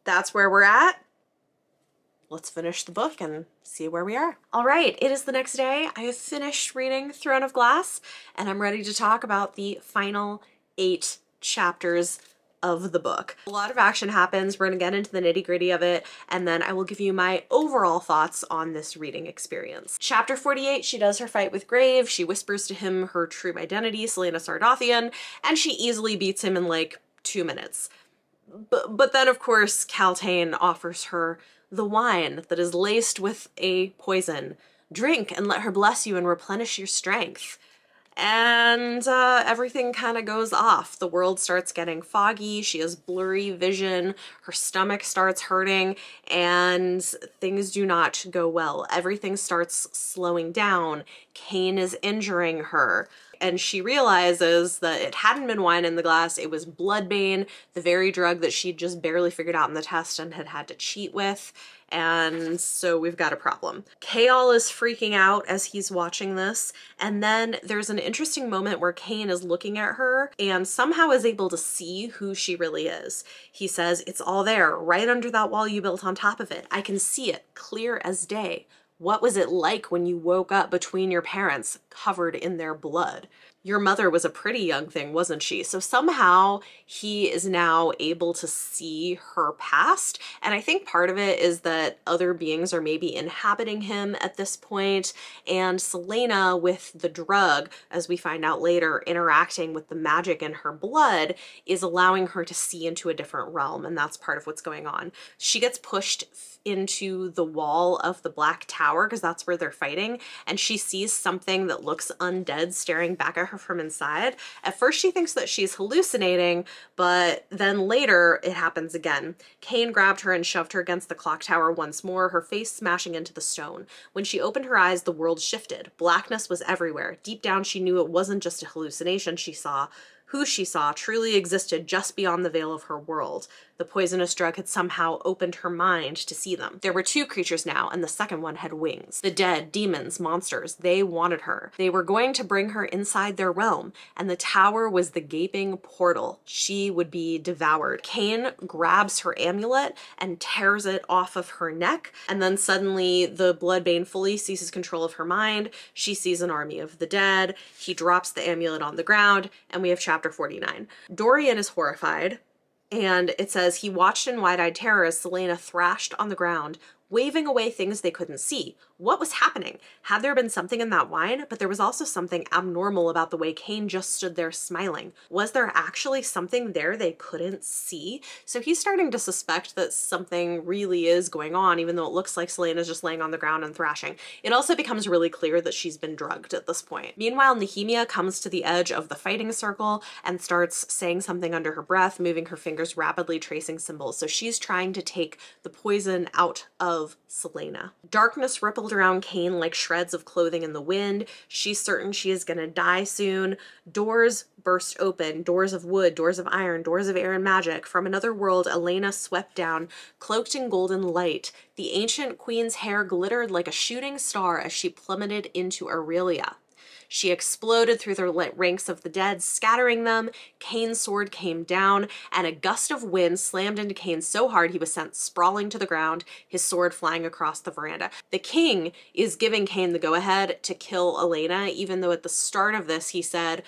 that's where we're at let's finish the book and see where we are. All right, it is the next day. I have finished reading Throne of Glass and I'm ready to talk about the final eight chapters of the book. A lot of action happens. We're going to get into the nitty gritty of it, and then I will give you my overall thoughts on this reading experience. Chapter 48, she does her fight with Grave. She whispers to him her true identity, Celaena Sardothien, and she easily beats him in like two minutes. But, but then, of course, Kaltain offers her the wine that is laced with a poison. Drink and let her bless you and replenish your strength and uh, everything kind of goes off. The world starts getting foggy, she has blurry vision, her stomach starts hurting, and things do not go well. Everything starts slowing down. Cain is injuring her. And she realizes that it hadn't been wine in the glass, it was bloodbane, the very drug that she'd just barely figured out in the test and had had to cheat with and so we've got a problem. Chaol is freaking out as he's watching this, and then there's an interesting moment where Cain is looking at her and somehow is able to see who she really is. He says, It's all there, right under that wall you built on top of it. I can see it, clear as day. What was it like when you woke up between your parents, covered in their blood? your mother was a pretty young thing, wasn't she? So somehow he is now able to see her past. And I think part of it is that other beings are maybe inhabiting him at this point, and Celaena, with the drug, as we find out later, interacting with the magic in her blood, is allowing her to see into a different realm. And that's part of what's going on. She gets pushed into the wall of the Black Tower because that's where they're fighting, and she sees something that looks undead staring back at her from inside. At first, she thinks that she's hallucinating, but then later it happens again. Cain grabbed her and shoved her against the clock tower once more, her face smashing into the stone. When she opened her eyes, the world shifted. Blackness was everywhere. Deep down, she knew it wasn't just a hallucination she saw, who she saw truly existed just beyond the veil of her world. The poisonous drug had somehow opened her mind to see them. There were two creatures now, and the second one had wings. The dead, demons, monsters, they wanted her. They were going to bring her inside their realm, and the tower was the gaping portal. She would be devoured. Cain grabs her amulet and tears it off of her neck, and then suddenly the bloodbane fully seizes control of her mind. She sees an army of the dead. He drops the amulet on the ground, and we have chapter 49. Dorian is horrified, and it says he watched in wide-eyed terror as Celaena thrashed on the ground, waving away things they couldn't see. What was happening? Had there been something in that wine? But there was also something abnormal about the way Cain just stood there smiling. Was there actually something there they couldn't see? So he's starting to suspect that something really is going on, even though it looks like Celaena's just laying on the ground and thrashing. It also becomes really clear that she's been drugged at this point. Meanwhile, Nehemia comes to the edge of the fighting circle and starts saying something under her breath, moving her fingers rapidly, tracing symbols. So she's trying to take the poison out of Celaena. Darkness Darkness around Cain like shreds of clothing in the wind. She's certain she is gonna die soon. Doors burst open, doors of wood, doors of iron, doors of air and magic. From another world, Elena swept down, cloaked in golden light. The ancient queen's hair glittered like a shooting star as she plummeted into Erilea. She exploded through the ranks of the dead, scattering them. Cain's sword came down, and a gust of wind slammed into Cain so hard he was sent sprawling to the ground, his sword flying across the veranda. The king is giving Cain the go-ahead to kill Elena, even though at the start of this he said,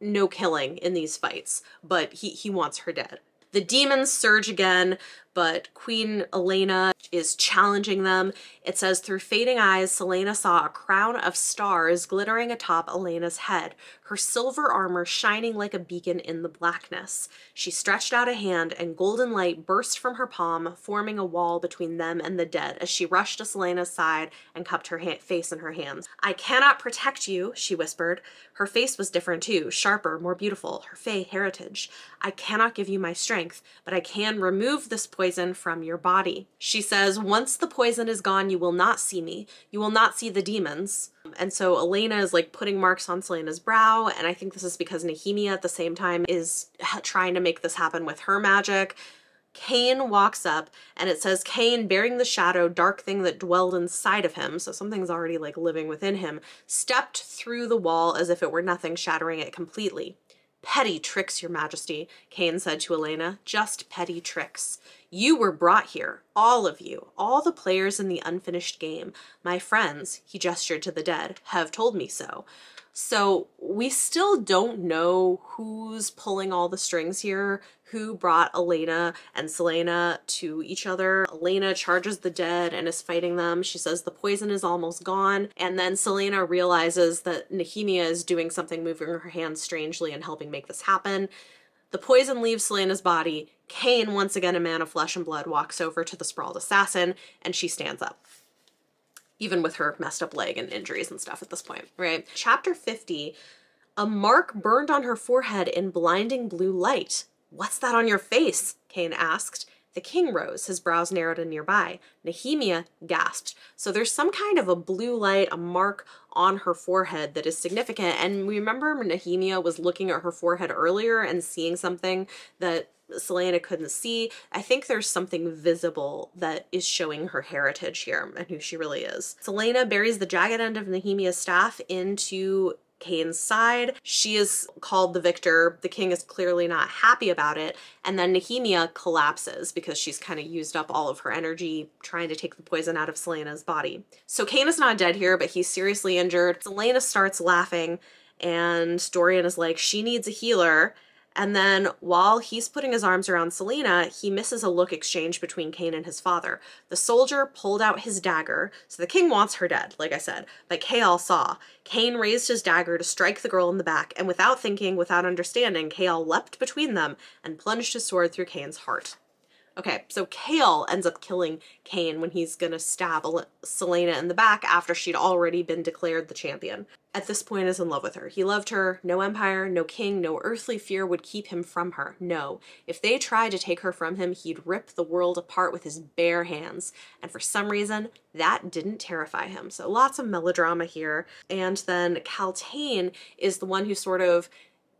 no killing in these fights, but he, he wants her dead. The demons surge again, but Queen Elena is challenging them. It says, through fading eyes, Celaena saw a crown of stars glittering atop Elena's head, her silver armor shining like a beacon in the blackness. She stretched out a hand, and golden light burst from her palm, forming a wall between them and the dead as she rushed to Celaena's side and cupped her face in her hands. I cannot protect you, she whispered. Her face was different too, sharper, more beautiful, her fey heritage. I cannot give you my strength, but I can remove this poison poison from your body. She says, once the poison is gone, you will not see me. You will not see the demons. And so Elena is like putting marks on Celaena's brow. And I think this is because Nehemia at the same time is trying to make this happen with her magic. Cain walks up and it says Cain, bearing the shadow dark thing that dwelled inside of him so something's already like living within him stepped through the wall as if it were nothing shattering it completely Petty tricks, your majesty, Cain said to Elena. Just petty tricks. You were brought here, all of you, all the players in the unfinished game. My friends, he gestured to the dead, have told me so. So we still don't know who's pulling all the strings here, who brought Elena and Celaena to each other. Elena charges the dead and is fighting them. She says the poison is almost gone. And then Celaena realizes that Nehemia is doing something, moving her hands strangely and helping make this happen. The poison leaves Celaena's body. Cain, once again a man of flesh and blood, walks over to the sprawled assassin and she stands up even with her messed up leg and injuries and stuff at this point, right? Chapter 50 a mark burned on her forehead in blinding blue light. What's that on your face? Cain asked. The king rose, his brows narrowed and nearby. Nehemia gasped. So there's some kind of a blue light, a mark on her forehead that is significant. And we remember Nehemia was looking at her forehead earlier and seeing something that Celaena couldn't see. I think there's something visible that is showing her heritage here and who she really is. Celaena buries the jagged end of Nehemia's staff into Cain's side. She is called the victor. The king is clearly not happy about it. And then Nehemia collapses because she's kind of used up all of her energy trying to take the poison out of Celaena's body. So Cain is not dead here, but he's seriously injured. Celaena starts laughing and Dorian is like, she needs a healer. And then while he's putting his arms around Celaena, he misses a look exchange between Cain and his father. The soldier pulled out his dagger, so the king wants her dead, like I said, but Chaol saw. Cain raised his dagger to strike the girl in the back, and without thinking, without understanding, Chaol leapt between them and plunged his sword through Cain's heart. Okay, so Chaol ends up killing Cain when he's gonna stab Celaena in the back after she'd already been declared the champion. At this point is in love with her. He loved her. No empire, no king, no earthly fear would keep him from her. No. If they tried to take her from him, he'd rip the world apart with his bare hands. And for some reason, that didn't terrify him. So lots of melodrama here. And then Kaltain is the one who sort of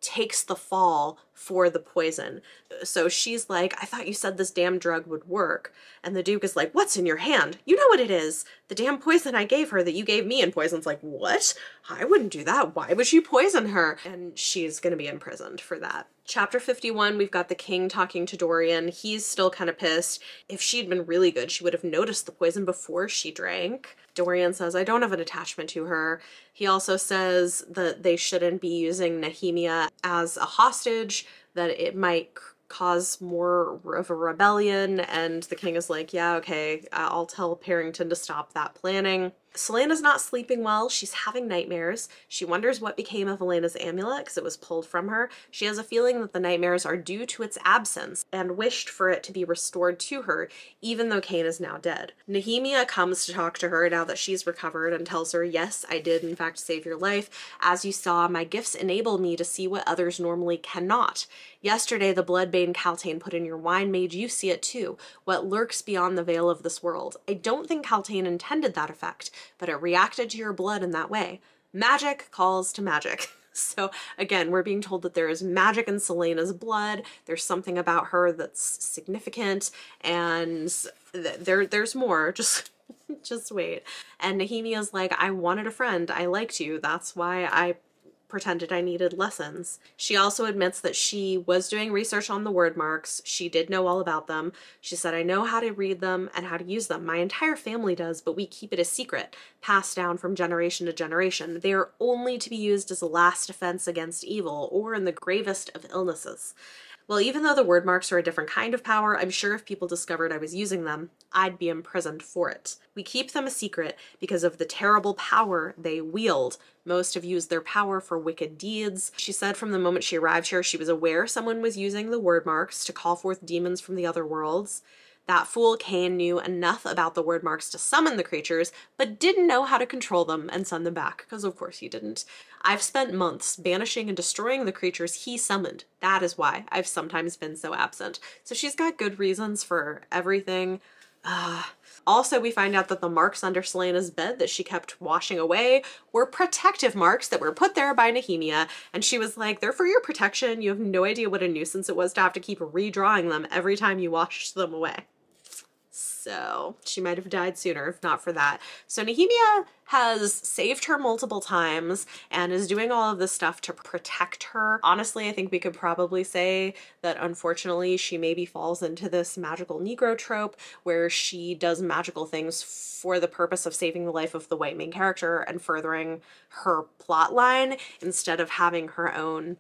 takes the fall for the poison. So she's like, I thought you said this damn drug would work. And the Duke is like, What's in your hand? You know what it is. The damn poison I gave her that you gave me. And Poison's like, What? I wouldn't do that. Why would you poison her? And she's going to be imprisoned for that. Chapter 51, we've got the king talking to Dorian. He's still kind of pissed. If she'd been really good, she would have noticed the poison before she drank. Dorian says, I don't have an attachment to her. He also says that they shouldn't be using Nehemia as a hostage, that it might cause more of a rebellion. And the king is like, yeah, okay, I'll tell Perrington to stop that planning. Celaena's not sleeping well. She's having nightmares. She wonders what became of Elena's amulet because it was pulled from her. She has a feeling that the nightmares are due to its absence and wished for it to be restored to her, even though Cain is now dead. Nehemia comes to talk to her now that she's recovered and tells her, Yes, I did in fact save your life. As you saw, my gifts enable me to see what others normally cannot. Yesterday, the bloodbane Kaltain put in your wine made you see it too, what lurks beyond the veil of this world. I don't think Kaltain intended that effect, but it reacted to your blood in that way. Magic calls to magic. So again, we're being told that there is magic in Celaena's blood. There's something about her that's significant, and th there there's more. Just just wait. And Nehemia's like, I wanted a friend. I liked you. That's why I pretended I needed lessons. She also admits that she was doing research on the Wyrdmarks. She did know all about them. She said, I know how to read them and how to use them. My entire family does, but we keep it a secret, passed down from generation to generation. They are only to be used as a last defense against evil or in the gravest of illnesses. Well, even though the Wyrdmarks are a different kind of power, I'm sure if people discovered I was using them, I'd be imprisoned for it. We keep them a secret because of the terrible power they wield. Most have used their power for wicked deeds. She said from the moment she arrived here, she was aware someone was using the Wyrdmarks to call forth demons from the other worlds. That fool Cain knew enough about the Wyrdmarks to summon the creatures, but didn't know how to control them and send them back, because of course he didn't. I've spent months banishing and destroying the creatures he summoned. That is why I've sometimes been so absent. So she's got good reasons for everything. Uh, also, we find out that the marks under Celaena's bed that she kept washing away were protective marks that were put there by Nehemia, and she was like, they're for your protection. You have no idea what a nuisance it was to have to keep redrawing them every time you washed them away So she might have died sooner if not for that. So Nehemia has saved her multiple times and is doing all of this stuff to protect her. Honestly, I think we could probably say that unfortunately she maybe falls into this magical Negro trope where she does magical things for the purpose of saving the life of the white main character and furthering her plot line instead of having her own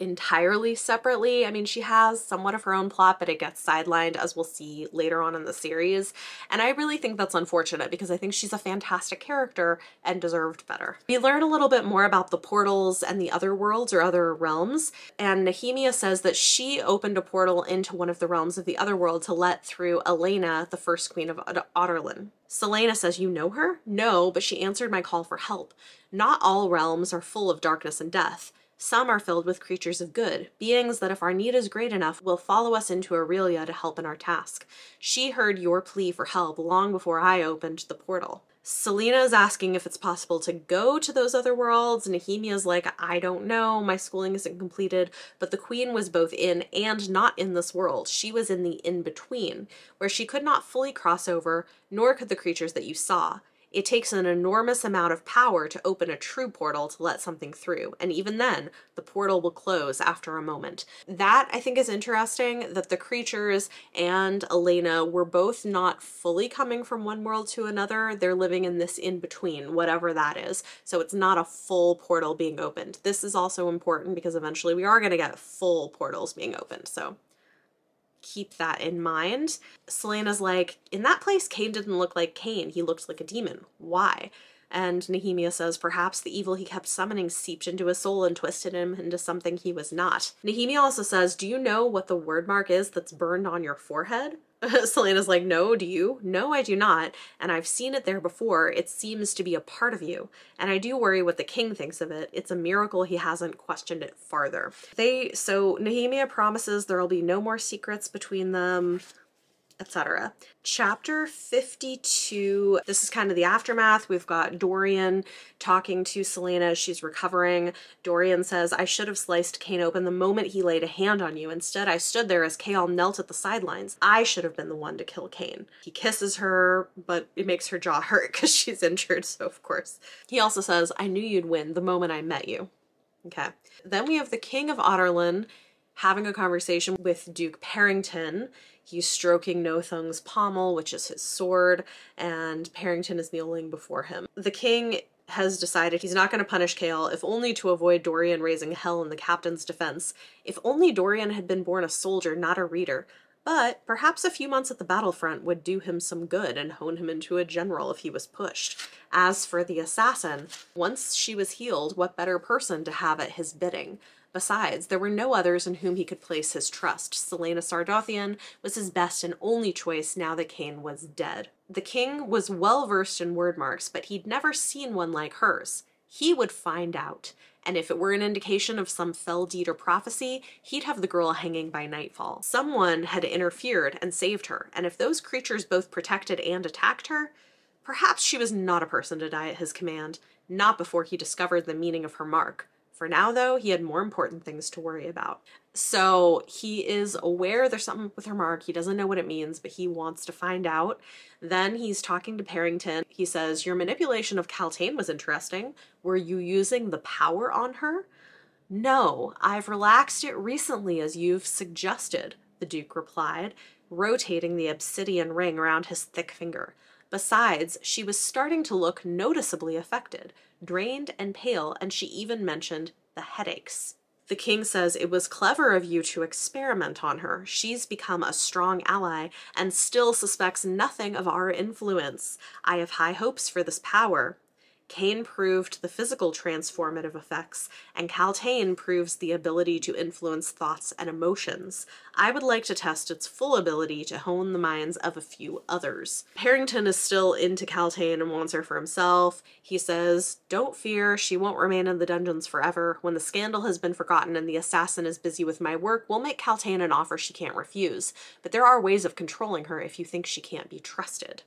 entirely separately. I mean, she has somewhat of her own plot, but it gets sidelined as we'll see later on in the series. And I really think that's unfortunate because I think she's a fantastic character and deserved better. We learn a little bit more about the portals and the other worlds or other realms. And Nehemia says that she opened a portal into one of the realms of the other world to let through Elena, the first queen of Adarlan. Celaena says, You know her? No, but she answered my call for help. Not all realms are full of darkness and death. Some are filled with creatures of good, beings that if our need is great enough will follow us into Erilea to help in our task. She heard your plea for help long before I opened the portal. Celaena is asking if it's possible to go to those other worlds. Nehemia's like, I don't know, my schooling isn't completed. But the queen was both in and not in this world. She was in the in between, where she could not fully cross over, nor could the creatures that you saw. It takes an enormous amount of power to open a true portal to let something through, and even then, the portal will close after a moment. That, I think, is interesting that the creatures and Elena were both not fully coming from one world to another. They're living in this in between, whatever that is. So it's not a full portal being opened. This is also important because eventually we are going to get full portals being opened. So keep that in mind. Celaena's like, in that place, Cain didn't look like Cain. He looked like a demon. Why? And Nehemia says, perhaps the evil he kept summoning seeped into his soul and twisted him into something he was not. Nehemia also says, do you know what the Wyrdmark is that's burned on your forehead? Celaena's like, no, do you? No, I do not. And I've seen it there before. It seems to be a part of you. And I do worry what the king thinks of it. It's a miracle he hasn't questioned it farther. They, so Nehemia promises there'll be no more secrets between them etc. Chapter 52, this is kind of the aftermath. We've got Dorian talking to Celaena as she's recovering. Dorian says, I should have sliced Cain open the moment he laid a hand on you. Instead, I stood there as Chaol knelt at the sidelines. I should have been the one to kill Cain. He kisses her, but it makes her jaw hurt because she's injured, so of course. He also says, I knew you'd win the moment I met you. Okay. Then we have the King of Adarlan having a conversation with Duke Perrington He's stroking Nothung's pommel, which is his sword, and Perrington is kneeling before him. The king has decided he's not going to punish Chaol, if only to avoid Dorian raising hell in the captain's defense. If only Dorian had been born a soldier, not a reader. But perhaps a few months at the battlefront would do him some good and hone him into a general if he was pushed. As for the assassin, once she was healed, what better person to have at his bidding? Besides, there were no others in whom he could place his trust. Celaena Sardothien was his best and only choice now that Cain was dead. The king was well versed in Wyrdmarks, but he'd never seen one like hers. He would find out, and if it were an indication of some fell deed or prophecy, he'd have the girl hanging by nightfall. Someone had interfered and saved her, and if those creatures both protected and attacked her, perhaps she was not a person to die at his command, not before he discovered the meaning of her mark. For now, though, he had more important things to worry about. So he is aware there's something with her mark. He doesn't know what it means, but he wants to find out. Then he's talking to Perrington. He says, Your manipulation of Kaltain was interesting. Were you using the power on her? No, I've relaxed it recently as you've suggested, the Duke replied, rotating the obsidian ring around his thick finger. Besides, she was starting to look noticeably affected drained and pale, and she even mentioned the headaches. The king says it was clever of you to experiment on her. She's become a strong ally and still suspects nothing of our influence. I have high hopes for this power. Cain proved the physical transformative effects, and Kaltain proves the ability to influence thoughts and emotions. I would like to test its full ability to hone the minds of a few others. Perrington is still into Kaltain and wants her for himself. He says, Don't fear, she won't remain in the dungeons forever. When the scandal has been forgotten and the assassin is busy with my work, we'll make Kaltain an offer she can't refuse. But there are ways of controlling her if you think she can't be trusted.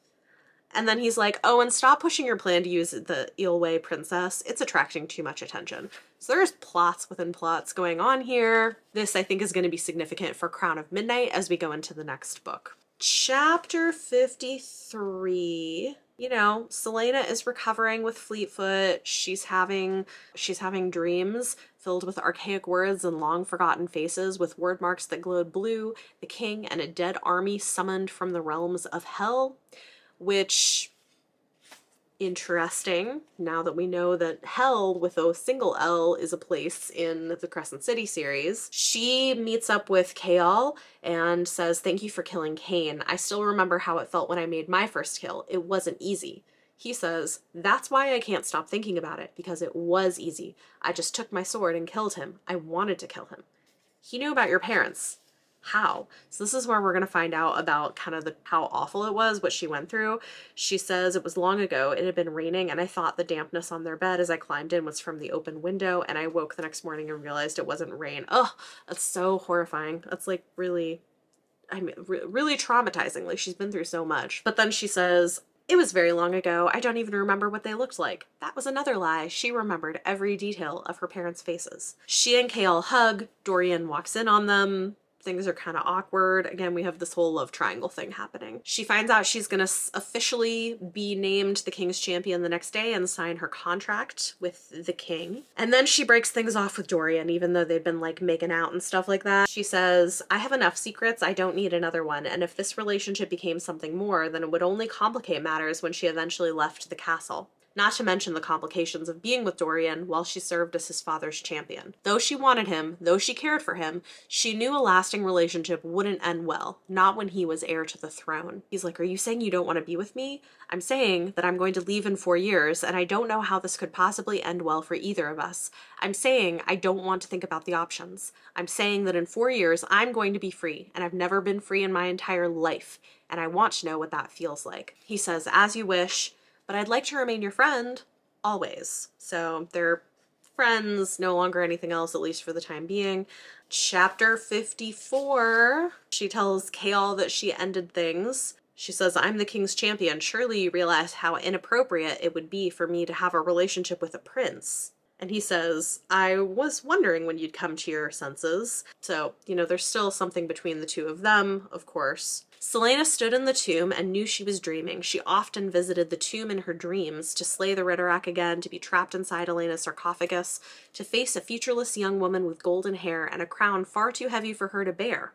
And then he's like, oh, and stop pushing your plan to use the Eyllwe princess. It's attracting too much attention. So there's plots within plots going on here. This, I think, is going to be significant for Crown of Midnight as we go into the next book. Chapter 53 you know, Celaena is recovering with Fleetfoot. She's having she's having dreams filled with archaic words and long forgotten faces with Wyrdmarks that glowed blue, the king and a dead army summoned from the realms of hell, which interesting now that we know that Hell with a single L is a place in the Crescent City series. She meets up with Chaol and says, Thank you for killing Cain. I still remember how it felt when I made my first kill. It wasn't easy. He says, That's why I can't stop thinking about it, because it was easy. I just took my sword and killed him. I wanted to kill him. He knew about your parents how so this is where we're going to find out about kind of the how awful it was what she went through she says it was long ago it had been raining and i thought the dampness on their bed as i climbed in was from the open window and i woke the next morning and realized it wasn't rain oh that's so horrifying that's like really i mean re- really traumatizing like she's been through so much but then she says it was very long ago. I don't even remember what they looked like. That was another lie. She remembered every detail of her parents' faces. She and Chaol hug. Dorian walks in on them things are kind of awkward. Again, we have this whole love triangle thing happening. She finds out she's going to officially be named the King's Champion the next day and sign her contract with the King. And then she breaks things off with Dorian, even though they've been like making out and stuff like that. She says, I have enough secrets. I don't need another one. And if this relationship became something more, then it would only complicate matters when she eventually left the castle not to mention the complications of being with Dorian while she served as his father's champion. Though she wanted him, though she cared for him, she knew a lasting relationship wouldn't end well, not when he was heir to the throne. He's like, Are you saying you don't want to be with me? I'm saying that I'm going to leave in four years, and I don't know how this could possibly end well for either of us. I'm saying I don't want to think about the options. I'm saying that in four years, I'm going to be free, and I've never been free in my entire life, and I want to know what that feels like. He says, As you wish but I'd like to remain your friend always. So they're friends, no longer anything else, at least for the time being. Chapter 54, she tells Chaol that she ended things. She says, I'm the king's champion. Surely you realize how inappropriate it would be for me to have a relationship with a prince. And he says, I was wondering when you'd come to your senses. So, you know, there's still something between the two of them, of course. Celaena stood in the tomb and knew she was dreaming. She often visited the tomb in her dreams to slay the Ridderak again, to be trapped inside Elena's sarcophagus, to face a featureless young woman with golden hair and a crown far too heavy for her to bear.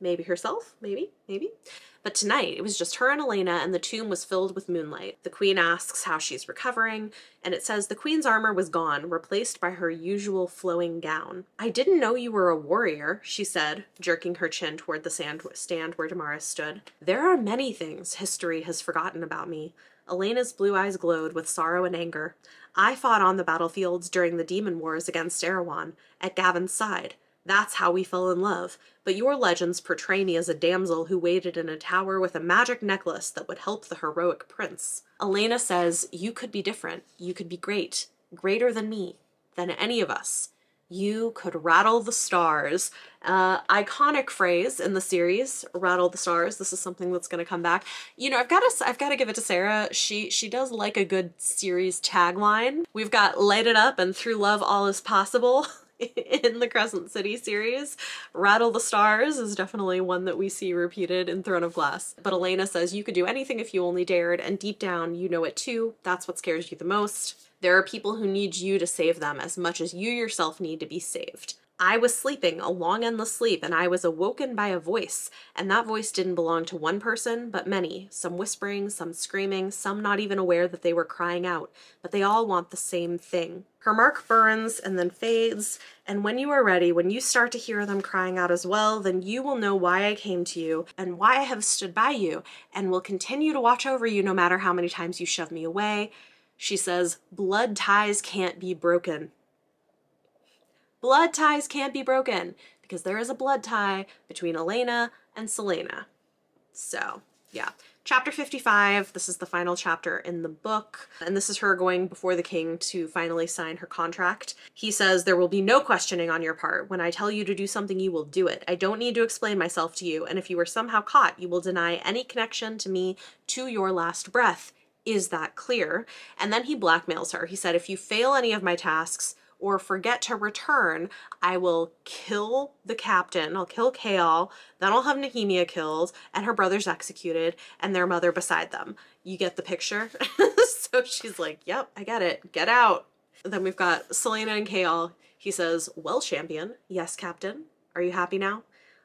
Maybe herself? Maybe? Maybe? But tonight, it was just her and Elena, and the tomb was filled with moonlight. The queen asks how she's recovering, and it says the queen's armor was gone, replaced by her usual flowing gown. I didn't know you were a warrior, she said, jerking her chin toward the sand stand where Damaris stood. There are many things history has forgotten about me. Elena's blue eyes glowed with sorrow and anger. I fought on the battlefields during the demon wars against Erawan, at Gavin's side. That's how we fell in love. But your legends portray me as a damsel who waited in a tower with a magic necklace that would help the heroic prince. Elena says, You could be different. You could be great. Greater than me. Than any of us. You could rattle the stars. Uh, iconic phrase in the series, rattle the stars. This is something that's going to come back. You know, I've got to, I've got to give it to Sarah. She, she does like a good series tagline. We've got light it up and through love all is possible. in the Crescent City series. Rattle the Stars is definitely one that we see repeated in Throne of Glass. But Elena says you could do anything if you only dared, and deep down you know it too. That's what scares you the most. There are people who need you to save them as much as you yourself need to be saved. I was sleeping a long endless sleep and I was awoken by a voice, and that voice didn't belong to one person, but many, some whispering, some screaming, some not even aware that they were crying out, but they all want the same thing. Her mark burns and then fades, and when you are ready, when you start to hear them crying out as well, then you will know why I came to you and why I have stood by you and will continue to watch over you no matter how many times you shove me away. She says, blood ties can't be broken. Blood ties can't be broken because there is a blood tie between Elena and Celaena. So, yeah. Chapter 55, this is the final chapter in the book, and this is her going before the king to finally sign her contract. He says, There will be no questioning on your part. When I tell you to do something, you will do it. I don't need to explain myself to you, and if you are somehow caught, you will deny any connection to me to your last breath. Is that clear? And then he blackmails her. He said, If you fail any of my tasks, or forget to return, I will kill the captain, I'll kill Chaol, then I'll have Nehemia killed and her brothers executed and their mother beside them. You get the picture? so she's like, yep, I get it. Get out. Then we've got Celaena and Chaol. He says, well, champion, yes, captain. Are you happy now?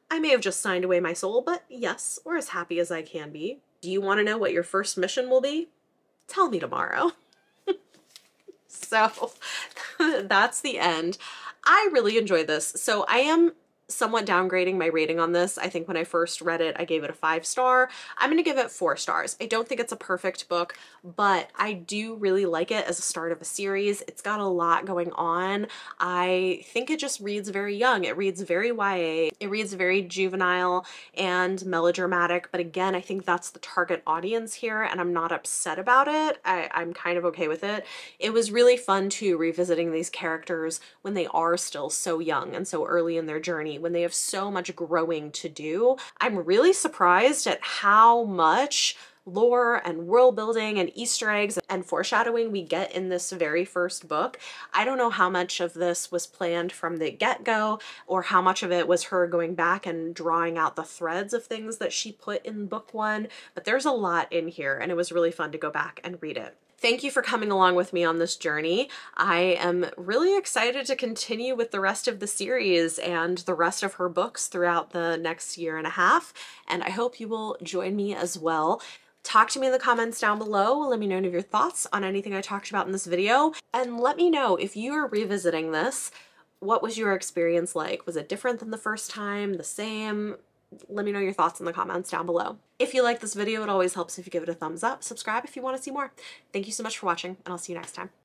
I may have just signed away my soul, but yes, we're as happy as I can be. Do you want to know what your first mission will be? Tell me tomorrow. so that's the end. I really enjoyed this. So I am somewhat downgrading my rating on this. I think when I first read it, I gave it a five star. I'm going to give it four stars. I don't think it's a perfect book, but I do really like it as a start of a series. It's got a lot going on. I think it just reads very young. It reads very YA. It reads very juvenile and melodramatic, but again, I think that's the target audience here and I'm not upset about it. I, I'm kind of okay with it. It was really fun too revisiting these characters when they are still so young and so early in their journey when they have so much growing to do. I'm really surprised at how much lore and world building and Easter eggs and foreshadowing we get in this very first book. I don't know how much of this was planned from the get-go or how much of it was her going back and drawing out the threads of things that she put in book one, but there's a lot in here and it was really fun to go back and read it. Thank you for coming along with me on this journey. I am really excited to continue with the rest of the series and the rest of her books throughout the next year and a half, and I hope you will join me as well. Talk to me in the comments down below. Let me know of your thoughts on anything I talked about in this video, and let me know if you are revisiting this, what was your experience like? Was it different than the first time, the same? Let me know your thoughts in the comments down below. If you like this video, it always helps if you give it a thumbs up. Subscribe if you want to see more. Thank you so much for watching, and I'll see you next time.